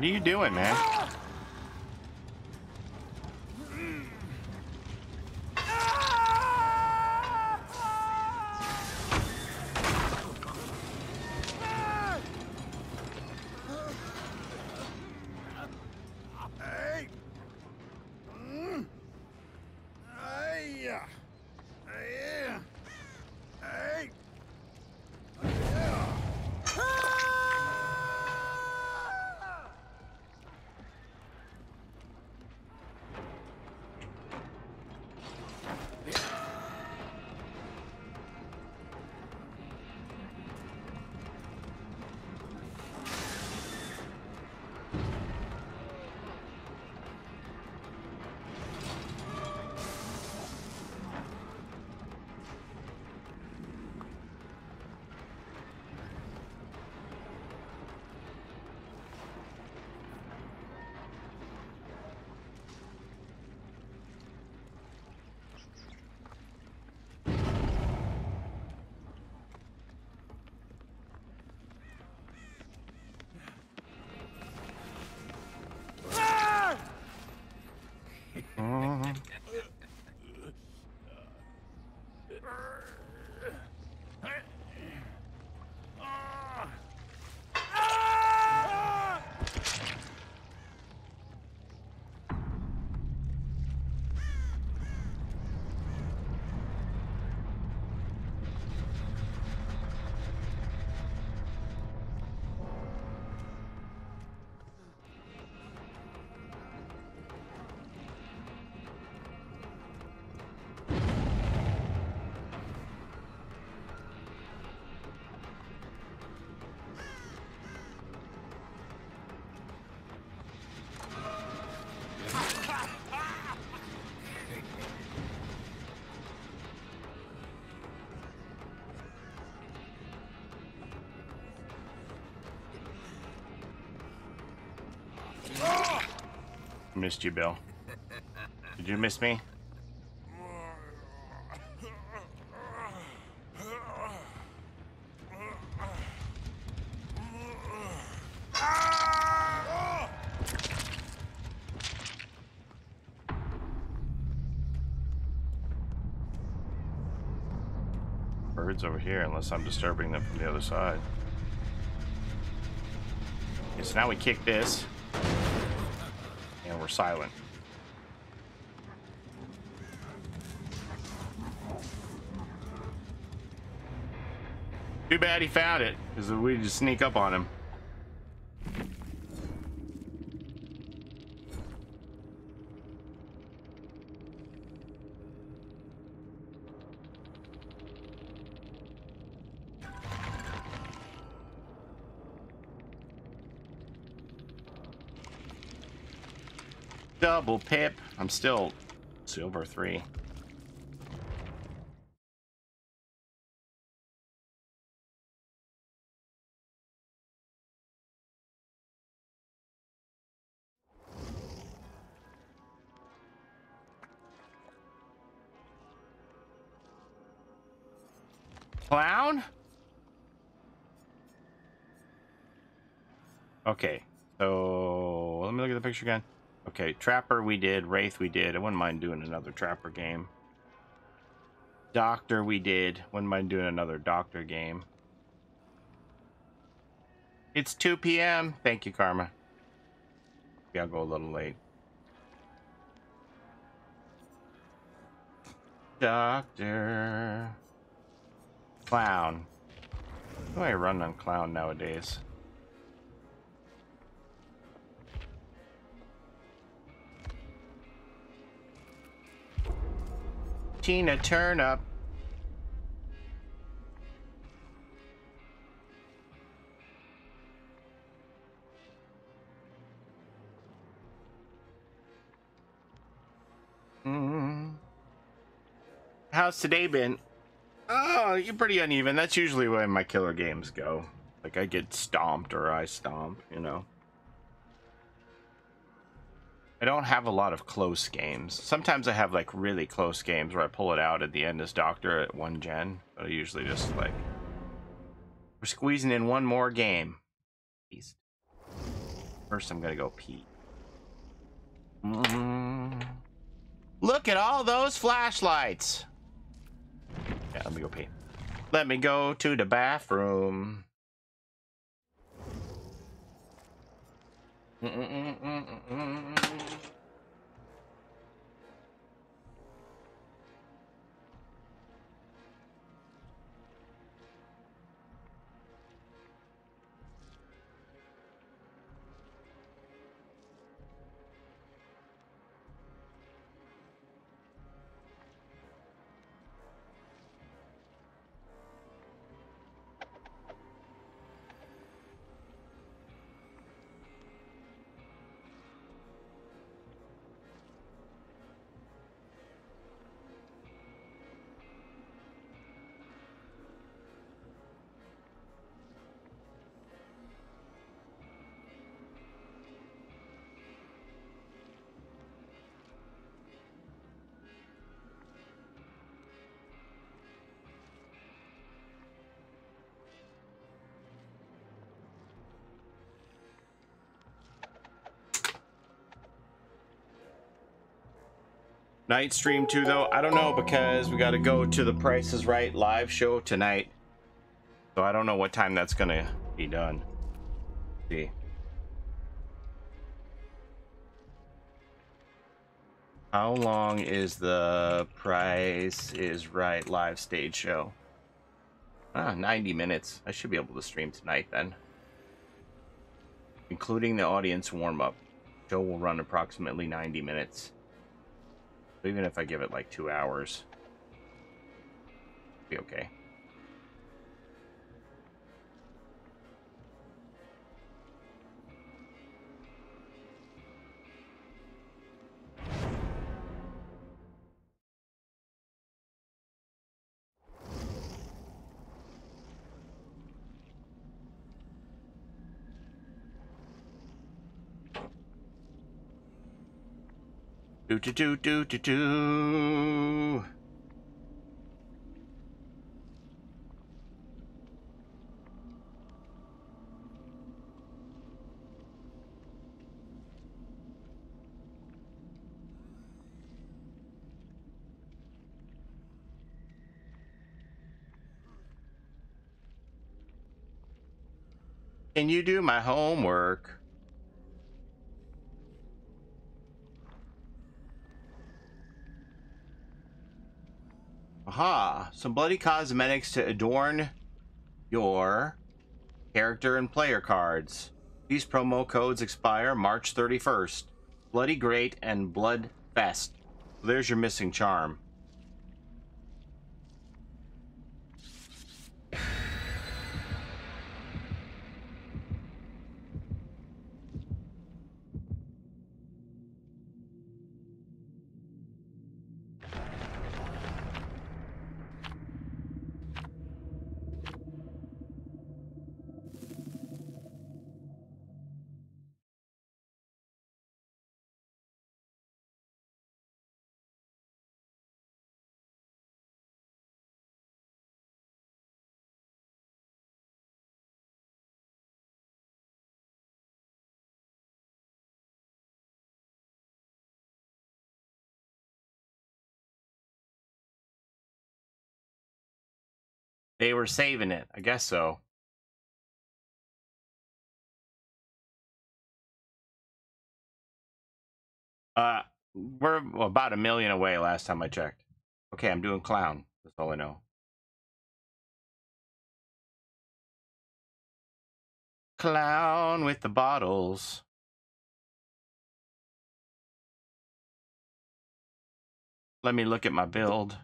What are you doing, man? Missed you, Bill. Did you miss me? Birds over here, unless I'm disturbing them from the other side. Okay, so now we kick this. We're silent. Too bad he found it, because we just sneak up on him. Double pip. I'm still silver three. Clown? Okay, so let me look at the picture again. Okay, Trapper we did, Wraith we did. I wouldn't mind doing another Trapper game. Doctor we did. Wouldn't mind doing another Doctor game. It's 2 p.m. Thank you, Karma. Yeah, I'll go a little late. Doctor. Clown. How do I run on Clown nowadays? Tina Turnup. Mm. How's today been? Oh, you're pretty uneven. That's usually when my killer games go. Like I get stomped or I stomp, you know. I don't have a lot of close games. Sometimes I have like really close games where I pull it out at the end as Doctor at one gen, but I usually just like we're squeezing in one more game. Beast. First, I'm gonna go pee. Mm. Look at all those flashlights. Yeah, let me go pee. Let me go to the bathroom. 음, 음, 음, 음, 음, 음, 음, 음. Night stream too, though. I don't know because we got to go to the Price is Right live show tonight. So I don't know what time that's gonna be done. see. How long is the Price is Right live stage show? Ah, 90 minutes. I should be able to stream tonight then. Including the audience warm up. Show will run approximately 90 minutes. So even if I give it like two hours, be okay. Do do do do do. Can you do my homework? Aha, some bloody cosmetics to adorn your character and player cards. These promo codes expire March 31st. Bloody Great and Blood Fest. There's your missing charm. They were saving it. I guess so. Uh, we're about a million away last time I checked. Okay, I'm doing clown. That's all I know. Clown with the bottles. Let me look at my build.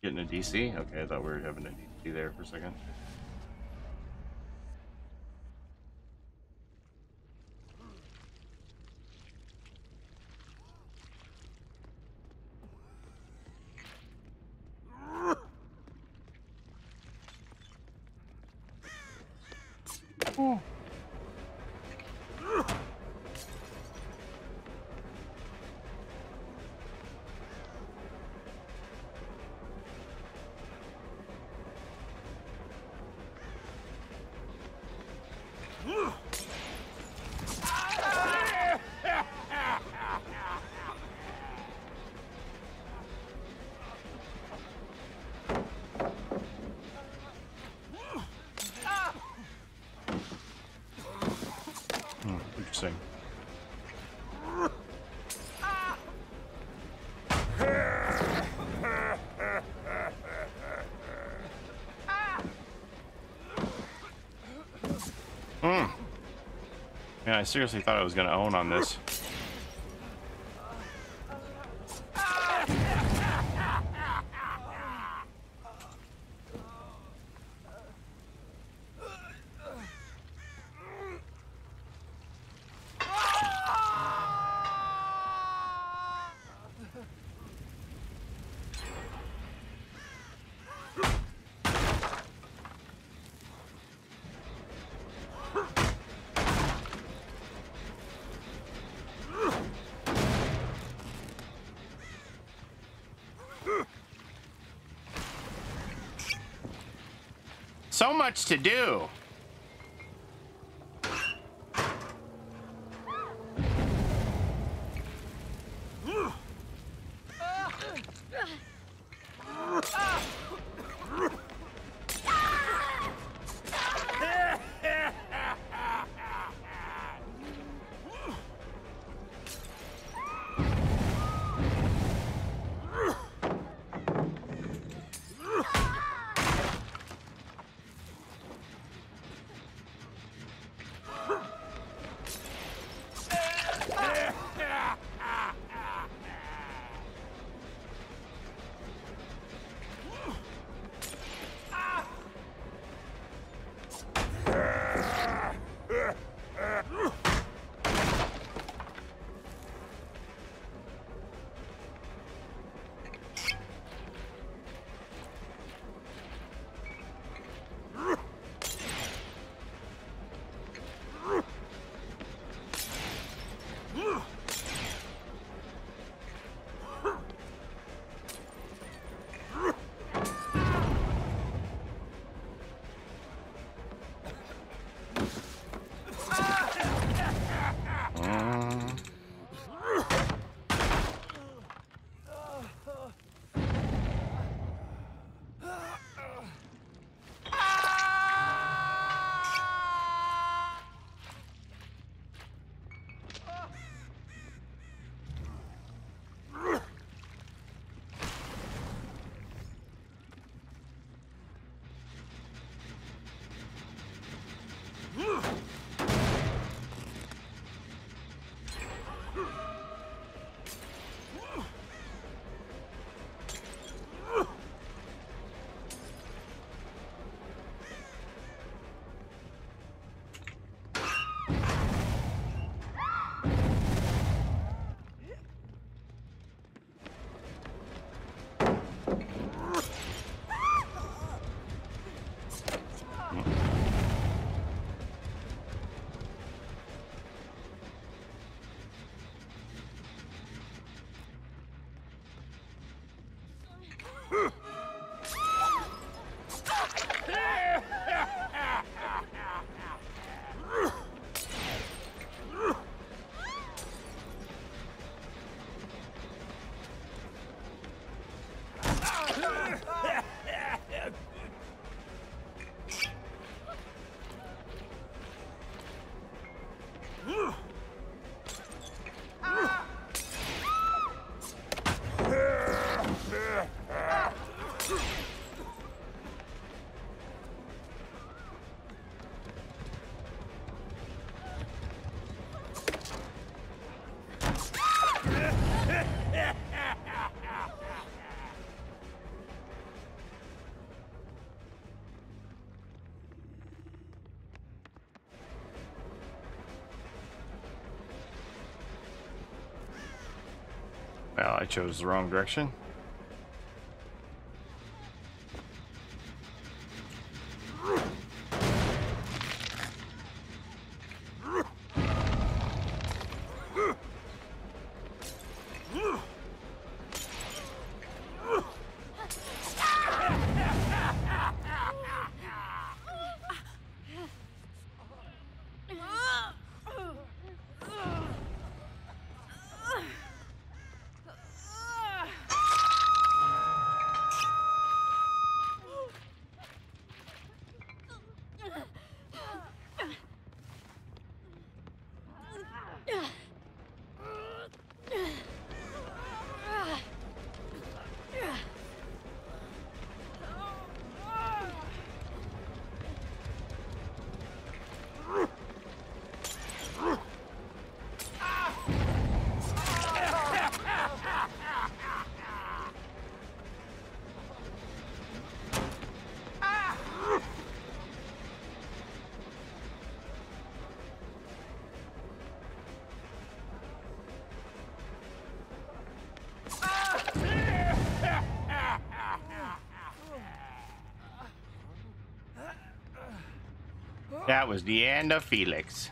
Getting a DC? Okay, I thought we were having a DC there for a second. Hmm, I seriously thought I was gonna own on this. Much to do. Well, I chose the wrong direction. That was the end of Felix.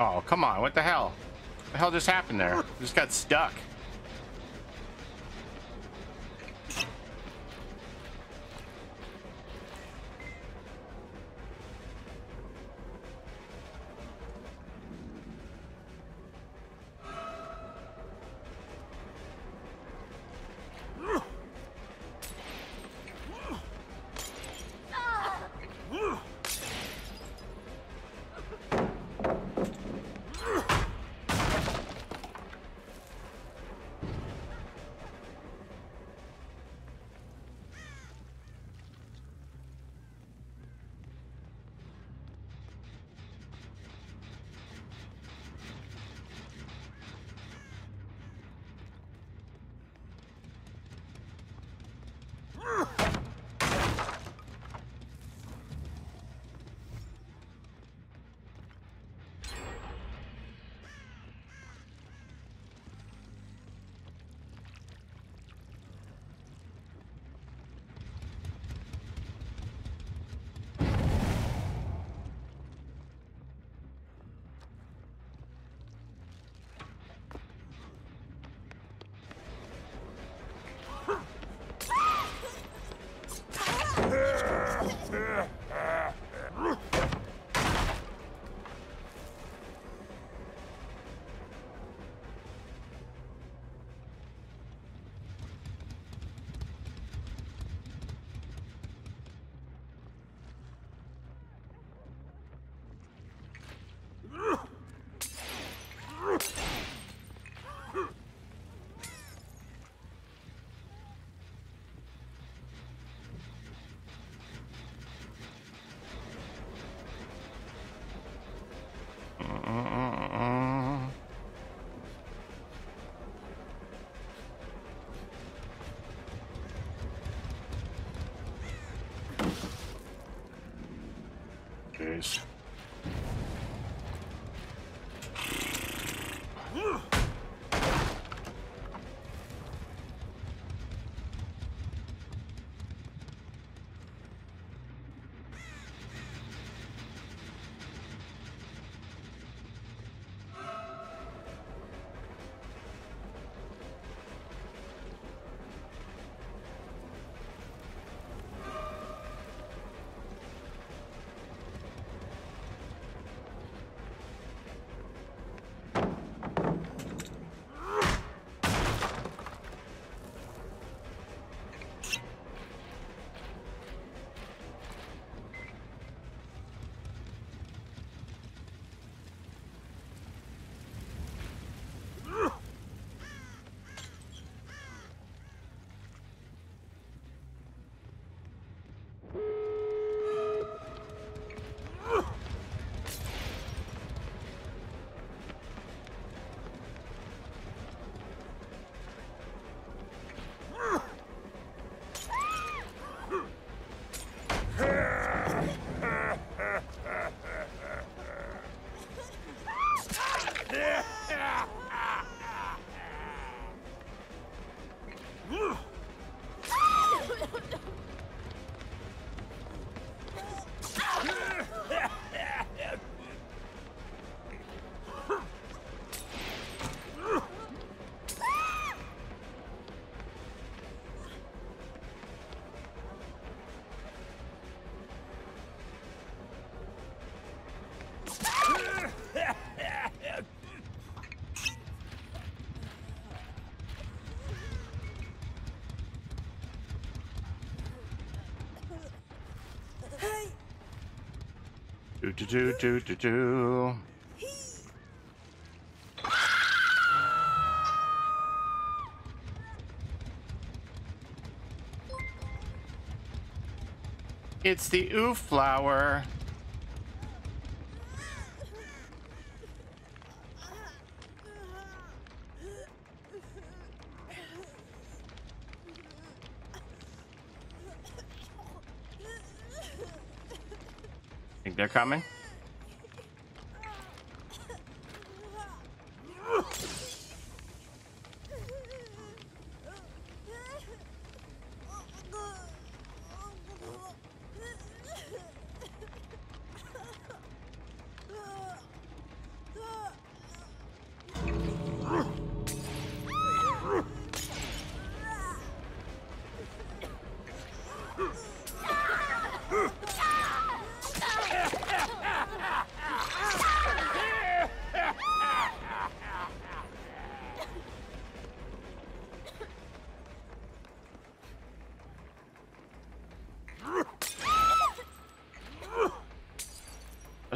Oh, come on. What the hell? What the hell just happened there? Just got stuck. Jeez. Do do do do do. It's the oof flower. Think they're coming?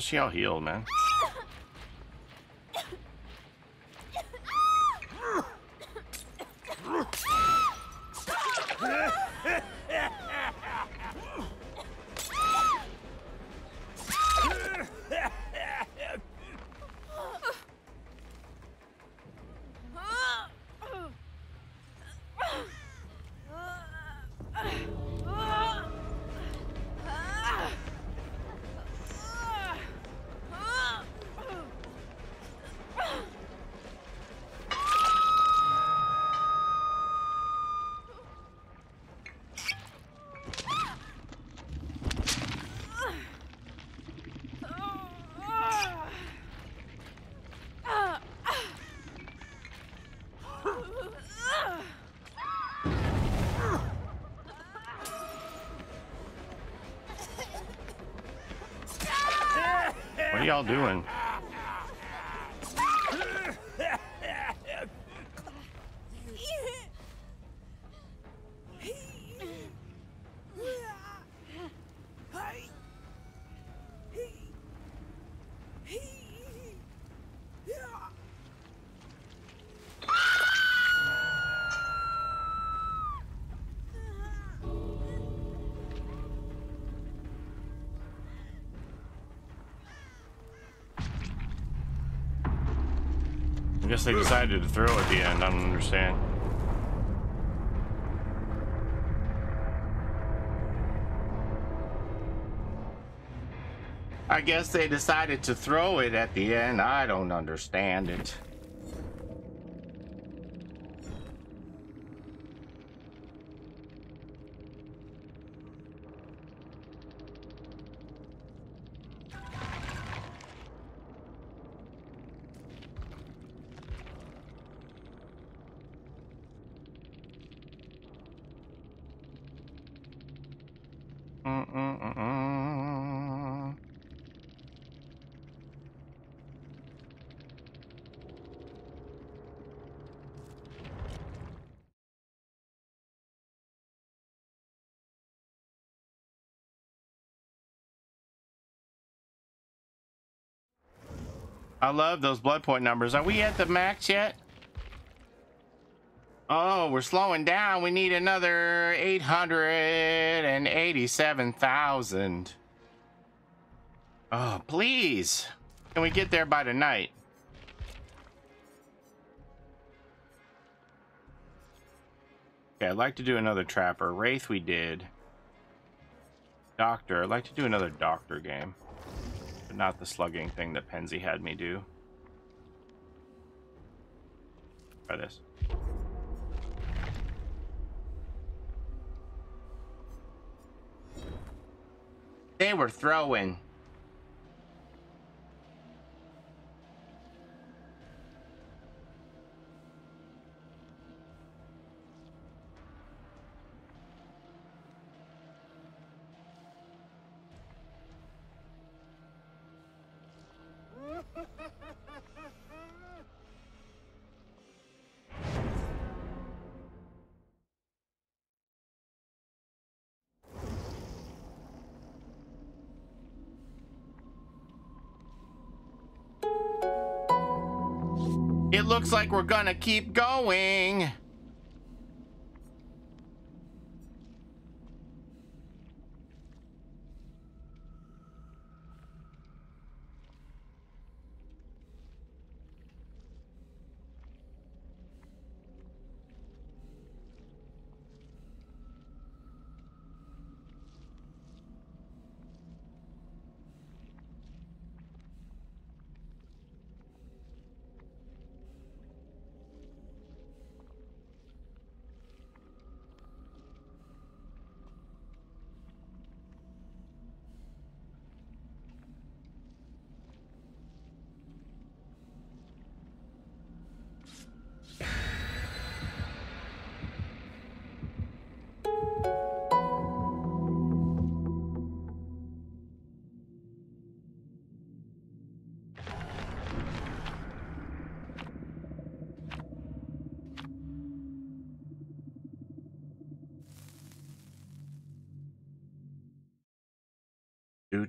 See how healed, man. Y'all doing? I guess they decided to throw at the end. I don't understand. I guess they decided to throw it at the end. I don't understand it. I love those blood point numbers. Are we at the max yet? Oh, we're slowing down. We need another 887,000. Oh, please. Can we get there by tonight? Okay, I'd like to do another Trapper. Wraith we did. Doctor. I'd like to do another Doctor game. Not the slugging thing that Penzi had me do. Try this. They were throwing. Looks like we're gonna keep going.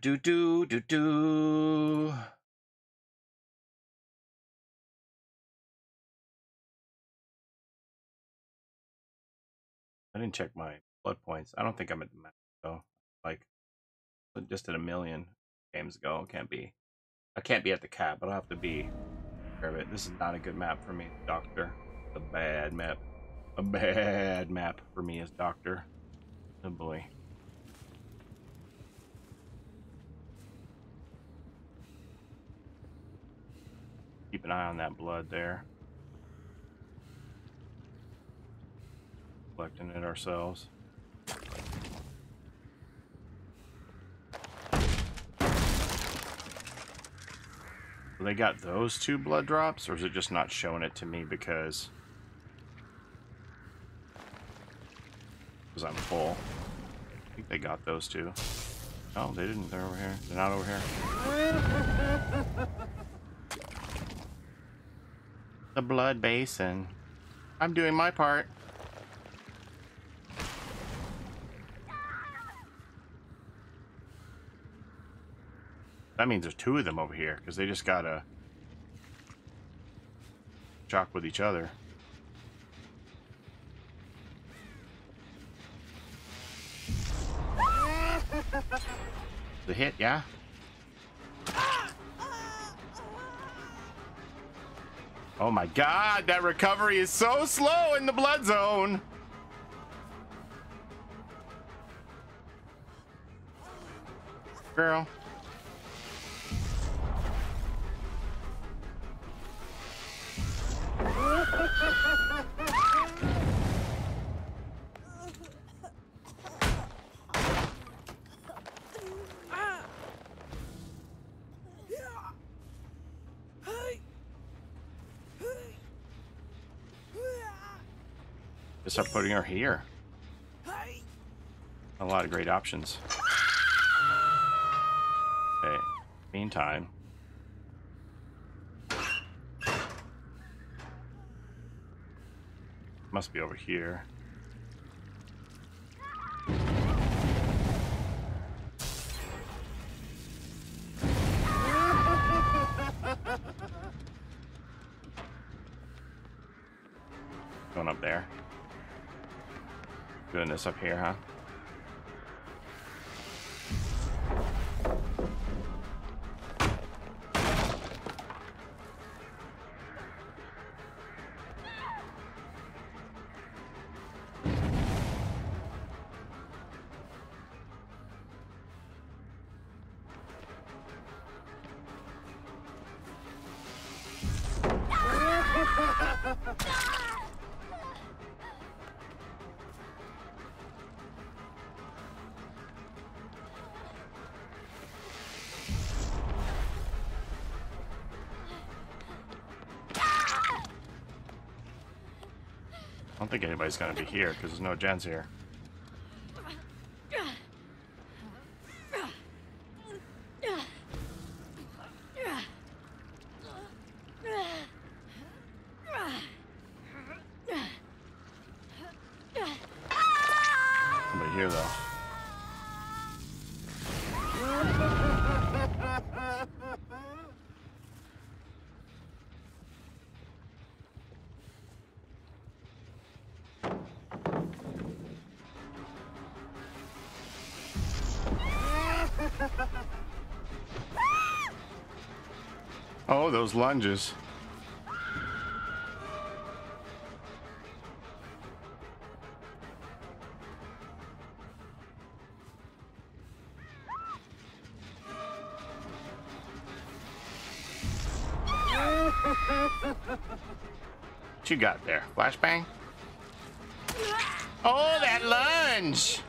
Do do do do. I didn't check my blood points. I don't think I'm at the max though. Like just at a million games ago. Can't be. I can't be at the cap, but I'll have to be of it. This is not a good map for me, Doctor. A bad map. A bad map for me as Doctor. Oh boy. Keep an eye on that blood there. Collecting it ourselves. They got those two blood drops, or is it just not showing it to me because because I'm full? I think they got those two. Oh, they didn't. They're over here. They're not over here. The blood basin. I'm doing my part. That means there's two of them over here, because they just gotta shock with each other. The hit, yeah? Oh my god, that recovery is so slow in the blood zone. Girl. Putting her here. A lot of great options. Okay. Meantime. Must be over here. This up here, huh? Think anybody's gonna be here because there's no gens here. Those lunges. What you got there? Flashbang? Oh, that lunge!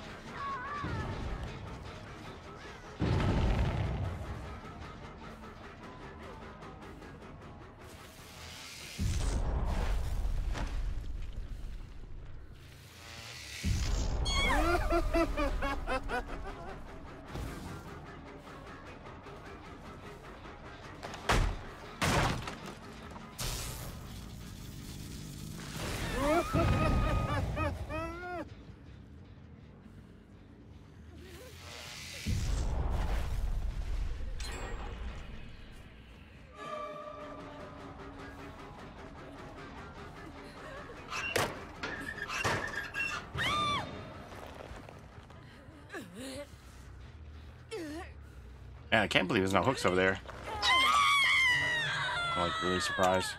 Can't believe there's no hooks over there. I'm like really surprised.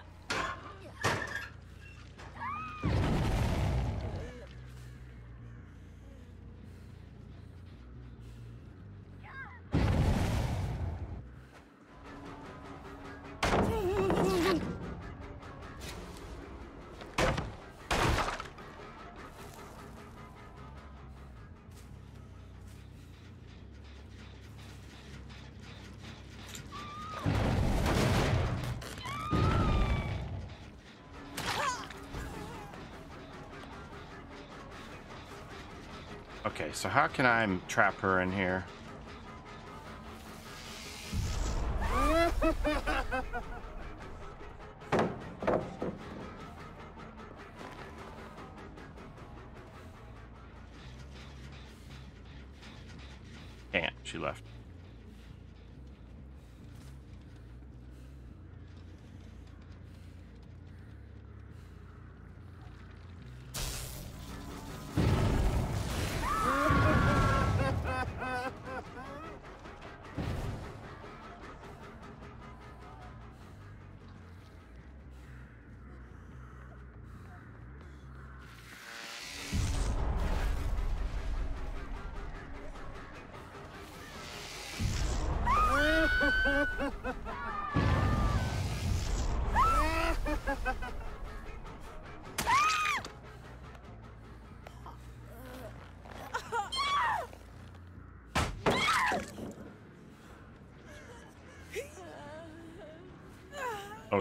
So how can I trap her in here?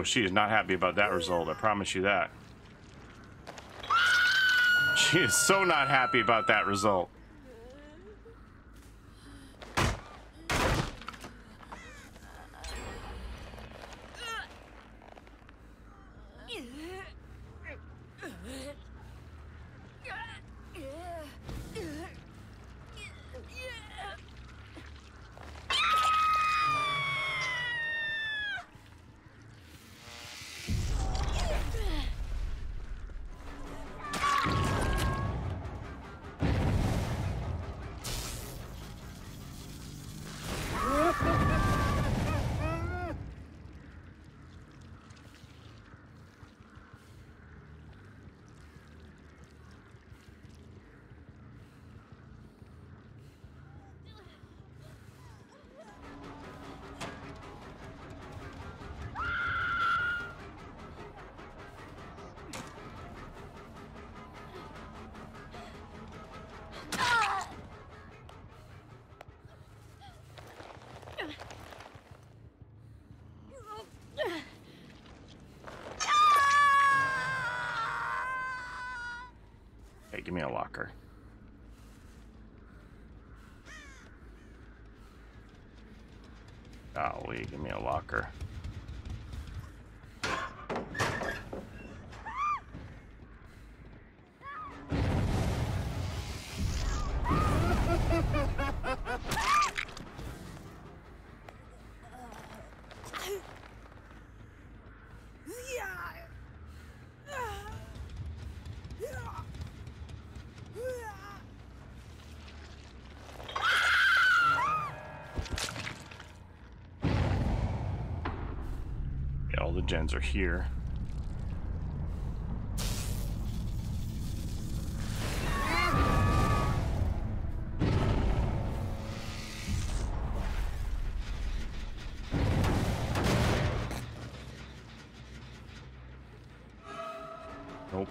She is not happy about that result. I promise you that. She is so not happy about that result. Gens are here. Nope.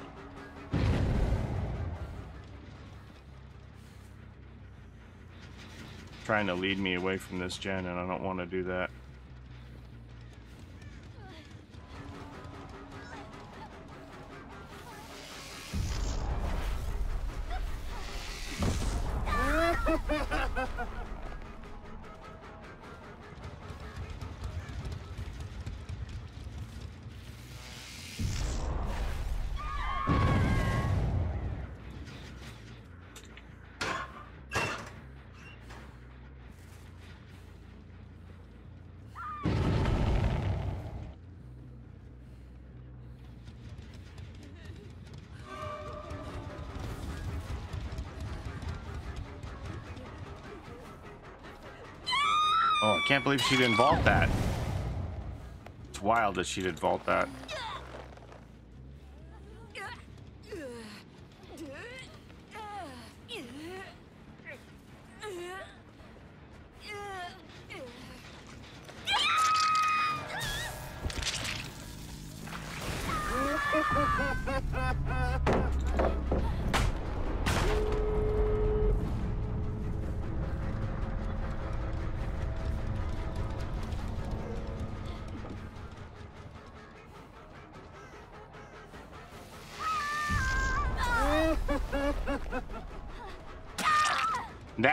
Trying to lead me away from this gen, and I don't want to do that. Can't believe she didn't vault that. It's wild that she did vault that.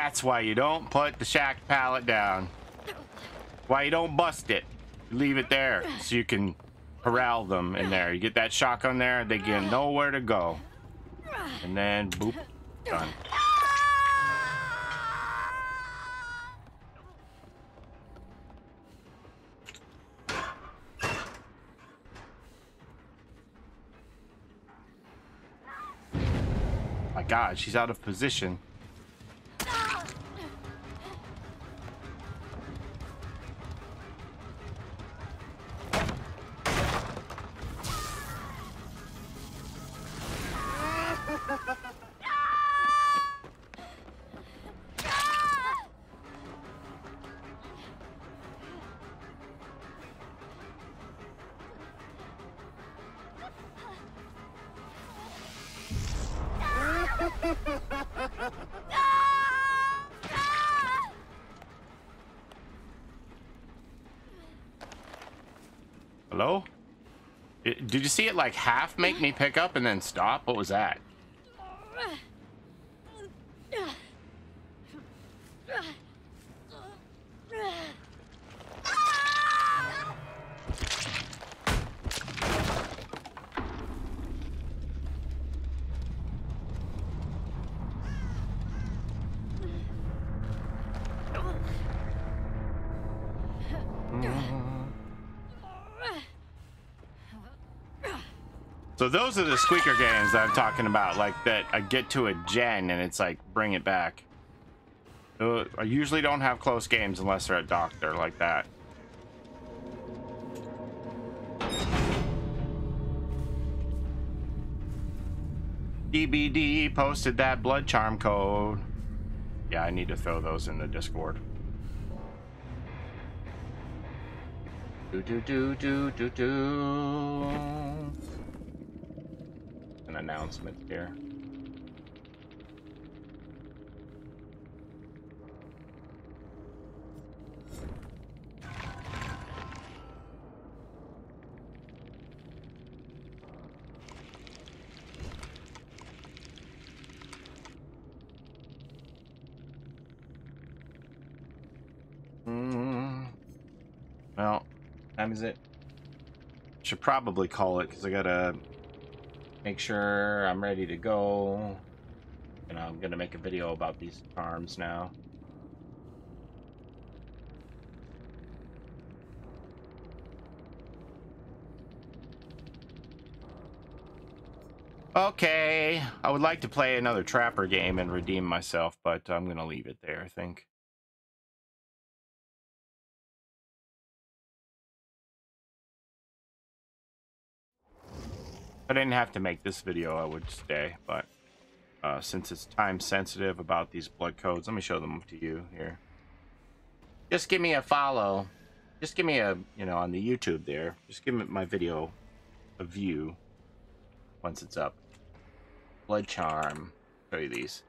That's why you don't put the shack pallet down. Why you don't bust it. Leave it there so you can corral them in there. You get that shotgun there, they get nowhere to go. And then boop, done. My god, she's out of position. Did you see it like half make me pick up and then stop? What was that? Those are the squeaker games that I'm talking about, like that I get to a gen and it's like bring it back. Uh, I usually don't have close games unless they're a doctor like that. DBD posted that blood charm code. Yeah, I need to throw those in the Discord. Do do do do do do. An announcement here. Mm. Well, time is it? Should probably call it because I gotta make sure I'm ready to go. And I'm gonna make a video about these arms now. Okay, I would like to play another Trapper game and redeem myself, but I'm gonna leave it there, I think. I didn't have to make this video, I would stay, but uh, since it's time sensitive about these blood codes, let me show them to you here. Just give me a follow. Just give me a, you know, on the YouTube there. Just give my video a view once it's up. Blood charm. Show you these.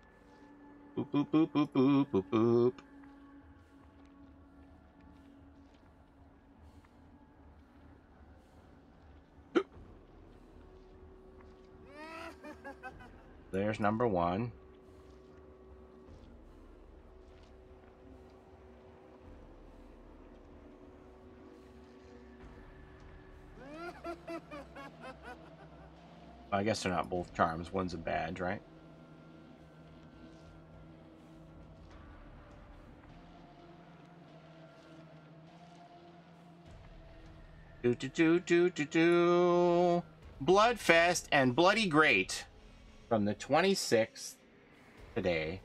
Boop boop boop boop boop boop boop. There's number one. I guess they're not both charms. One's a badge, right? Do do do do do do. Bloodfest and Bloody Great from the 26th today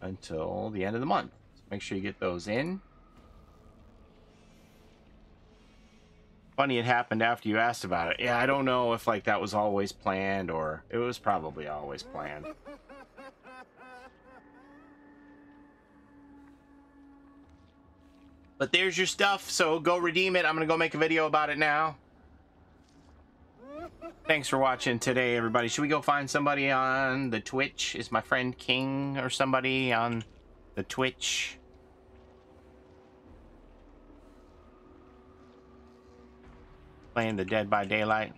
until the end of the month. So make sure you get those in. Funny it happened after you asked about it. Yeah, I don't know if like that was always planned or it was probably always planned. But there's your stuff, so go redeem it. I'm gonna go make a video about it now. Thanks for watching today, everybody. Should we go find somebody on the Twitch? Is my friend King or somebody on the Twitch? Playing the Dead by Daylight.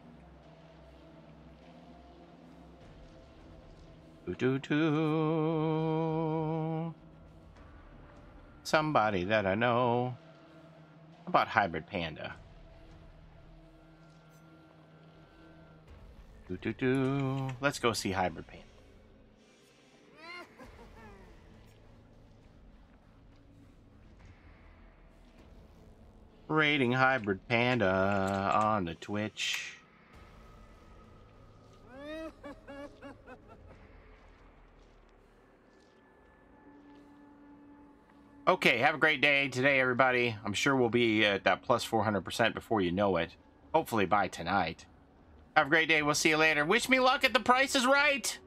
Do do do. Somebody that I know. How about Hybrid Panda? Do do do. Let's go see Hybrid Panda. Rating Hybrid Panda on the Twitch. Okay, have a great day today, everybody. I'm sure we'll be at that plus 400% before you know it. Hopefully by tonight. Have a great day. We'll see you later. Wish me luck at the price is right.